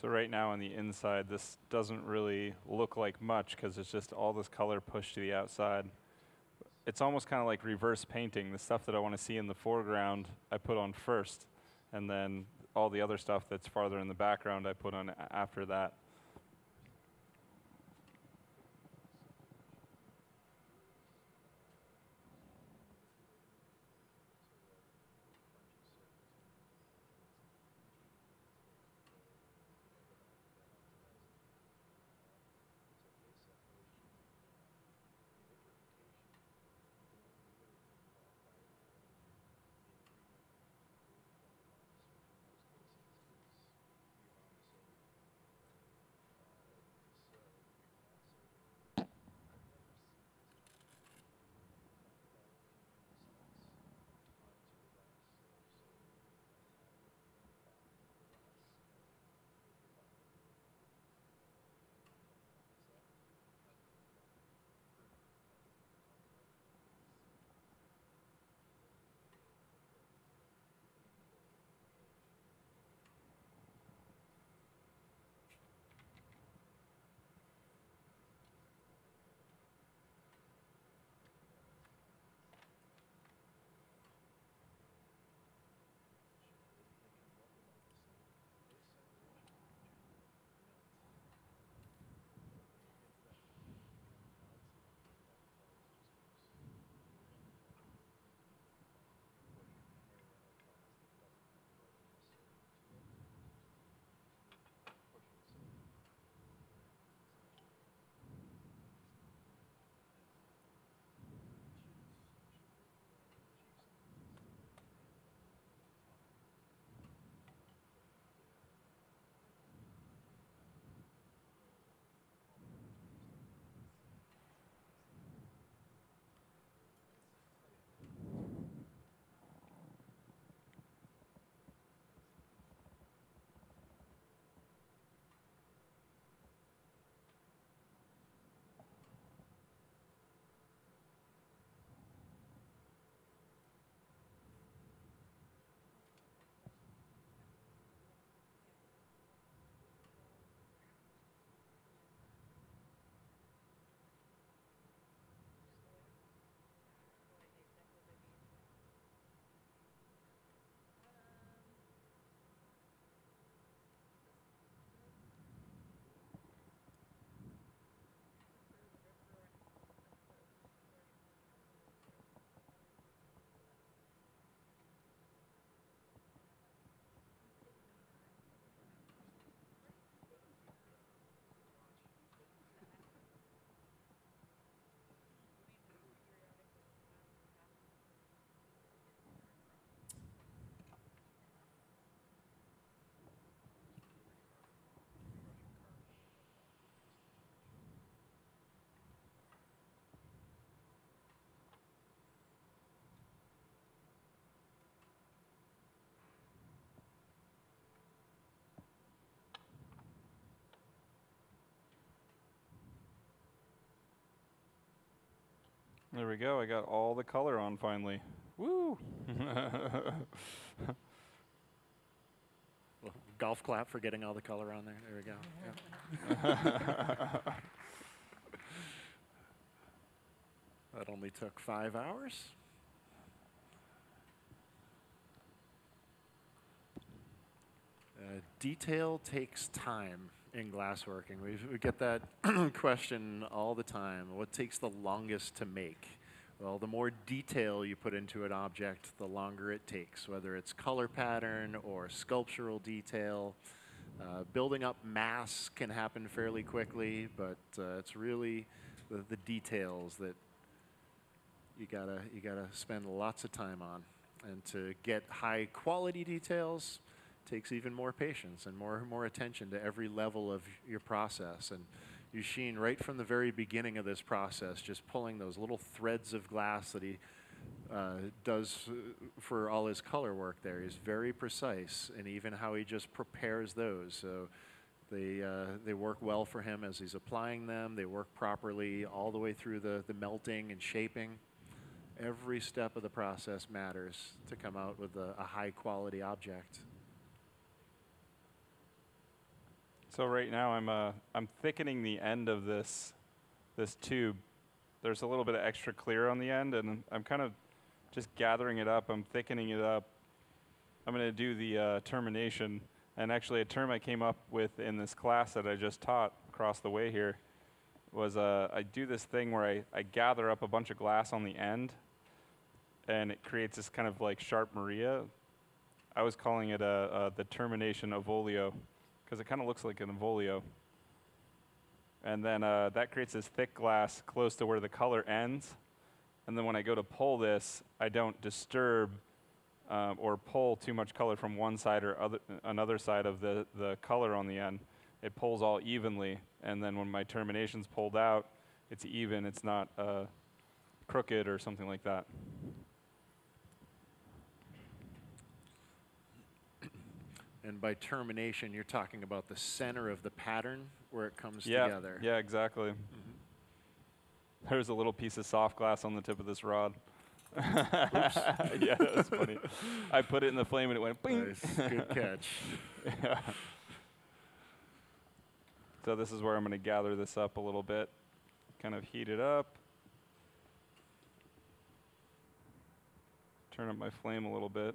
So right now on the inside, this doesn't really look like much because it's just all this color pushed to the outside. It's almost kind of like reverse painting. The stuff that I want to see in the foreground, I put on first, and then all the other stuff that's farther in the background, I put on after that. There we go. I got all the color on finally. Woo! Golf clap for getting all the color on there. There we go. Yep. that only took five hours. Uh, detail takes time in glassworking. We, we get that question all the time. What takes the longest to make? Well, the more detail you put into an object, the longer it takes, whether it's color pattern or sculptural detail. Uh, building up mass can happen fairly quickly, but uh, it's really the, the details that you gotta you gotta spend lots of time on. And to get high quality details takes even more patience and more and more attention to every level of your process. And Eusheen, right from the very beginning of this process, just pulling those little threads of glass that he uh, does for all his color work there. He's very precise, and even how he just prepares those. So they, uh, they work well for him as he's applying them. They work properly all the way through the, the melting and shaping. Every step of the process matters to come out with a, a high quality object. So right now I'm uh, I'm thickening the end of this this tube. There's a little bit of extra clear on the end, and I'm kind of just gathering it up. I'm thickening it up. I'm going to do the uh, termination, and actually a term I came up with in this class that I just taught across the way here was uh, I do this thing where I, I gather up a bunch of glass on the end, and it creates this kind of like sharp Maria. I was calling it uh, uh, the termination of oleo because it kind of looks like an Involio. And then uh, that creates this thick glass close to where the color ends. And then when I go to pull this, I don't disturb um, or pull too much color from one side or other, another side of the, the color on the end. It pulls all evenly. And then when my termination's pulled out, it's even, it's not uh, crooked or something like that. And by termination, you're talking about the center of the pattern where it comes yeah, together. Yeah, exactly. Mm-hmm. There's a little piece of soft glass on the tip of this rod. yeah, that was funny. I put it in the flame and it went bing. Nice. Good catch. yeah. So this is where I'm going to gather this up a little bit, kind of heat it up. Turn up my flame a little bit.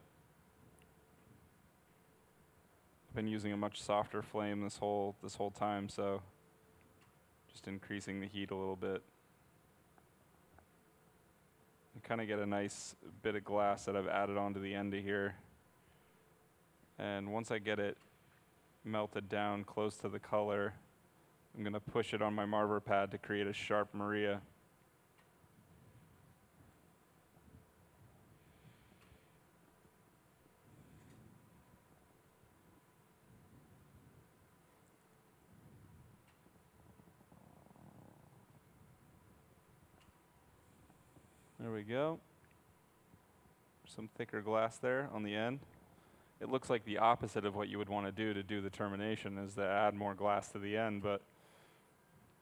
I've been using a much softer flame this whole this whole time, so just increasing the heat a little bit. And kind of get a nice bit of glass that I've added onto the end of here. And once I get it melted down close to the color, I'm going to push it on my marver pad to create a sharp Maria. We go. Some thicker glass there on the end. It looks like the opposite of what you would want to do to do the termination is to add more glass to the end, but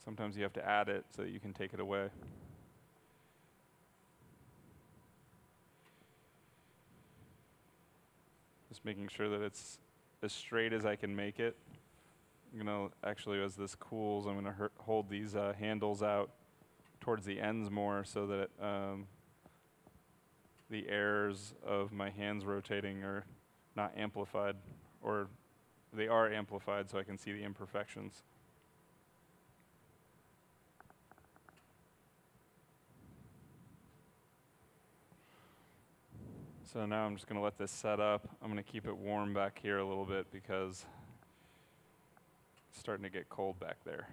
sometimes you have to add it so that you can take it away. Just making sure that it's as straight as I can make it. I'm going to actually, as this cools, I'm going to hold these uh, handles out towards the ends more so that um, the errors of my hands rotating are not amplified, or they are amplified so I can see the imperfections. So now I'm just going to let this set up. I'm going to keep it warm back here a little bit because it's starting to get cold back there.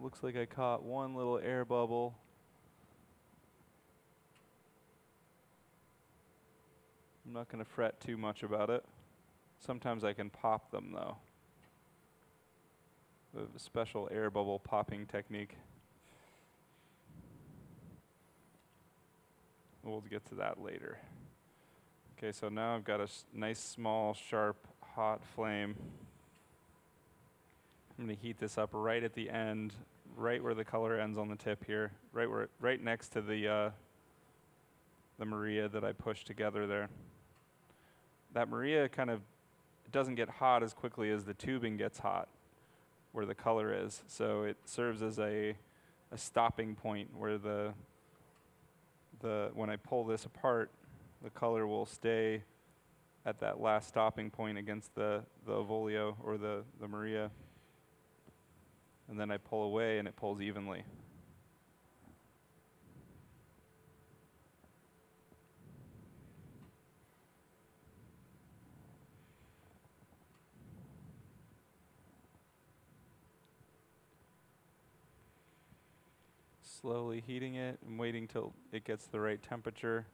Looks like I caught one little air bubble. I'm not going to fret too much about it. Sometimes I can pop them though. a special air bubble popping technique. We'll get to that later. Okay, so now I've got a nice, small, sharp, hot flame. I'm going to heat this up right at the end, right where the color ends on the tip here, right where, right next to the uh, the Maria that I pushed together there. That Maria kind of doesn't get hot as quickly as the tubing gets hot, where the color is. So it serves as a a stopping point where the the when I pull this apart, the color will stay at that last stopping point against the the Ovolio or the the Maria and then I pull away and it pulls evenly. Slowly heating it and waiting till it gets the right temperature.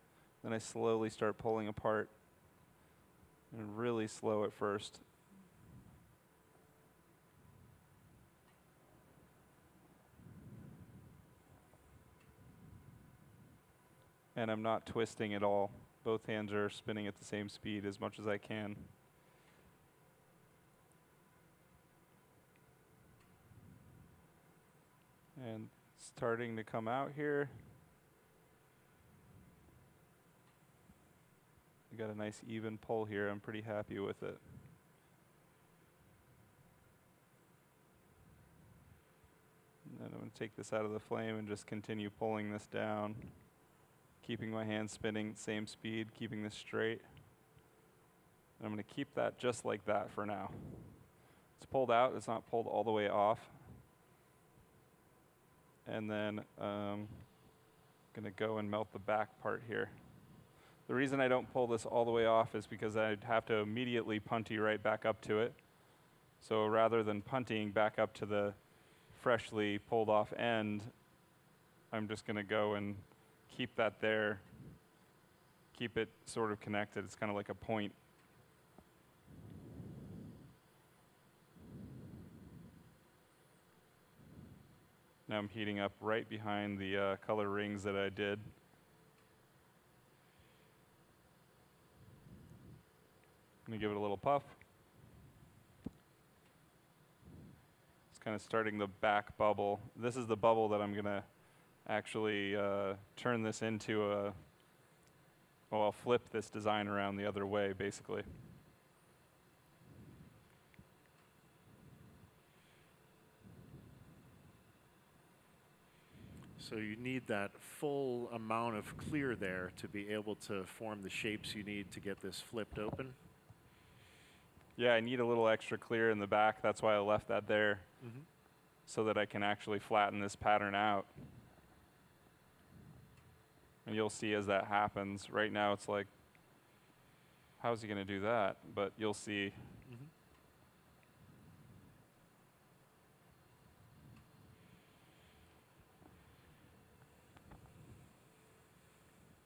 Then I slowly start pulling apart and really slow at first. And I'm not twisting at all. Both hands are spinning at the same speed as much as I can. And starting to come out here. I got a nice even pull here. I'm pretty happy with it. And then I'm going to take this out of the flame and just continue pulling this down keeping my hand spinning same speed, keeping this straight. And I'm going to keep that just like that for now. It's pulled out, it's not pulled all the way off. And then um, I'm going to go and melt the back part here. The reason I don't pull this all the way off is because I'd have to immediately punty right back up to it. So rather than punting back up to the freshly pulled off end, I'm just going to go and keep that there, keep it sort of connected. It's kind of like a point. Now I'm heating up right behind the uh, color rings that I did. I'm going to give it a little puff. It's kind of starting the back bubble. This is the bubble that I'm going to actually uh, turn this into a, well, I'll flip this design around the other way, basically. So you need that full amount of clear there to be able to form the shapes you need to get this flipped open. Yeah, I need a little extra clear in the back. That's why I left that there, Mm -hmm. so that I can actually flatten this pattern out. And you'll see as that happens. Right now, it's like, how's he going to do that? But you'll see. Mm-hmm.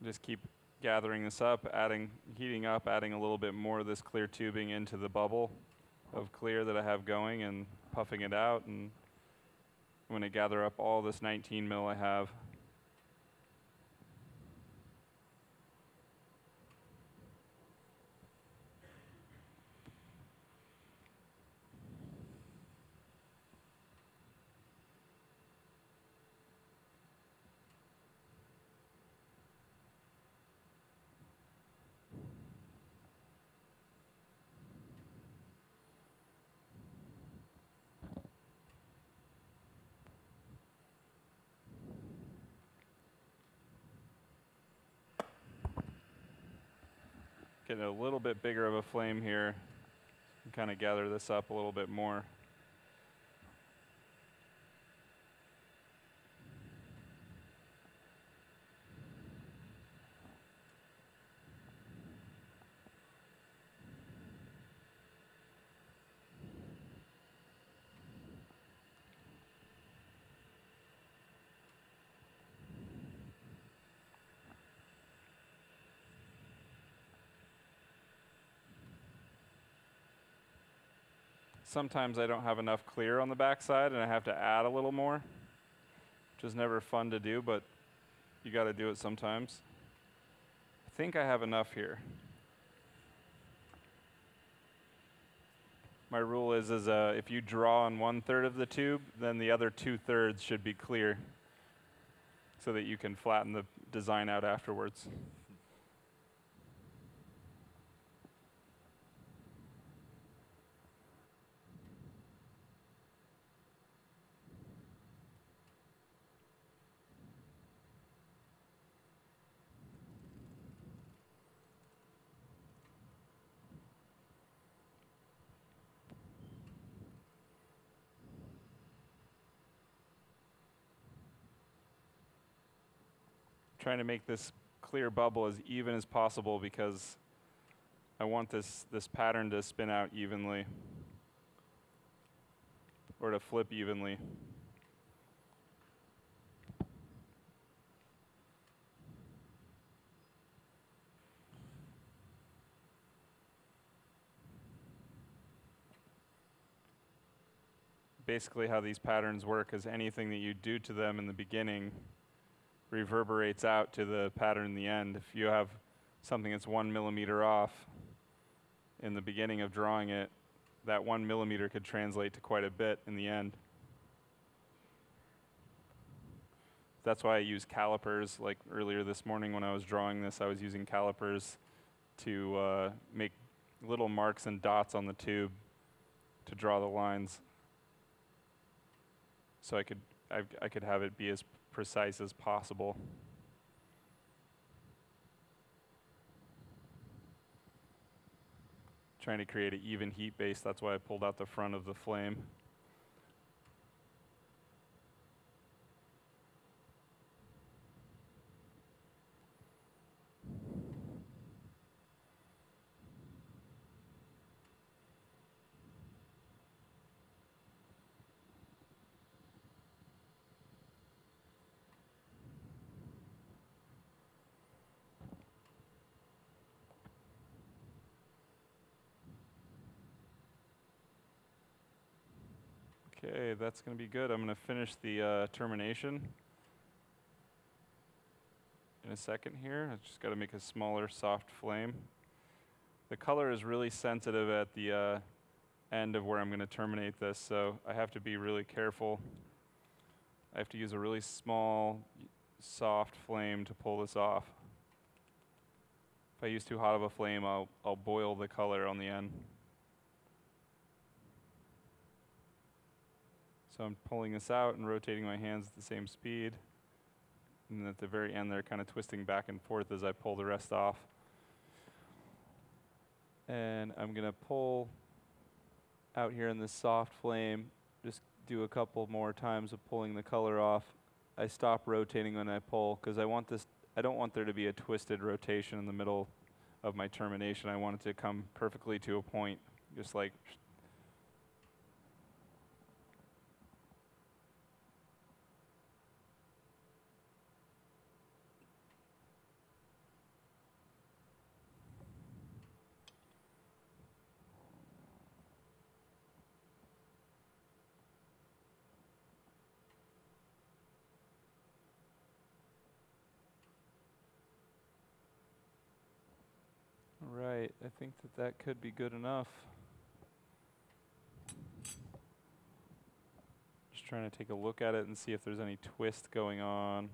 Just keep gathering this up, adding, heating up, adding a little bit more of this clear tubing into the bubble of clear that I have going and puffing it out. And I'm going to gather up all this 19 mil I have. Get a little bit bigger of a flame here and kind of gather this up a little bit more. Sometimes I don't have enough clear on the backside and I have to add a little more, which is never fun to do, but you got to do it sometimes. I think I have enough here. My rule is, is uh, if you draw on one third of the tube, then the other two thirds should be clear, so that you can flatten the design out afterwards. Trying to make this clear bubble as even as possible because I want this, this pattern to spin out evenly or to flip evenly. Basically, how these patterns work is anything that you do to them in the beginning reverberates out to the pattern in the end. If you have something that's one millimeter off in the beginning of drawing it, that one millimeter could translate to quite a bit in the end. That's why I use calipers. Like earlier this morning when I was drawing this, I was using calipers to uh, make little marks and dots on the tube to draw the lines. So I could I, I could have it be as precise as possible. Trying to create an even heat base, that's why I pulled out the front of the flame. Okay, that's going to be good. I'm going to finish the uh, termination in a second here. I just got to make a smaller soft flame. The color is really sensitive at the uh, end of where I'm going to terminate this, so I have to be really careful. I have to use a really small, soft flame to pull this off. If I use too hot of a flame, I'll, I'll boil the color on the end. So I'm pulling this out and rotating my hands at the same speed. And at the very end, they're kind of twisting back and forth as I pull the rest off. And I'm going to pull out here in this soft flame, just do a couple more times of pulling the color off. I stop rotating when I pull because I want this, I don't want there to be a twisted rotation in the middle of my termination. I want it to come perfectly to a point, just like Right, I think that that could be good enough. Just trying to take a look at it and see if there's any twist going on,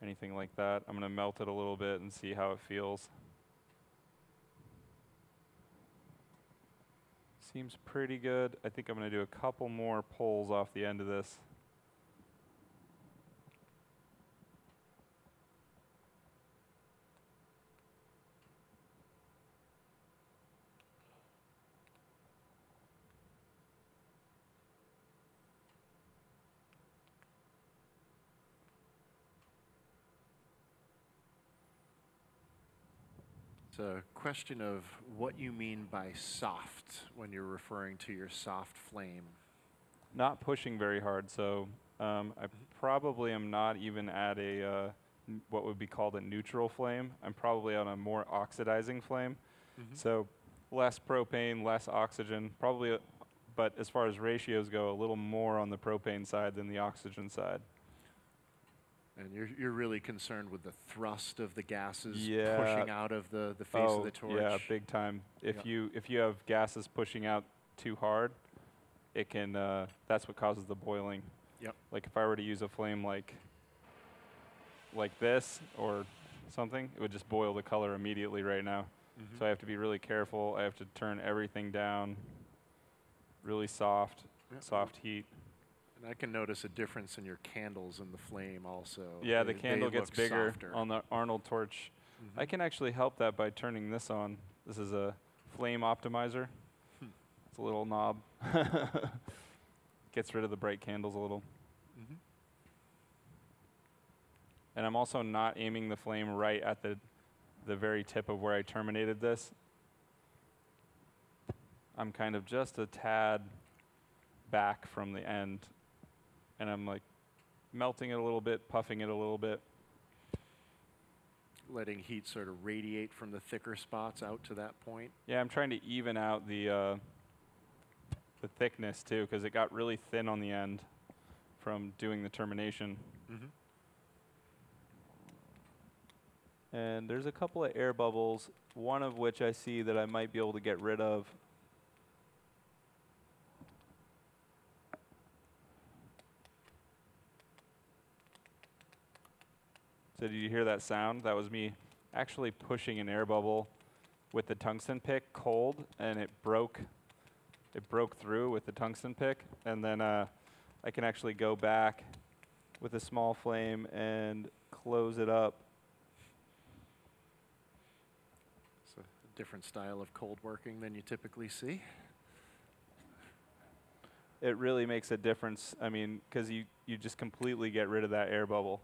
anything like that. I'm going to melt it a little bit and see how it feels. Seems pretty good. I think I'm going to do a couple more pulls off the end of this. A question of what you mean by soft when you're referring to your soft flame. not pushing very hard, so um, I probably am not even at a uh, what would be called a neutral flame. I'm probably on a more oxidizing flame. So less propane, less oxygen, probably, a, but as far as ratios go, a little more on the propane side than the oxygen side. And you're, you're really concerned with the thrust of the gases Yeah. pushing out of the, the face oh, of the torch. yeah, big time. If Yeah. you if you have gases pushing out too hard, it can. Uh, that's what causes the boiling. Yep. Like if I were to use a flame like like this or something, it would just boil the color immediately right now. Mm-hmm. So I have to be really careful. I have to turn everything down really soft, Yeah. soft heat. And I can notice a difference in your candles and the flame also. Yeah, the They- they candle gets bigger softer. on the Arnold torch. I Mhm. can actually help that by turning this on. This is a flame optimizer. Hmm. It's a little knob. Gets rid of the bright candles a little. Mhm. And I'm also not aiming the flame right at the the very tip of where I terminated this. I'm kind of just a tad back from the end and I'm like melting it a little bit, puffing it a little bit. Letting heat sort of radiate from the thicker spots out to that point. Yeah, I'm trying to even out the uh, the thickness too, because it got really thin on the end from doing the termination. Mm-hmm. And there's a couple of air bubbles, one of which I see that I might be able to get rid of. So did you hear that sound? That was me actually pushing an air bubble with the tungsten pick cold, and it broke. It broke through with the tungsten pick, and then uh, I can actually go back with a small flame and close it up. It's a different style of cold working than you typically see. It really makes a difference. I mean, because you you just completely get rid of that air bubble.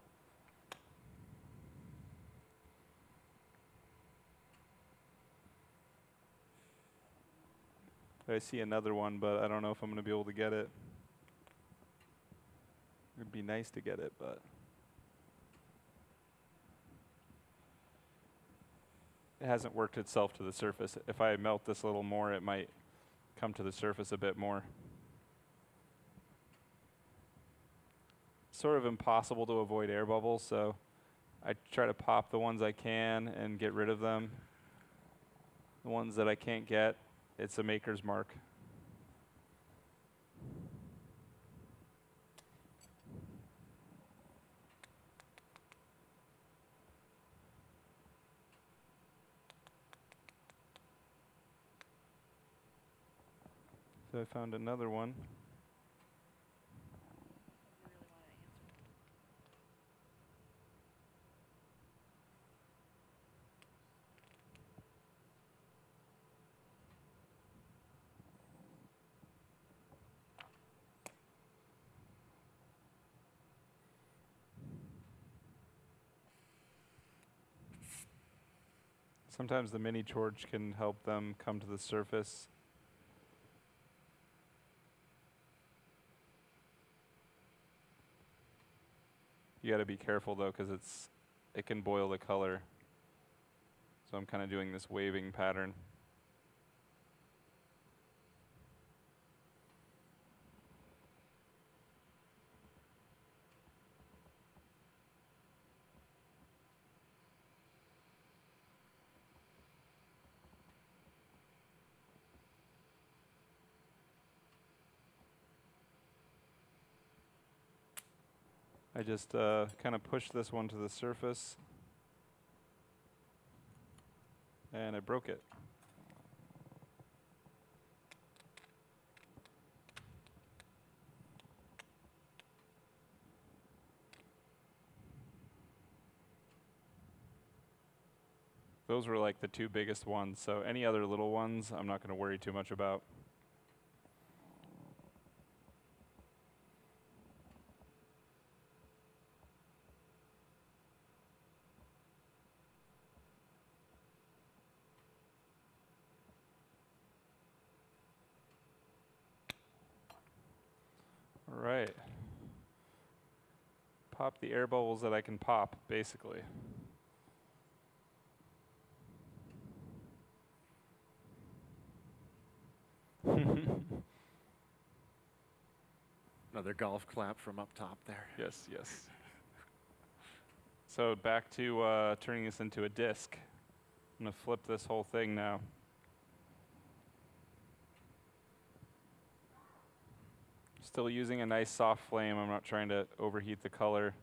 I see another one, but I don't know if I'm going to be able to get it. It'd be nice to get it, but it hasn't worked itself to the surface. If I melt this a little more, it might come to the surface a bit more. Sort of impossible to avoid air bubbles, so I try to pop the ones I can and get rid of them. The ones that I can't get, it's a maker's mark. So I found another one. Sometimes the mini torch can help them come to the surface. You got to be careful though, because it's it can boil the color. So I'm kind of doing this waving pattern. I just uh, kind of pushed this one to the surface. And I broke it. Those were like the two biggest ones, so any other little ones, I'm not going to worry too much about. All right. Pop the air bubbles that I can pop, basically. Another golf clap from up top there. yes, yes. So back to uh, turning this into a disc. I'm going to flip this whole thing now. Still using a nice soft flame. I'm not trying to overheat the color.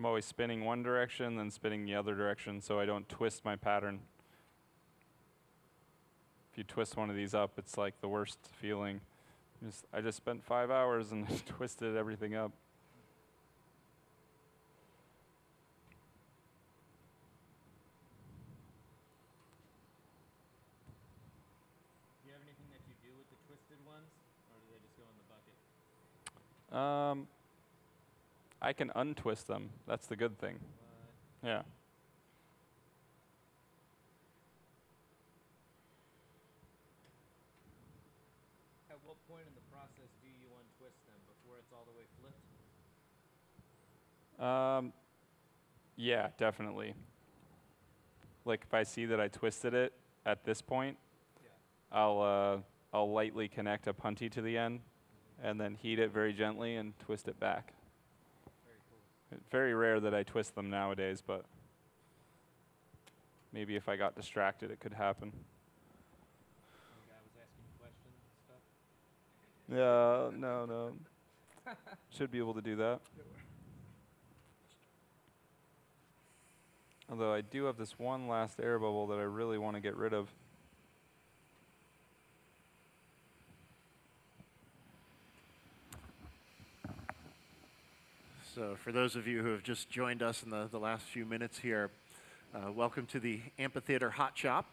I'm always spinning one direction, then spinning the other direction so I don't twist my pattern. If you twist one of these up, it's like the worst feeling. Just, I just spent five hours and twisted everything up. Do you have anything that you do with the twisted ones, or do they just go in the bucket? Um, I can untwist them. That's the good thing. Yeah. At what point in the process do you untwist them? Before it's all the way flipped? Um, yeah, definitely. Like if I see that I twisted it at this point, Yeah. I'll uh, I'll lightly connect a punty to the end, and then heat it very gently and twist it back. Very. It's very rare that I twist them nowadays, but maybe if I got distracted, it could happen. Some guy was asking you questions and stuff. Yeah, no, no. Should be able to do that. Although I do have this one last air bubble that I really want to get rid of. So, for those of you who have just joined us in the, the last few minutes here, uh, welcome to the Amphitheater Hot Shop.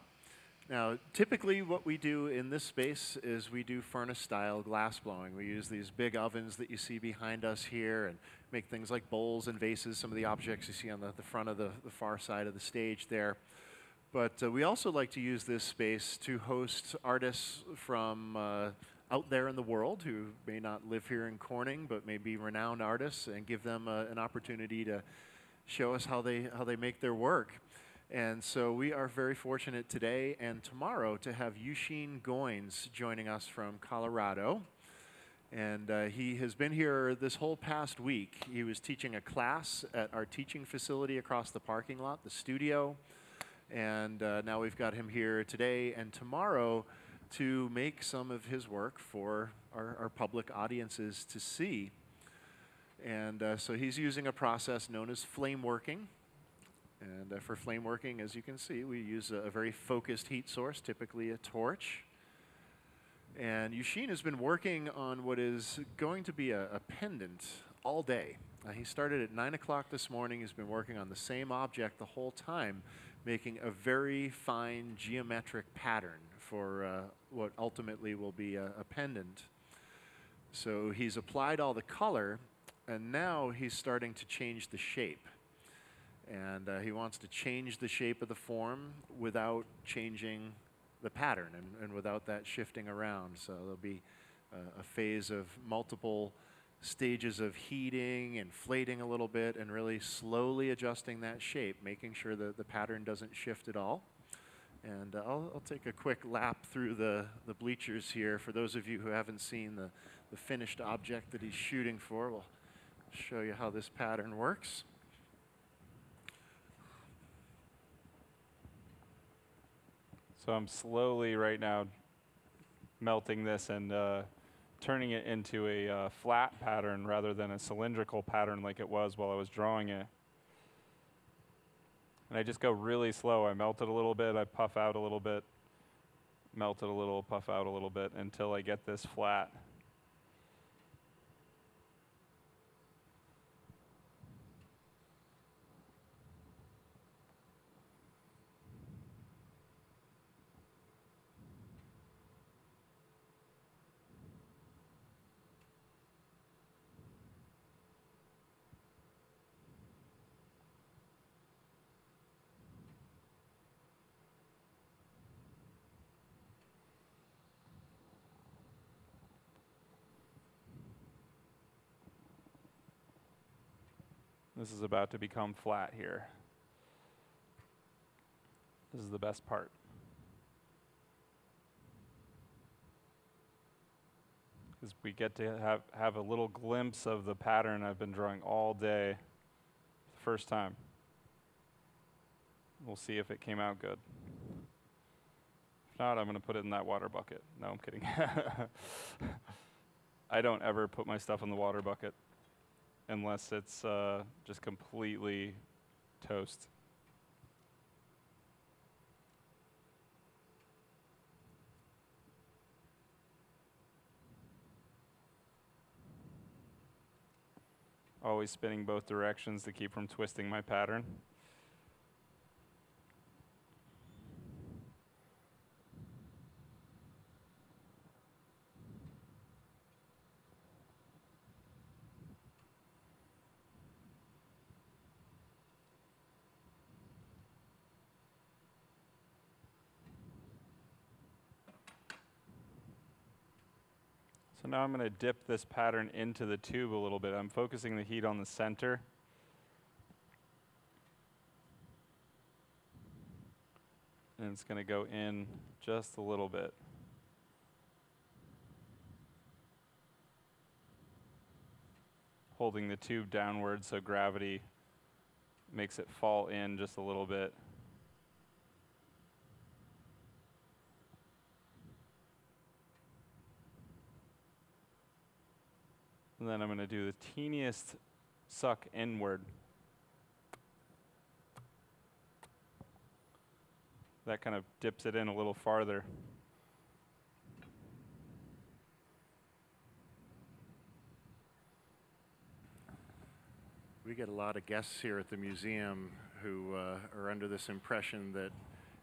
Now, typically, what we do in this space is we do furnace style glass blowing. We use these big ovens that you see behind us here and make things like bowls and vases, some of the objects you see on the, the front of the, the far side of the stage there. But uh, we also like to use this space to host artists from uh, out there in the world who may not live here in Corning but may be renowned artists and give them uh, an opportunity to show us how they, how they make their work. And so we are very fortunate today and tomorrow to have Eusheen Goines joining us from Colorado. And uh, he has been here this whole past week. He was teaching a class at our teaching facility across the parking lot, the studio. And uh, now we've got him here today and tomorrow to make some of his work for our, our public audiences to see. And uh, so he's using a process known as flame working. And uh, for flame working, as you can see, we use a, a very focused heat source, typically a torch. And Eusheen has been working on what is going to be a, a pendant all day. Uh, he started at 9 o'clock this morning. He's been working on the same object the whole time, making a very fine geometric pattern for uh, what ultimately will be a, a pendant. So he's applied all the color, and now he's starting to change the shape. And uh, he wants to change the shape of the form without changing the pattern and, and without that shifting around. So there'll be a phase of multiple stages of heating, inflating a little bit, and really slowly adjusting that shape, making sure that the pattern doesn't shift at all. And uh, I'll, I'll take a quick lap through the, the bleachers here. For those of you who haven't seen the, the finished object that he's shooting for, we'll show you how this pattern works. So I'm slowly right now melting this and uh, turning it into a uh, flat pattern rather than a cylindrical pattern like it was while I was drawing it. And I just go really slow. I melt it a little bit, I puff out a little bit, melt it a little, puff out a little bit until I get this flat. This is about to become flat here. This is the best part. Because we get to have, have a little glimpse of the pattern I've been drawing all day, the first time. We'll see if it came out good. If not, I'm going to put it in that water bucket. No, I'm kidding. I don't ever put my stuff in the water bucket unless it's uh, just completely toast. Always spinning both directions to keep from twisting my pattern. Now I'm going to dip this pattern into the tube a little bit. I'm focusing the heat on the center. And it's going to go in just a little bit. Holding the tube downward so gravity makes it fall in just a little bit. And then I'm going to do the teeniest suck inward. That kind of dips it in a little farther. We get a lot of guests here at the museum who uh, are under this impression that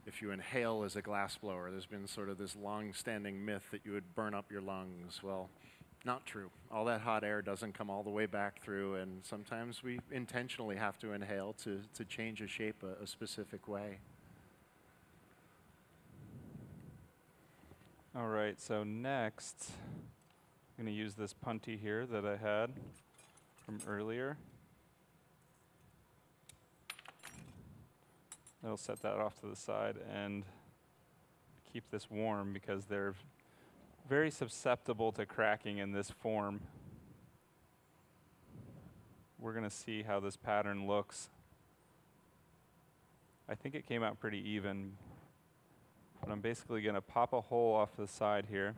if you inhale as a glassblower, there's been sort of this long-standing myth that you would burn up your lungs. Well, not true. All that hot air doesn't come all the way back through, and sometimes we intentionally have to inhale to, to change a shape a, a specific way. All right, so next, I'm going to use this punty here that I had from earlier. I'll set that off to the side and keep this warm because they're very susceptible to cracking in this form. We're going to see how this pattern looks. I think it came out pretty even, but I'm basically going to pop a hole off the side here.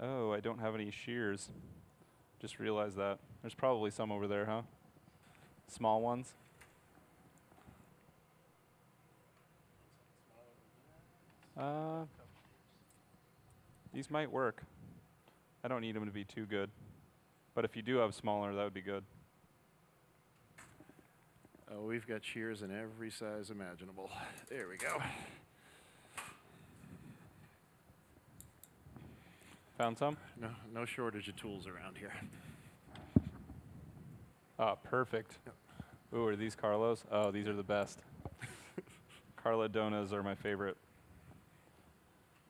Oh, I don't have any shears. Just realized that. There's probably some over there, huh? Small ones? Uh, these might work. I don't need them to be too good. But if you do have smaller, that would be good. Oh, we've got shears in every size imaginable. There we go. Found some? No, no shortage of tools around here. Ah, perfect. Ooh, are these Carlos? Oh, these are the best. Carlo Donàs are my favorite.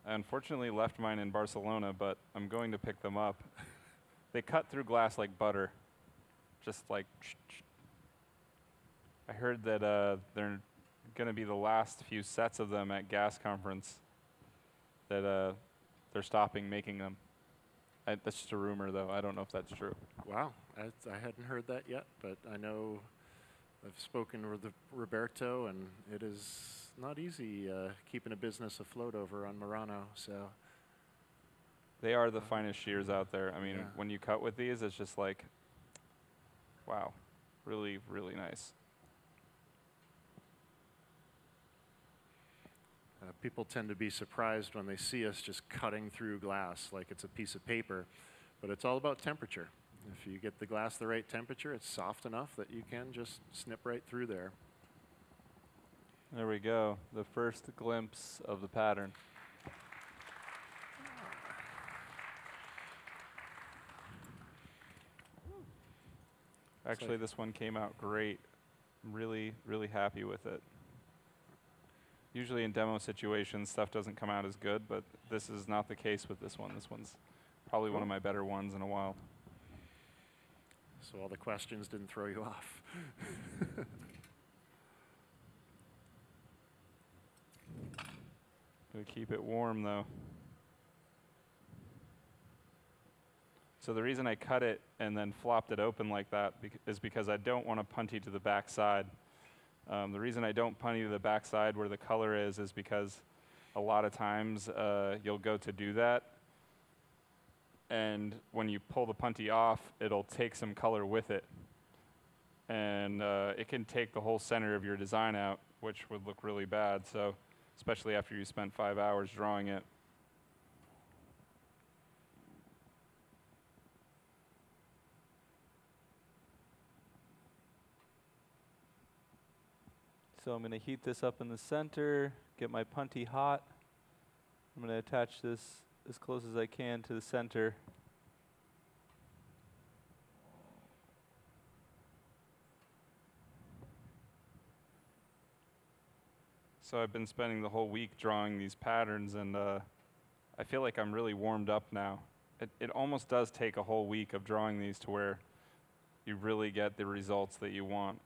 I unfortunately left mine in Barcelona, but I'm going to pick them up. they cut through glass like butter. Just like. I heard that uh, they're going to be the last few sets of them at GAS Conference. That uh, they're stopping making them. I, that's just a rumor, though. I don't know if that's true. Wow, I, I hadn't heard that yet, but I know I've spoken with Roberto, and it is not easy uh, keeping a business afloat over on Murano. So They are the finest shears out there. I mean, Yeah. when you cut with these, it's just like, wow, really, really nice. uh, people tend to be surprised when they see us just cutting through glass like it's a piece of paper, but it's all about temperature. If you get the glass the right temperature, it's soft enough that you can just snip right through there. There we go. The first glimpse of the pattern. Actually, this one came out great. I'm really, really happy with it. Usually in demo situations, stuff doesn't come out as good, but this is not the case with this one. This one's probably one of my better ones in a while. So all the questions didn't throw you off. Gotta keep it warm though. So the reason I cut it and then flopped it open like that bec- is because I don't want to punty to the back side. Um, the reason I don't punty to the back side where the color is is because a lot of times uh, you'll go to do that, and when you pull the punty off, it'll take some color with it, and uh, it can take the whole center of your design out, which would look really bad. So, especially after you spent five hours drawing it. So I'm going to heat this up in the center, get my punty hot. I'm going to attach this as close as I can to the center. So I've been spending the whole week drawing these patterns, and uh, I feel like I'm really warmed up now. It, it almost does take a whole week of drawing these to where you really get the results that you want.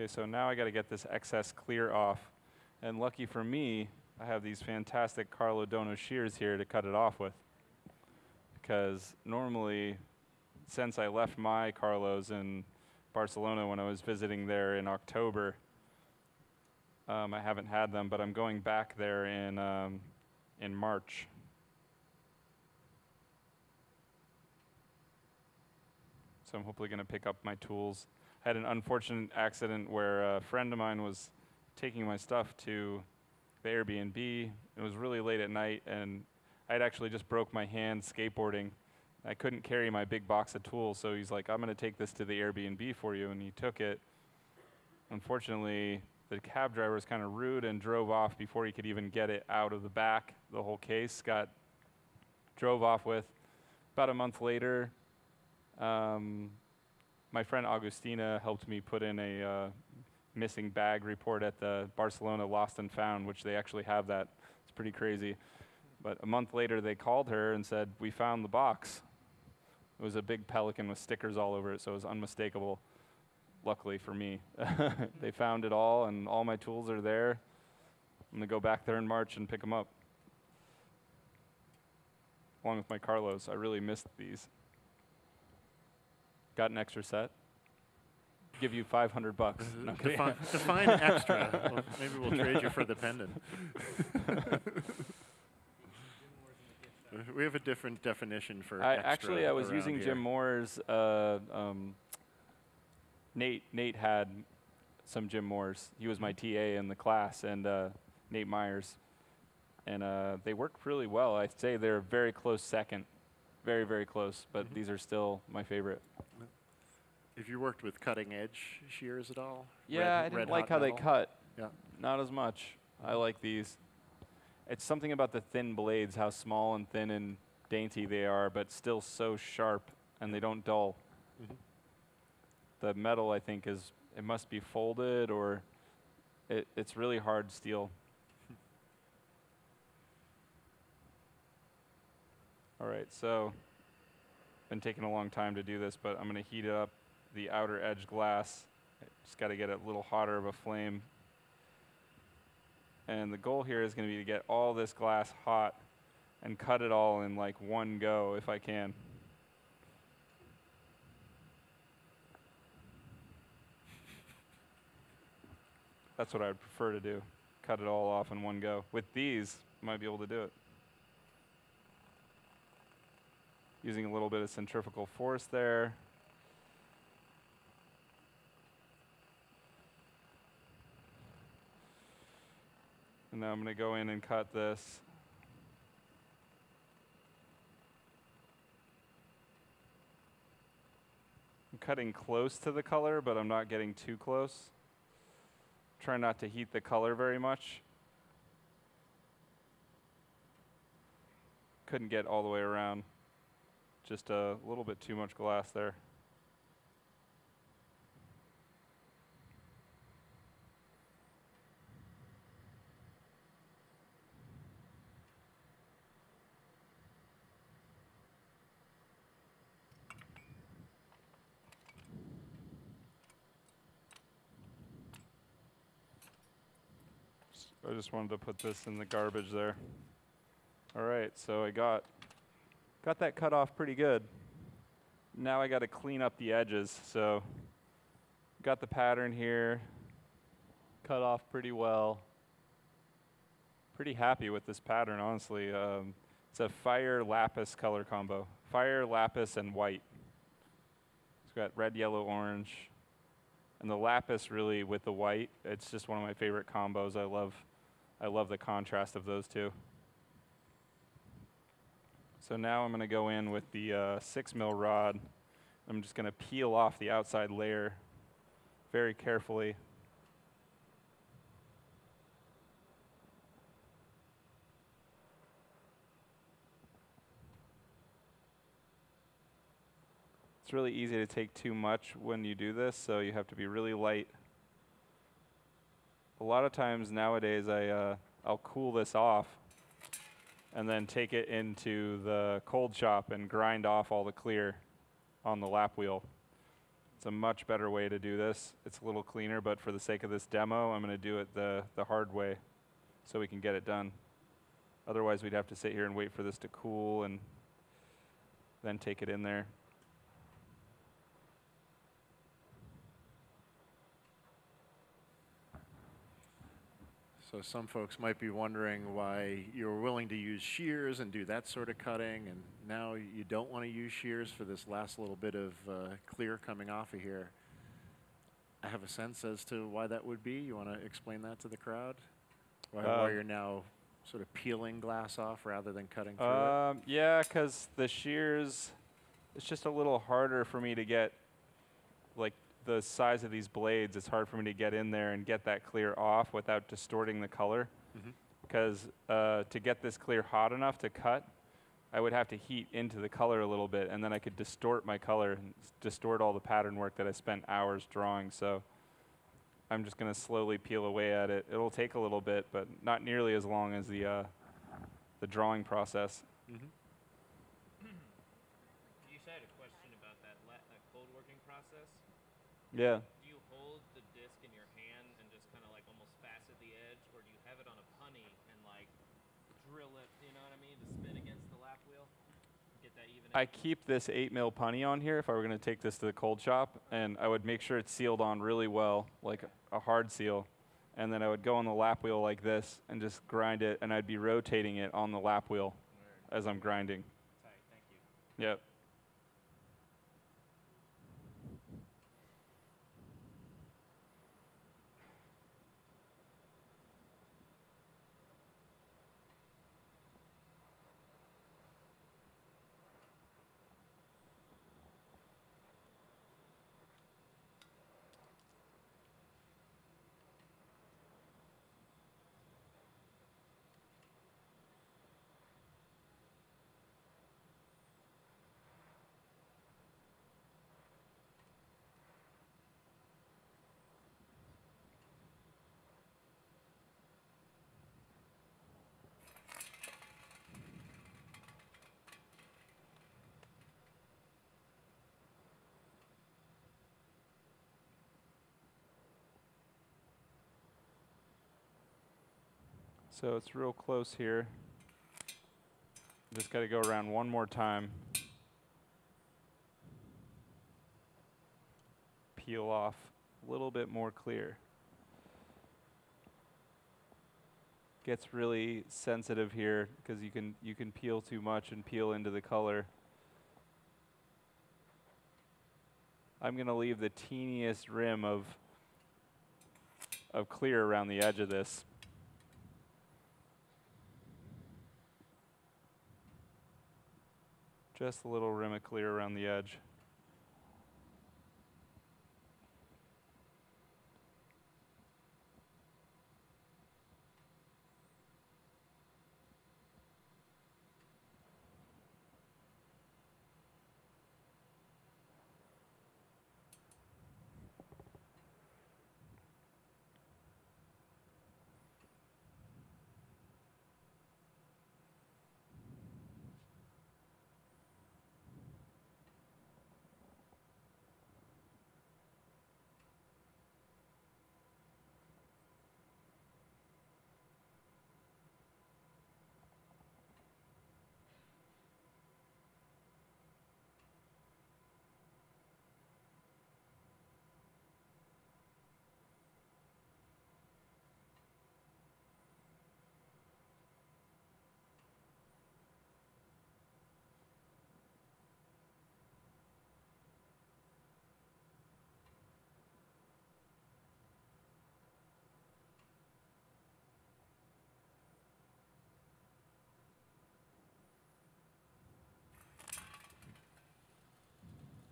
Okay, so now I got to get this excess clear off. And lucky for me, I have these fantastic Carlo Donà shears here to cut it off with. Because normally, since I left my Carlos in Barcelona when I was visiting there in October, um, I haven't had them, but I'm going back there in, um, in March. So I'm hopefully going to pick up my tools had an unfortunate accident where a friend of mine was taking my stuff to the Airbnb. It was really late at night, and I had actually just broke my hand skateboarding. I couldn't carry my big box of tools, so he's like, "I'm going to take this to the Airbnb for you," and he took it. Unfortunately, the cab driver was kind of rude and drove off before he could even get it out of the back. The whole case got drove off with. About a month later, um, my friend Augustina helped me put in a uh, missing bag report at the Barcelona Lost and Found, which they actually have that. It's pretty crazy. But a month later, they called her and said, We found the box. It was a big pelican with stickers all over it, so it was unmistakable. Luckily for me, they found it all, and all my tools are there. I'm going to go back there in March and pick them up. Along with my Carlos. I really missed these. Got an extra set? Give you 500 bucks. No. Define, define extra. Well, maybe we'll trade you for the pendant. we have a different definition for I, extra actually, I was using here. Jim Moore's. Uh, um, Nate Nate had some Jim Moore's. He was my TA in the class, and uh, Nate Myers, and uh, they work really well. I'd say they're a very close second, very very close. But Mhm. these are still my favorite. Have you worked with cutting edge shears at all? Yeah, Red- I didn't like how they cut. Yeah. Not as much. I like these. It's something about the thin blades, how small and thin and dainty they are, but still so sharp, and they don't dull. Mhm. The metal, I think, is it must be folded or it, it's really hard steel. All right, so been taking a long time to do this, but I'm going to heat up the outer edge glass. Just got to get it a little hotter of a flame. And the goal here is going to be to get all this glass hot and cut it all in like one go if I can. That's what I would prefer to do. Cut it all off in one go. With these, might be able to do it. Using a little bit of centrifugal force there. And now I'm going to go in and cut this. I'm cutting close to the color, but I'm not getting too close. Try not to heat the color very much. Couldn't get all the way around. Just a little bit too much glass there. I just wanted to put this in the garbage there. All right, so I got got that cut off pretty good. Now I got to clean up the edges. So got the pattern here, cut off pretty well. Pretty happy with this pattern, honestly. Um, it's a fire lapis color combo, fire lapis and white. It's got red, yellow, orange, and the lapis really with the white. It's just one of my favorite combos. I love, I love the contrast of those two. So now I'm going to go in with the uh, six mil rod. I'm just going to peel off the outside layer very carefully. It's really easy to take too much when you do this, so you have to be really light. A lot of times nowadays, I uh, I'll cool this off, and then take it into the cold shop and grind off all the clear on the lap wheel. It's a much better way to do this. It's a little cleaner, but for the sake of this demo, I'm going to do it the the hard way, so we can get it done. Otherwise, we'd have to sit here and wait for this to cool and then take it in there. So some folks might be wondering why you were willing to use shears and do that sort of cutting, and now you don't want to use shears for this last little bit of uh, clear coming off of here. I have a sense as to why that would be. You want to explain that to the crowd? Why, why Um, you're now sort of peeling glass off rather than cutting through it? Um, yeah, because the shears, it's just a little harder for me to get, like the size of these blades. It's hard for me to get in there and get that clear off without distorting the color. Because uh, to get this clear hot enough to cut, I would have to heat into the color a little bit, and then I could distort my color and distort all the pattern work that I spent hours drawing. So I'm just going to slowly peel away at it. It'll take a little bit, but not nearly as long as the uh, the drawing process. Mhm. You said a question about that, la- that cold working process. Yeah. Do you hold the disc in your hand and just kind of like almost facet the edge, or do you have it on a punty and like drill it? You know what I mean? To spin against the lap wheel, get that even. I keep this 8 mil punty on here if I were going to take this to the cold shop, and I would make sure it's sealed on really well, like a hard seal. And then I would go on the lap wheel like this and just grind it, and I'd be rotating it on the lap wheel as I'm grinding. Tight, thank you. Yep. So it's real close here. Just got to go around one more time. Peel off a little bit more clear. Gets really sensitive here because you can you can peel too much and peel into the color. I'm going to leave the teeniest rim of of clear around the edge of this. Just a little rim of clear around the edge.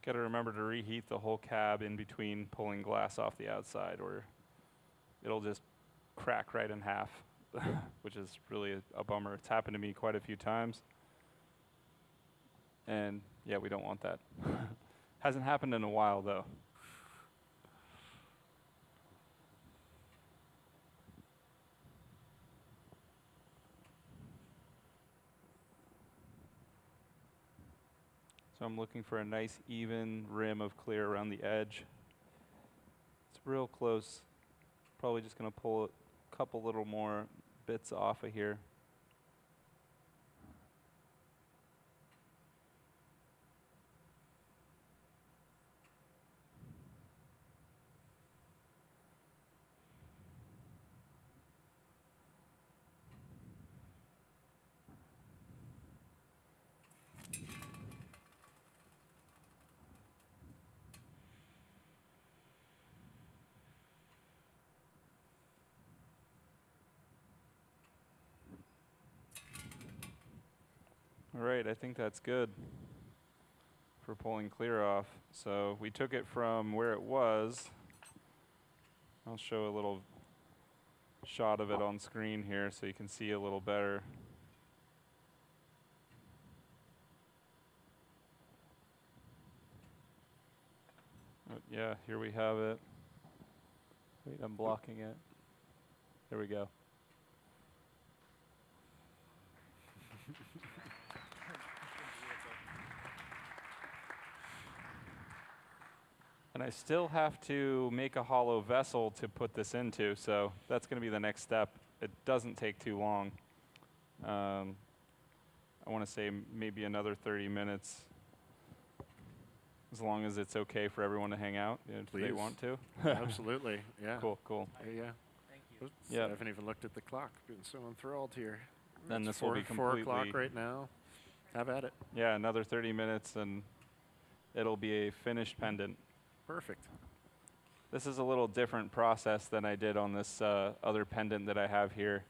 Got to remember to reheat the whole cab in between pulling glass off the outside, or it'll just crack right in half, which is really a, a bummer. It's happened to me quite a few times. And yeah, we don't want that. Hasn't happened in a while though. So I'm looking for a nice even rim of clear around the edge. It's real close. Probably just going to pull a couple little more bits off of here. All right, I think that's good for pulling clear off. So we took it from where it was. I'll show a little shot of it on screen here so you can see a little better. Uh, yeah, here we have it. Wait, I'm blocking it. There we go. And I still have to make a hollow vessel to put this into, so that's going to be the next step. It doesn't take too long. Um, I want to say maybe another 30 minutes, as long as it's okay for everyone to hang out you know, if they want to. Absolutely. Yeah. Cool, cool. Yeah, yeah. Thank you. Oops, Yep. I haven't even looked at the clock. Been so enthralled here. Then It's this will be four, four o'clock right now. Have at it. Yeah, another 30 minutes, and it'll be a finished pendant. Perfect. This is a little different process than I did on this uh, other pendant that I have here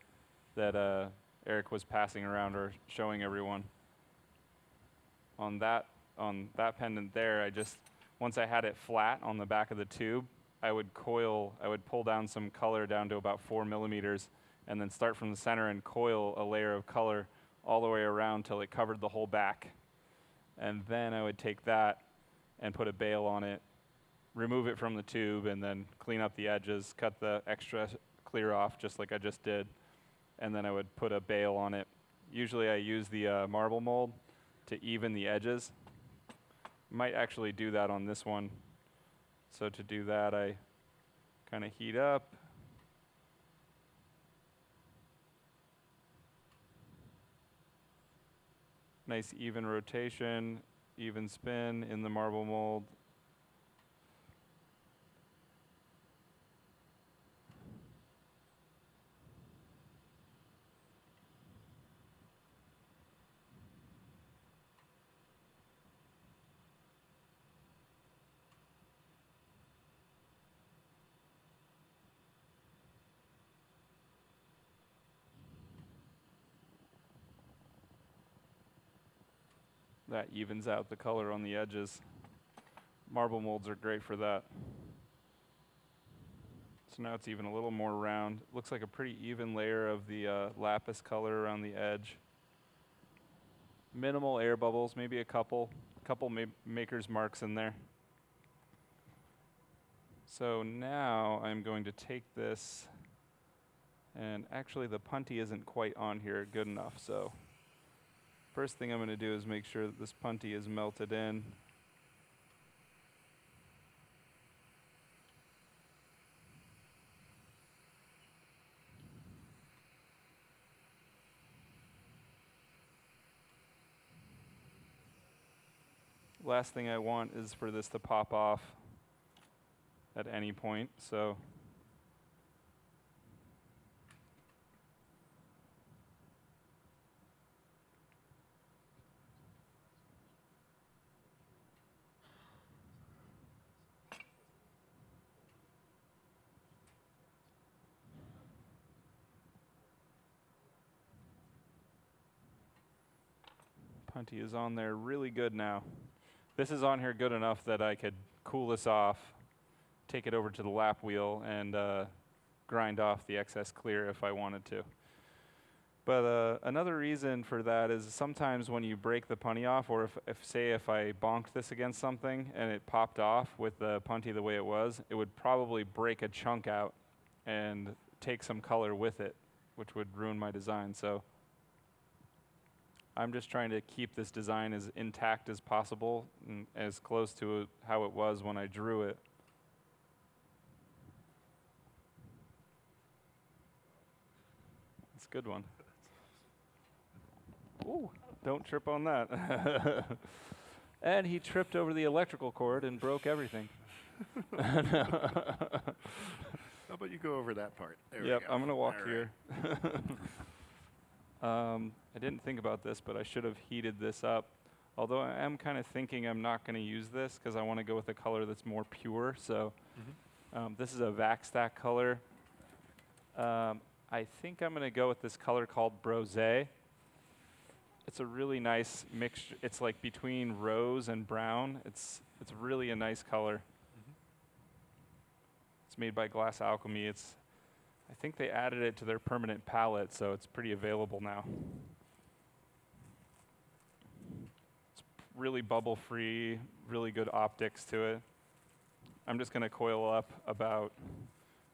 that uh, Eric was passing around or showing everyone. On that on that pendant there, I just once I had it flat on the back of the tube, I would coil, I would pull down some color down to about four millimeters, and then start from the center and coil a layer of color all the way around till it covered the whole back. And then I would take that and put a bail on it remove it from the tube and then clean up the edges, cut the extra clear off just like I just did, and then I would put a bail on it. Usually I use the uh, marble mold to even the edges. Might actually do that on this one. So to do that, I kind of heat up. Nice even rotation, even spin in the marble mold. That evens out the color on the edges. Marble molds are great for that. So now it's even a little more round. Looks like a pretty even layer of the uh, lapis color around the edge. Minimal air bubbles, maybe a couple, couple ma- maker's marks in there. So now I'm going to take this, and actually the punty isn't quite on here good enough, so First thing I'm going to do is make sure that this punty is melted in. Last thing I want is for this to pop off at any point, so Punty is on there really good now. This is on here good enough that I could cool this off, take it over to the lap wheel, and uh, grind off the excess clear if I wanted to. But uh, another reason for that is sometimes when you break the punty off, or if, if say if I bonked this against something and it popped off with the punty the way it was, it would probably break a chunk out and take some color with it, which would ruin my design. So I'm just trying to keep this design as intact as possible and as close to how it was when I drew it. It's a good one. Ooh, don't trip on that. and he tripped over the electrical cord and broke everything. How about you go over that part? There we yep, go. I'm gonna walk All right. here. um, I didn't think about this, but I should have heated this up. Although I am kind of thinking I'm not going to use this because I want to go with a color that's more pure. So Mhm. um, this is a Vac color. Um, I think I'm going to go with this color called Brose. It's a really nice mixture. It's like between rose and brown. It's it's really a nice color. It's made by Glass Alchemy. It's I think they added it to their permanent palette, so it's pretty available now. It's really bubble free, really good optics to it. I'm just going to coil up about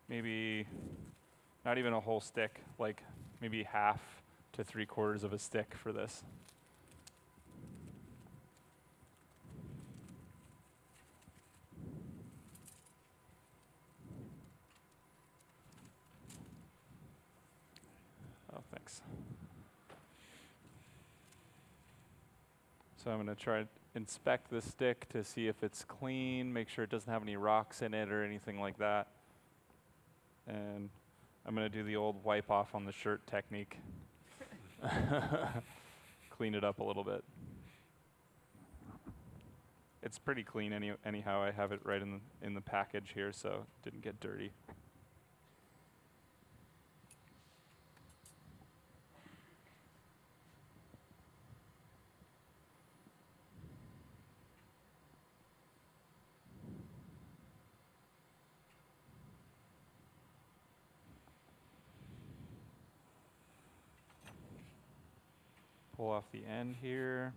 maybe not even a whole stick, like maybe half to three quarters of a stick for this. Oh, thanks. So I'm going to try to inspect the stick to see if it's clean, make sure it doesn't have any rocks in it or anything like that. And I'm going to do the old wipe off on the shirt technique. Clean it up a little bit. It's pretty clean any, anyhow. I have it right in the, in the package here, so it didn't get dirty. Pull off the end here.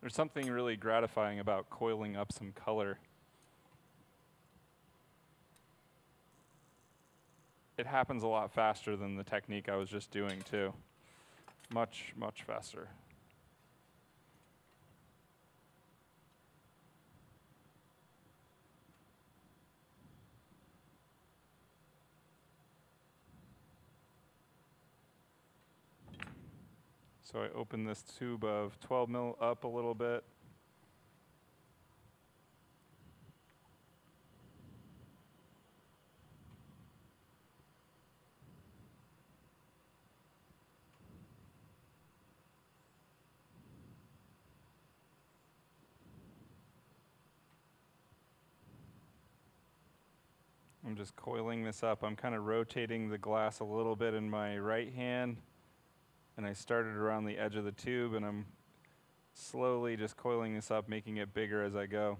There's something really gratifying about coiling up some color. It happens a lot faster than the technique I was just doing, too. Much, much faster. So I open this tube of 12 mil up a little bit. I'm just coiling this up. I'm kind of rotating the glass a little bit in my right hand and I started around the edge of the tube and I'm slowly just coiling this up, making it bigger as I go.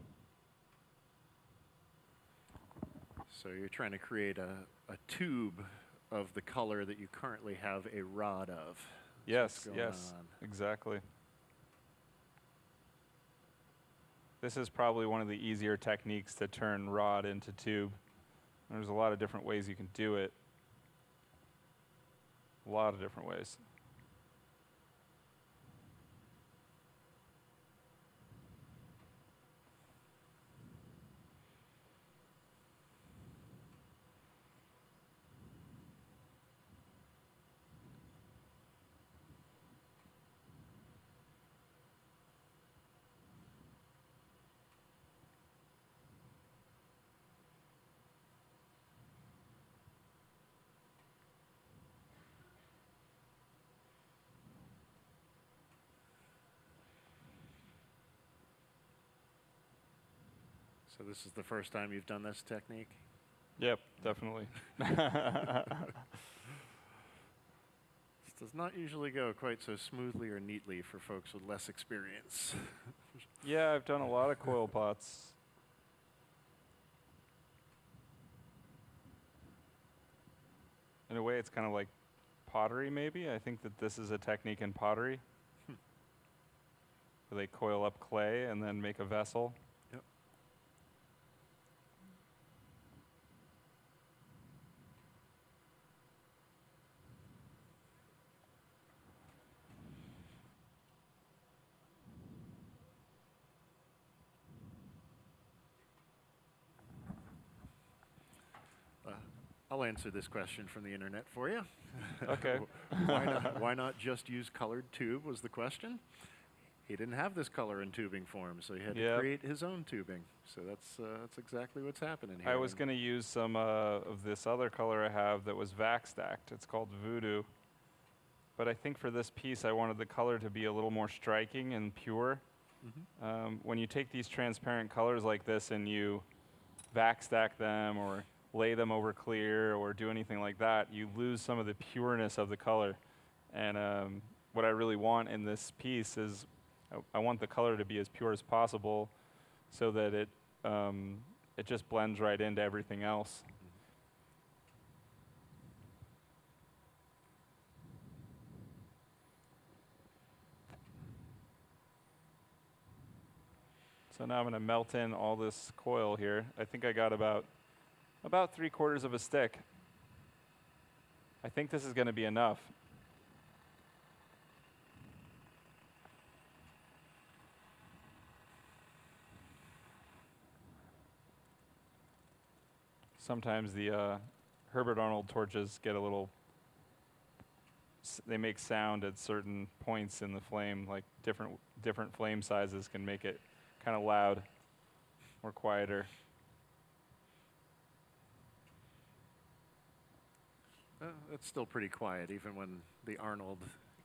So you're trying to create a, a tube of the color that you currently have a rod of. That's Yes, yes, on. exactly. This is probably one of the easier techniques to turn rod into tube. There's a lot of different ways you can do it. A lot of different ways. So this is the first time you've done this technique? Yep, definitely. This does not usually go quite so smoothly or neatly for folks with less experience. Yeah, I've done a lot of coil pots. In a way, it's kind of like pottery, maybe. I think that this is a technique in pottery. Hmm. Where they coil up clay and then make a vessel. Yep. Uh, I'll answer this question from the internet for you. Okay. why, not, why not just use colored tube was the question. He didn't have this color in tubing form, so he had to create his own tubing. So that's, uh, that's exactly what's happening here. I was going to use some uh, of this other color I have that was vac stacked. It's called Voodoo. But I think for this piece, I wanted the color to be a little more striking and pure. Mhm. Um, when you take these transparent colors like this and you vac stack them or lay them over clear or do anything like that, you lose some of the pureness of the color. And um, what I really want in this piece is I, I want the color to be as pure as possible so that it um, it just blends right into everything else. So now I'm going to melt in all this coil here. I think I got about about three quarters of a stick. I think this is going to be enough. Sometimes the uh, Herbert Arnold torches get a little, they make sound at certain points in the flame, like different different flame sizes can make it kind of loud or quieter. Uh, it's still pretty quiet, even when the Arnold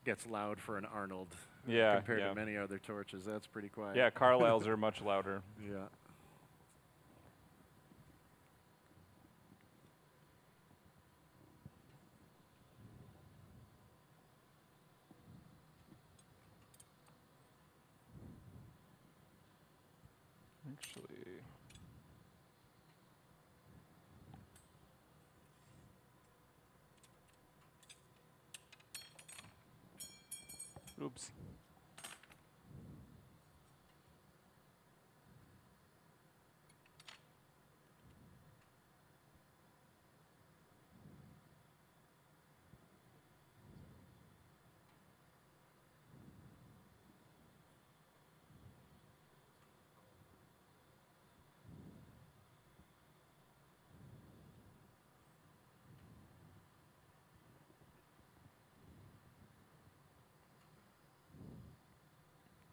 gets loud for an Arnold. uh, Yeah, Compared yeah. to many other torches, that's pretty quiet. Yeah, Carlisles are much louder. Yeah. Actually. Oops.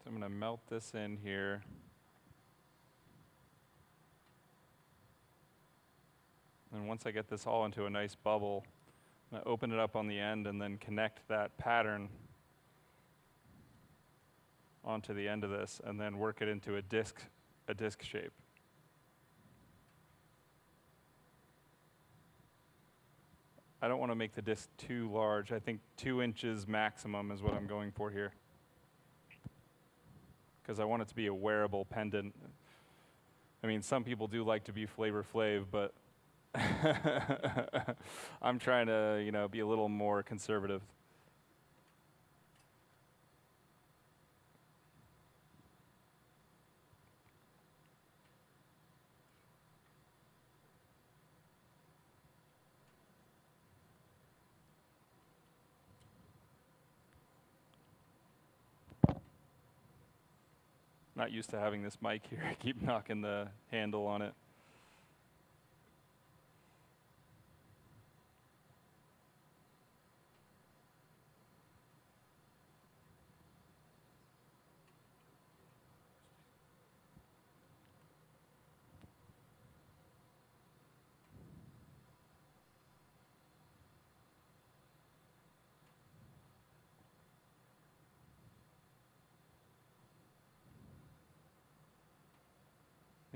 So I'm going to melt this in here. And once I get this all into a nice bubble, I'm going to open it up on the end and then connect that pattern onto the end of this and then work it into a disc a disc shape. I don't want to make the disc too large. I think two inches maximum is what I'm going for here. Because I want it to be a wearable pendant. I mean, some people do like to be flavor flav, but I'm trying to, you know, be a little more conservative. Not used to having this mic here. I keep knocking the handle on it.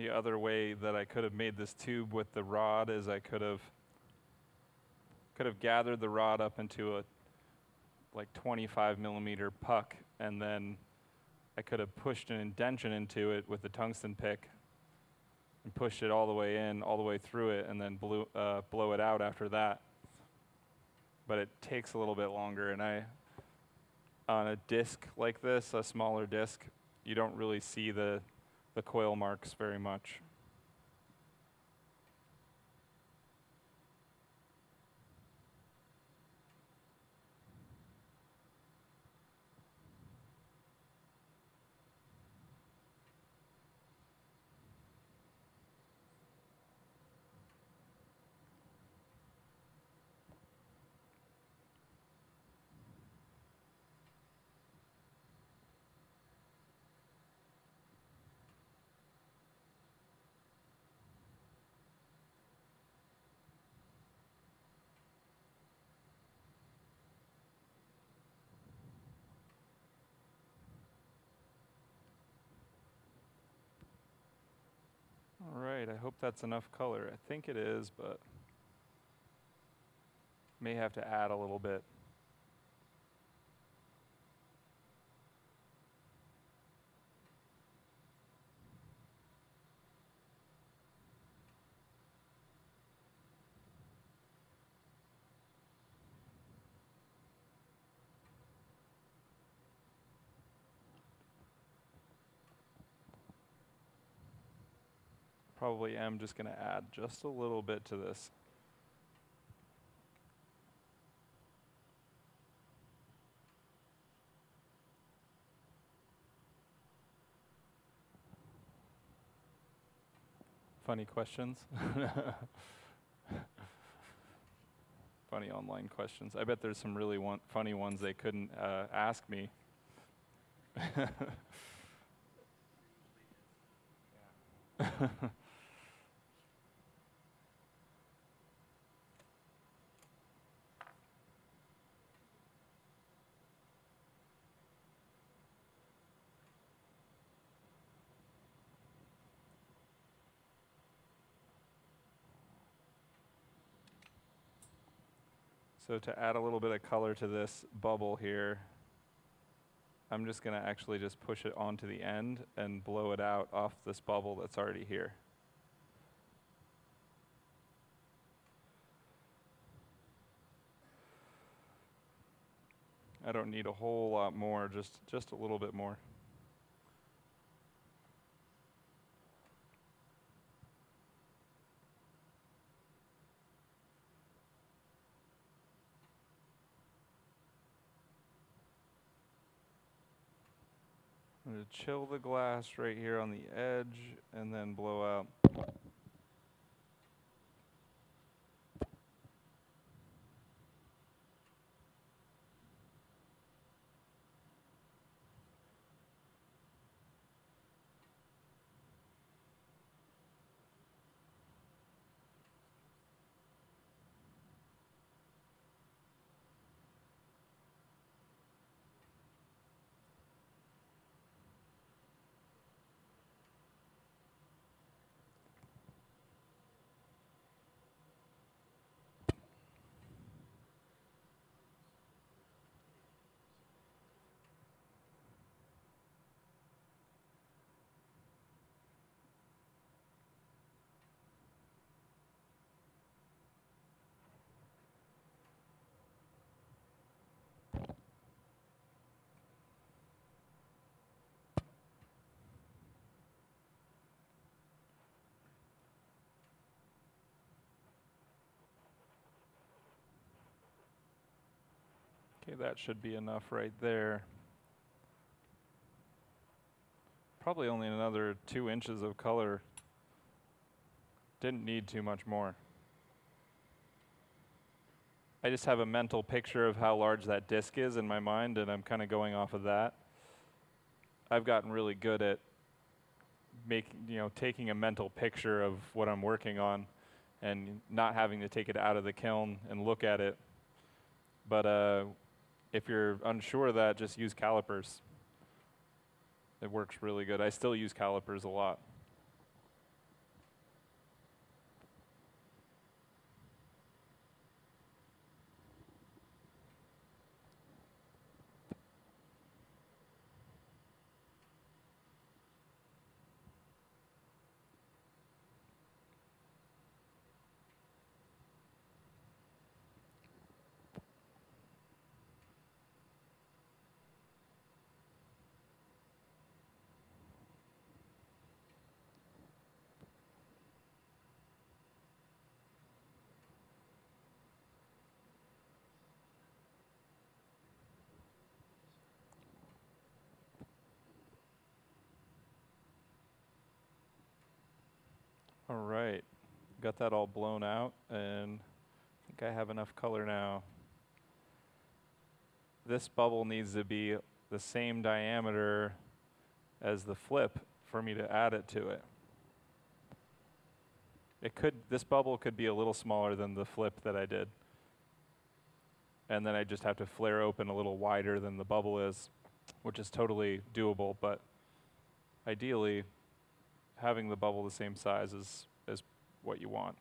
The other way that I could have made this tube with the rod is I could have could have gathered the rod up into a like 25 millimeter puck, and then I could have pushed an indention into it with the tungsten pick and pushed it all the way in, all the way through it, and then blew, uh, blow it out after that. But it takes a little bit longer, and I, on a disc like this, a smaller disc, you don't really see the, the coil marks very much. All right, I hope that's enough color. I think it is, but may have to add a little bit. Probably am just going to add just a little bit to this. Funny questions? funny online questions. I bet there's some really one funny ones they couldn't uh, ask me. So to add a little bit of color to this bubble here, I'm just going to actually just push it onto the end and blow it out off this bubble that's already here. I don't need a whole lot more, just, just a little bit more. Chill the glass right here on the edge and then blow out. Okay, that should be enough right there. Probably only another two inches of color. Didn't need too much more. I just have a mental picture of how large that disc is in my mind, and I'm kind of going off of that. I've gotten really good at making, you know, taking a mental picture of what I'm working on, and not having to take it out of the kiln and look at it. But uh, if you're unsure of that, just use calipers. It works really good. I still use calipers a lot. All right, got that all blown out, and I think I have enough color now. This bubble needs to be the same diameter as the flip for me to add it to it. It could, this bubble could be a little smaller than the flip that I did. And then I just have to flare open a little wider than the bubble is, which is totally doable, but ideally, having the bubble the same size is, is what you want.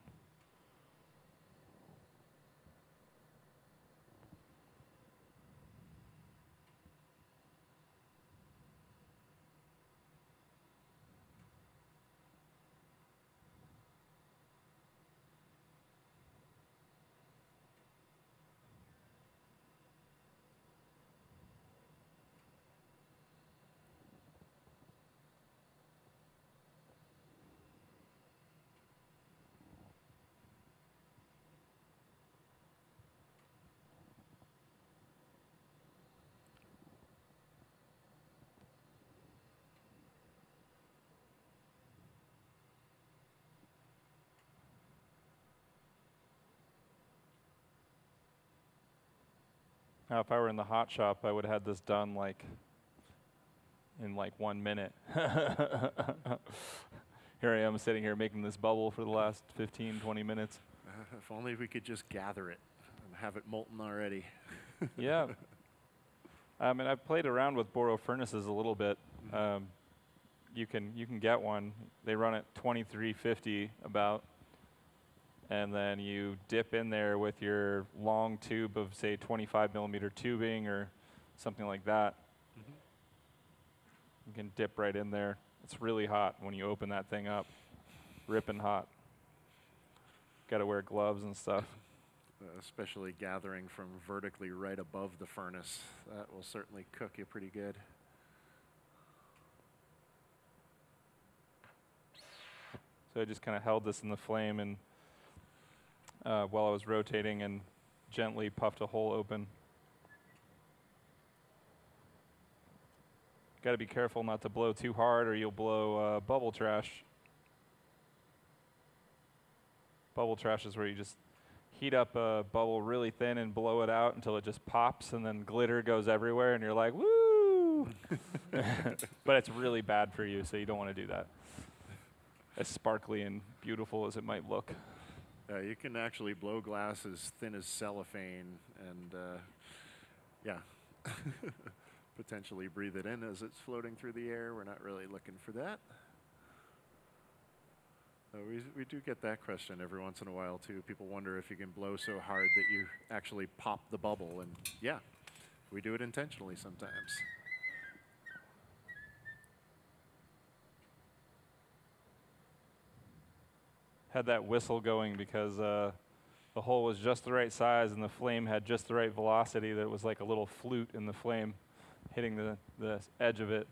Now, if I were in the hot shop, I would have had this done like in like one minute. here I am sitting here making this bubble for the last 15, 20 minutes. Uh, if only we could just gather it and have it molten already. yeah. I mean, I've played around with Boro furnaces a little bit. Um, you can you can get one. They run at 2350 about, and then you dip in there with your long tube of say 25 millimeter tubing or something like that. You can dip right in there. It's really hot when you open that thing up, ripping hot. Got to wear gloves and stuff. Uh, especially gathering from vertically right above the furnace. That will certainly cook you pretty good. So I just kind of held this in the flame and uh, while I was rotating and gently puffed a hole open. Got to be careful not to blow too hard or you'll blow uh, bubble trash. Bubble trash is where you just heat up a bubble really thin and blow it out until it just pops and then glitter goes everywhere and you're like, woo! but it's really bad for you, so you don't want to do that. As sparkly and beautiful as it might look. Uh, you can actually blow glass as thin as cellophane and, uh, yeah, potentially breathe it in as it's floating through the air. We're not really looking for that. Uh, we, we do get that question every once in a while, too. People wonder if you can blow so hard that you actually pop the bubble. And yeah, we do it intentionally sometimes. Had that whistle going because uh, the hole was just the right size and the flame had just the right velocity that it was like a little flute in the flame hitting the, the edge of it.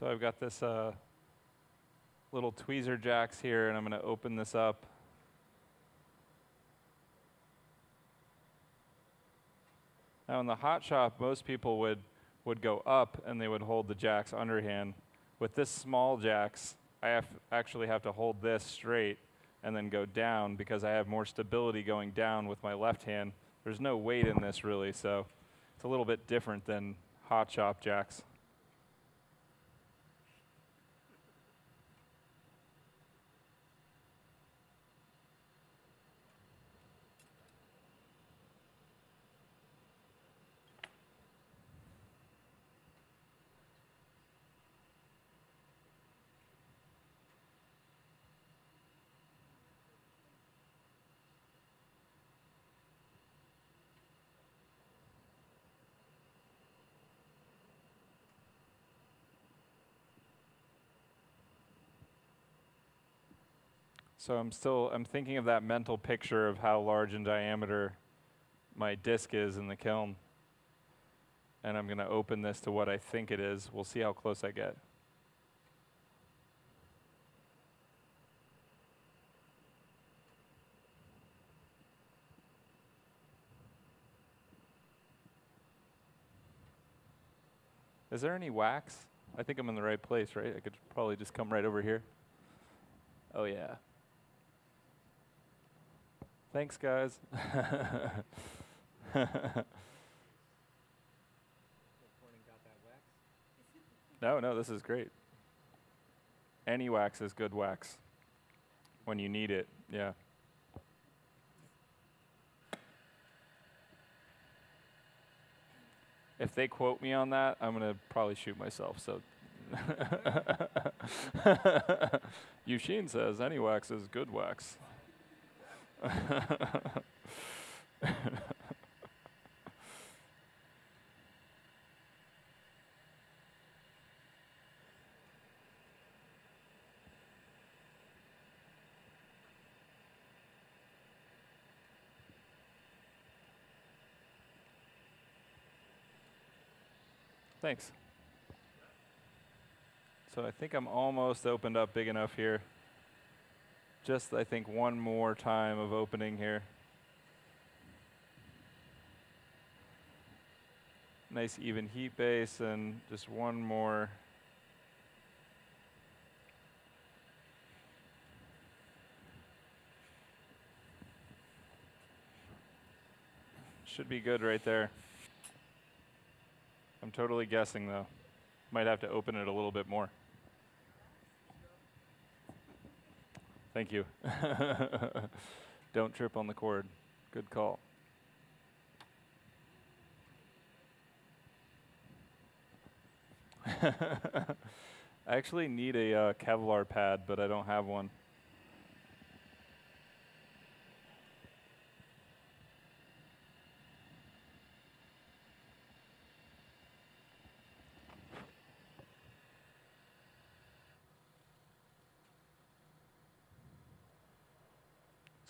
So I've got this uh, little tweezer jacks here, and I'm going to open this up. Now in the hot shop, most people would, would go up and they would hold the jacks underhand. With this small jacks, I have actually have to hold this straight and then go down because I have more stability going down with my left hand. There's no weight in this really, so it's a little bit different than hot shop jacks. So I'm still I'm thinking of that mental picture of how large in diameter my disc is in the kiln. and I'm going to open this to what I think it is. We'll see how close I get. Is there any wax? I think I'm in the right place, right? I could probably just come right over here. Oh, yeah. Thanks, guys. no, no, this is great. Any wax is good wax when you need it. Yeah. If they quote me on that, I'm going to probably shoot myself. So Eusheen says any wax is good wax. Thanks. So I think I'm almost opened up big enough here. Just, I think, one more time of opening here. Nice even heat base and just one more. Should be good right there. I'm totally guessing though. Might have to open it a little bit more. Thank you. Don't trip on the cord. Good call. I actually need a uh, Kevlar pad, but I don't have one.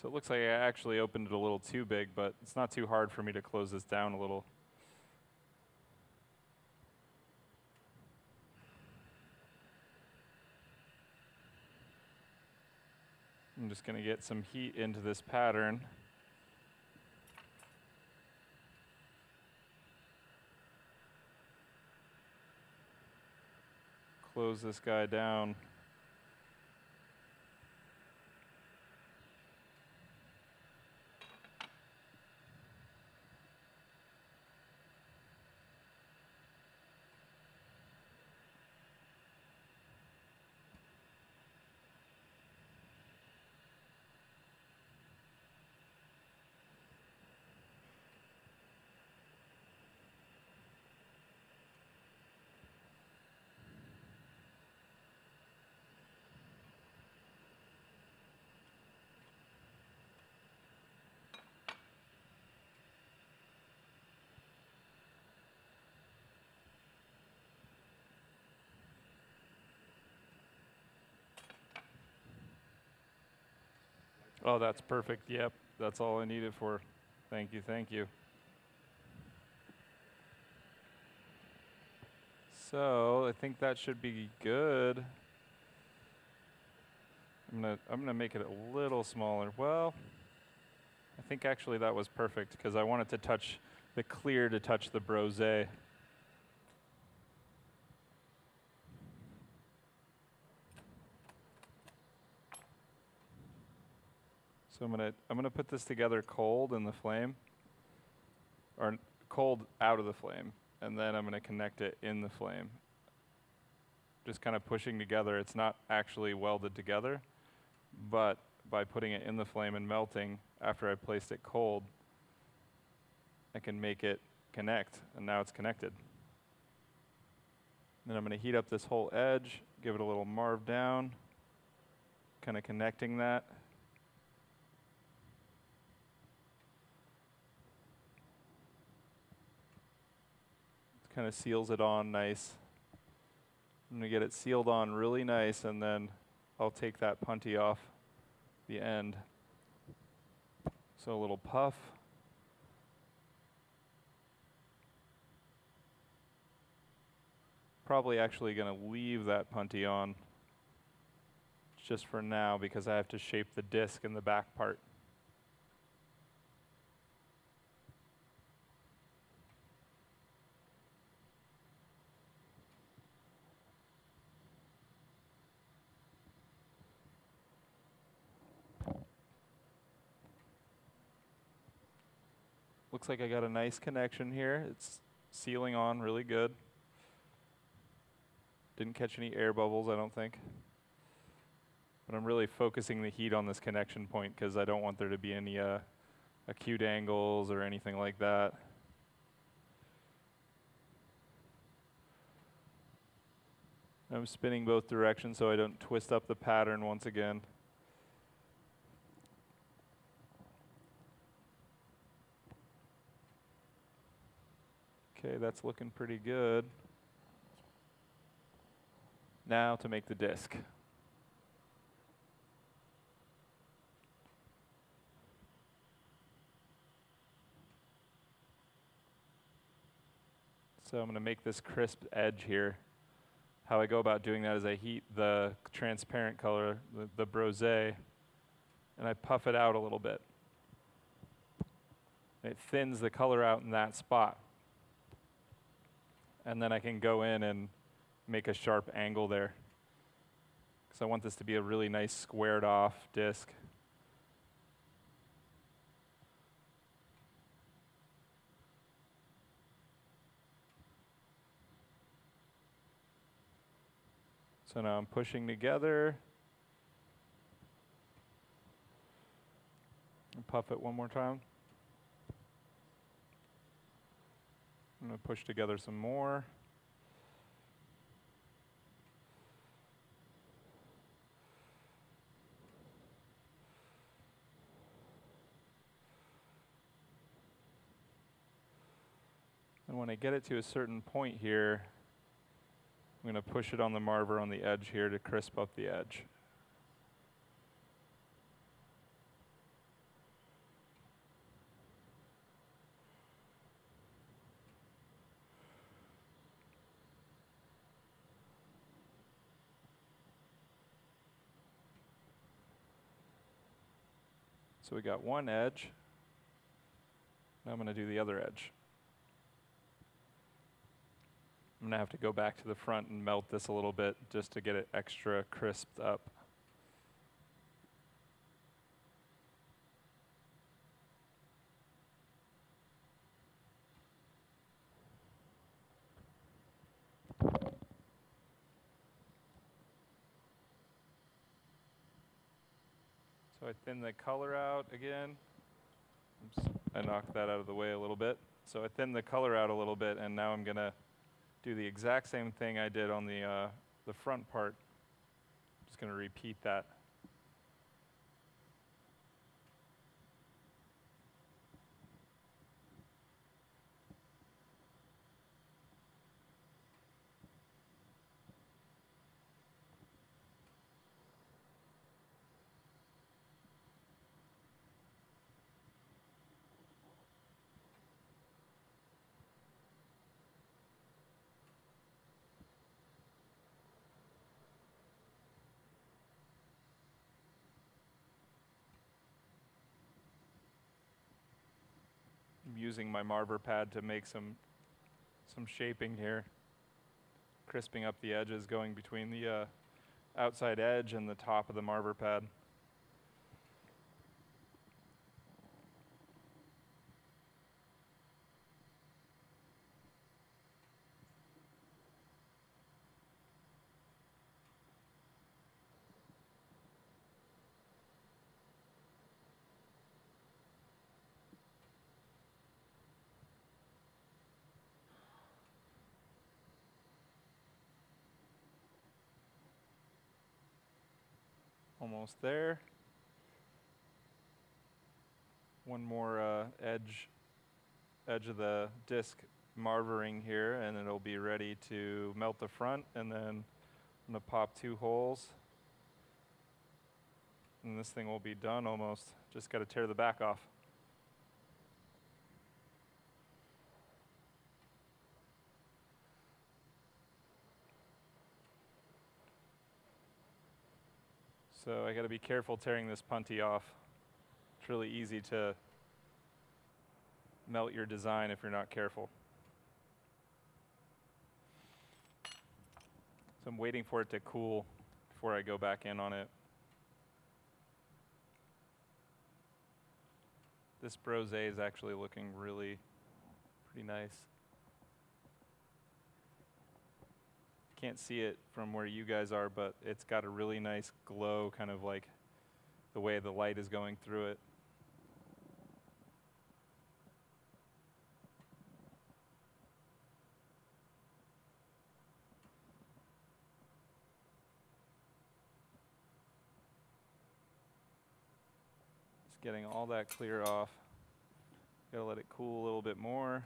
So it looks like I actually opened it a little too big, but it's not too hard for me to close this down a little. I'm just going to get some heat into this pattern. Close this guy down. Oh, that's perfect. Yep, that's all I needed for. Thank you, thank you. So I think that should be good. I'm gonna I'm gonna make it a little smaller. Well, I think actually that was perfect because I wanted to touch the clear to touch the brose. So I'm gonna I'm gonna put this together cold in the flame, or cold out of the flame, and then I'm gonna connect it in the flame. Just kind of pushing together. It's not actually welded together, but by putting it in the flame and melting after I placed it cold, I can make it connect, and now it's connected. Then I'm gonna heat up this whole edge, give it a little marv down, kind of connecting that. Kind of seals it on nice. I'm going to get it sealed on really nice, and then I'll take that punty off the end. So a little puff. probably actually going to leave that punty on just for now because I have to shape the disc in the back part. Looks like I got a nice connection here. It's sealing on really good. Didn't catch any air bubbles, I don't think. But I'm really focusing the heat on this connection point because I don't want there to be any uh, acute angles or anything like that. I'm spinning both directions so I don't twist up the pattern once again. Okay, that's looking pretty good. Now to make the disc. So I'm going to make this crisp edge here. How I go about doing that is I heat the transparent color, the, the brose, and I puff it out a little bit. It thins the color out in that spot. And then I can go in and make a sharp angle there. Because I want this to be a really nice squared off disc. So now I'm pushing together. And puff it one more time. I'm going to push together some more. And when I get it to a certain point here, I'm going to push it on the marver on the edge here to crisp up the edge. So we got one edge. Now I'm going to do the other edge. I'm going to have to go back to the front and melt this a little bit just to get it extra crisped up. Thin the color out again. Oops, I knocked that out of the way a little bit. So I thin the color out a little bit, and now I'm going to do the exact same thing I did on the, uh, the front part. I'm Just going to repeat that. I'm using my marver pad to make some some shaping here, crisping up the edges going between the uh, outside edge and the top of the marver pad. Almost there. One more uh, edge, edge of the disc marvering here, and it'll be ready to melt the front. And then I'm gonna pop two holes, and this thing will be done almost. Just got to tear the back off. So I got to be careful tearing this punty off. It's really easy to melt your design if you're not careful. So I'm waiting for it to cool before I go back in on it. This brose is actually looking really pretty nice. Can't see it from where you guys are, but it's got a really nice glow, kind of like the way the light is going through it. Just getting all that clear off. Gotta let it cool a little bit more.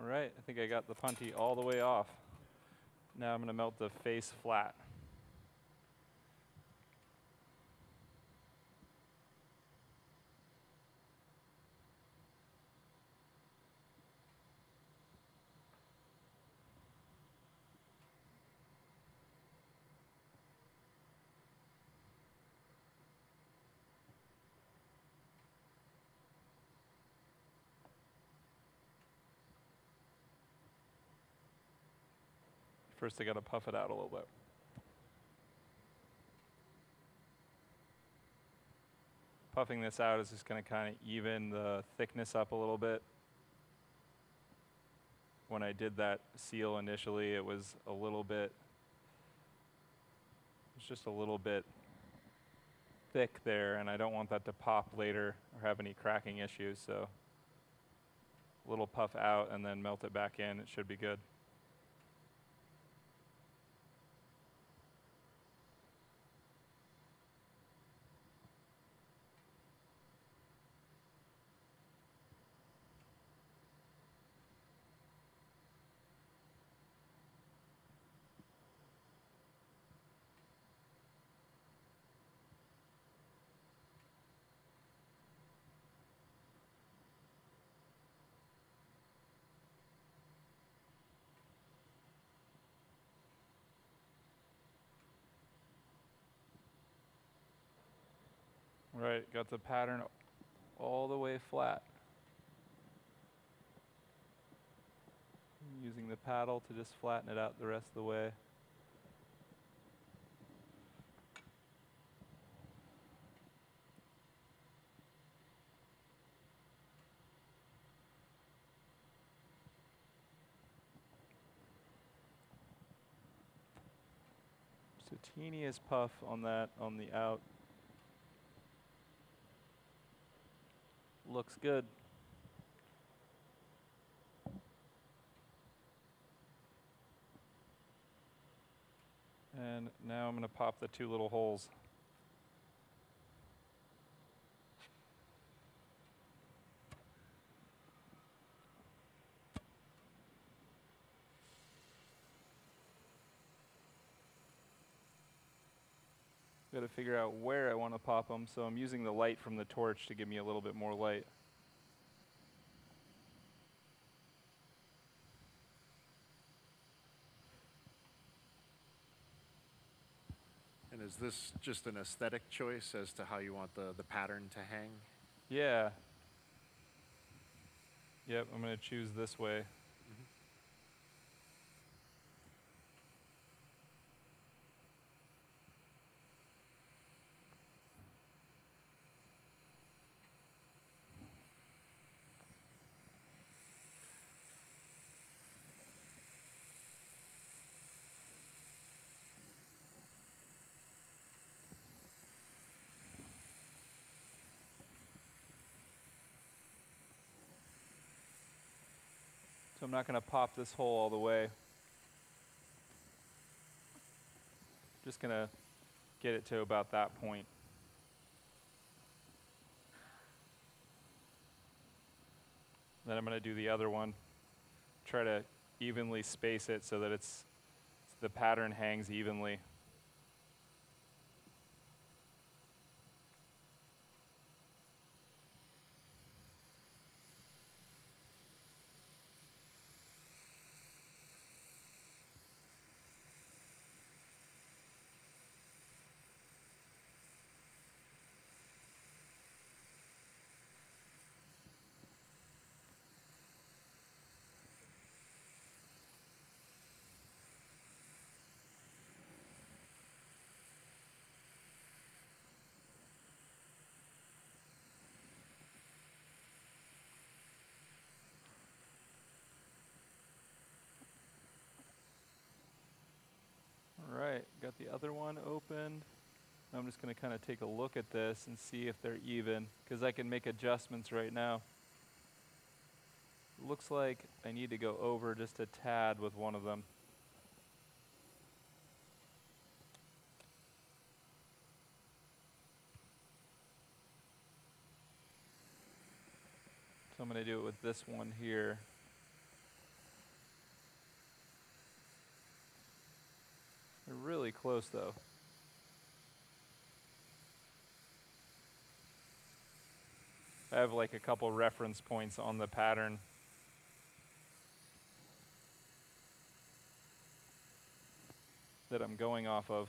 All right, I think I got the punty all the way off. Now I'm going to melt the face flat. First, I got to puff it out a little bit. Puffing this out is just going to kind of even the thickness up a little bit. When I did that seal initially, it was a little bit, it's just a little bit thick there, and I don't want that to pop later or have any cracking issues, so a little puff out and then melt it back in, it should be good. Right, got the pattern all the way flat. Using the paddle to just flatten it out the rest of the way. Just a teeniest puff on that on the out. Looks good. And now I'm going to pop the two little holes. Got to figure out where I want to pop them, so I'm using the light from the torch to give me a little bit more light. And is this just an aesthetic choice as to how you want the, the pattern to hang? Yeah. Yep, I'm going to choose this way. I'm not going to pop this hole all the way. Just going to get it to about that point. Then I'm going to do the other one. Try to evenly space it so that it's the pattern hangs evenly. Got the other one opened. I'm just going to kind of take a look at this and see if they're even, because I can make adjustments right now. Looks like I need to go over just a tad with one of them. So I'm to do it with this one here. They're really close though. I have like a couple reference points on the pattern. That I'm going off of.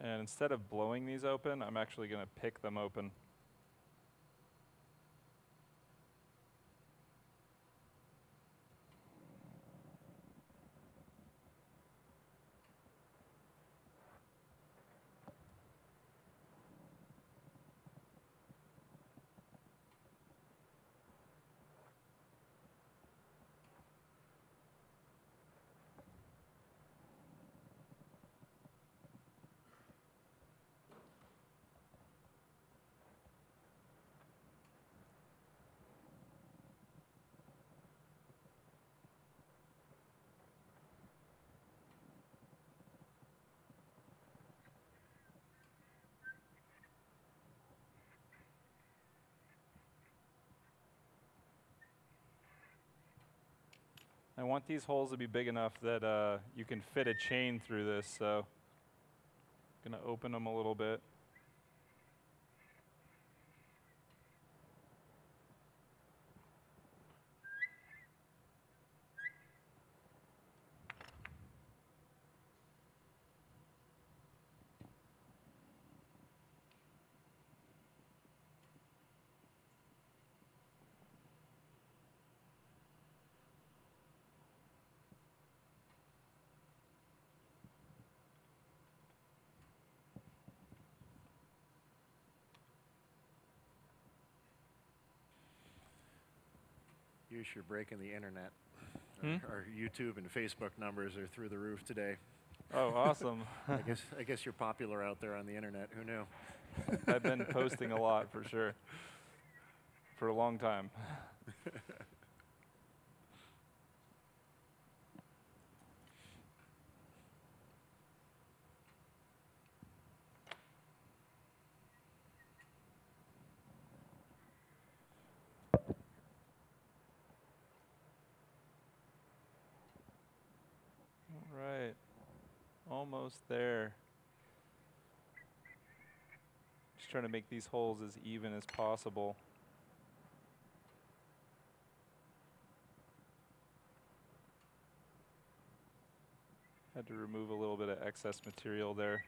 And instead of blowing these open, I'm actually going to pick them open. I want these holes to be big enough that uh, you can fit a chain through this, so I'm gonna open them a little bit. Use you're breaking the internet. Hmm? Our, our YouTube and Facebook numbers are through the roof today. Oh, awesome. I guess I guess you're popular out there on the internet. Who knew? I've been posting a lot for sure. For a long time. All right. Almost there. Just trying to make these holes as even as possible. Had to remove a little bit of excess material there.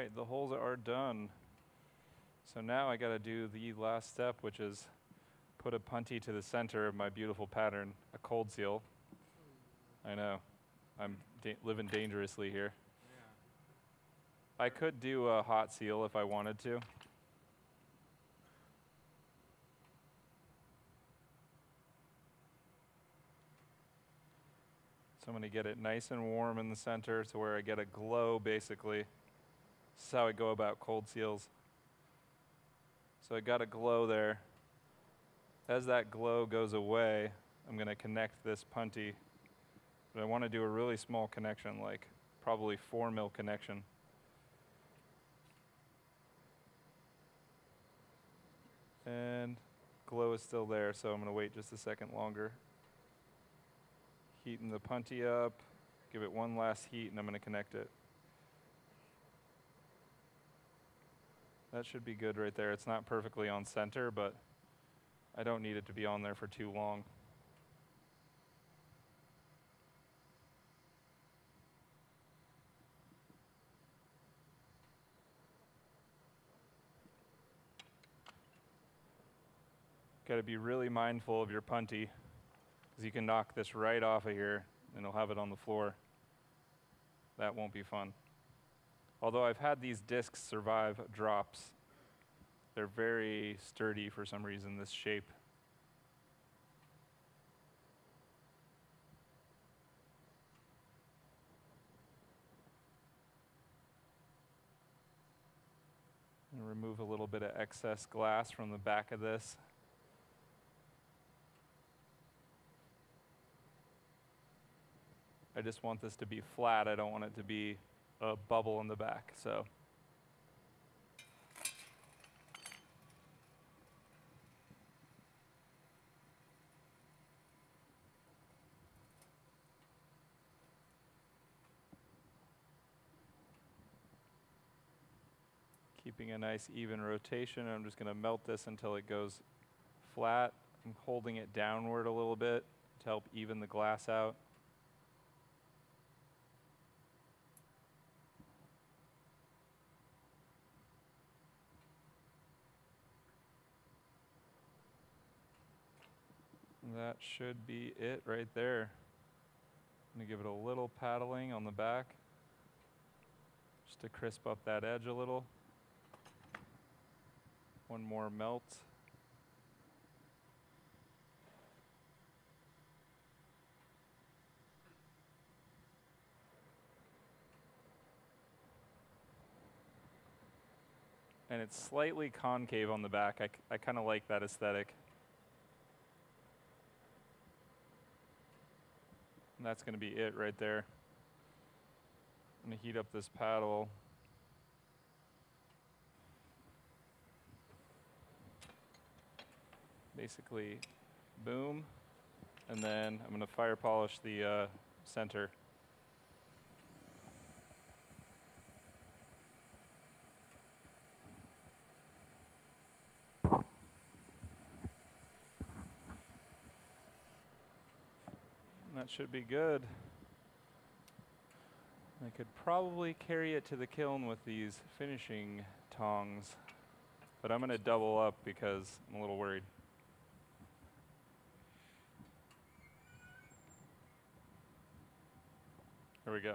Right, the holes are done. So now I gotta do the last step, which is put a punty to the center of my beautiful pattern, a cold seal. I know, I'm da- living dangerously here. I could do a hot seal if I wanted to. So I'm going to get it nice and warm in the center to where I get a glow basically. This is how I go about cold seals. So I got a glow there. As that glow goes away, I'm going to connect this punty. But I want to do a really small connection, like probably 4 mil connection. And glow is still there, so I'm going to wait just a second longer. Heating the punty up, give it one last heat, and I'm going to connect it. That should be good right there. It's not perfectly on center, but I don't need it to be on there for too long. Got to be really mindful of your punty because you can knock this right off of here and it'll have it on the floor. That won't be fun. Although I've had these discs survive drops, they're very sturdy for some reason, this shape. And remove a little bit of excess glass from the back of this. I just want this to be flat. I don't want it to be a bubble in the back. So keeping a nice even rotation. I'm just going to melt this until it goes flat. I'm holding it downward a little bit to help even the glass out. That should be it right there. I'm to give it a little paddling on the back just to crisp up that edge a little. One more melt. And it's slightly concave on the back. I, I kind of like that aesthetic. And that's going to be it right there. I'm going to heat up this paddle. Basically, boom. And then I'm going to fire polish the uh, center. Should be good. I could probably carry it to the kiln with these finishing tongs, but I'm going to double up because I'm a little worried. There we go.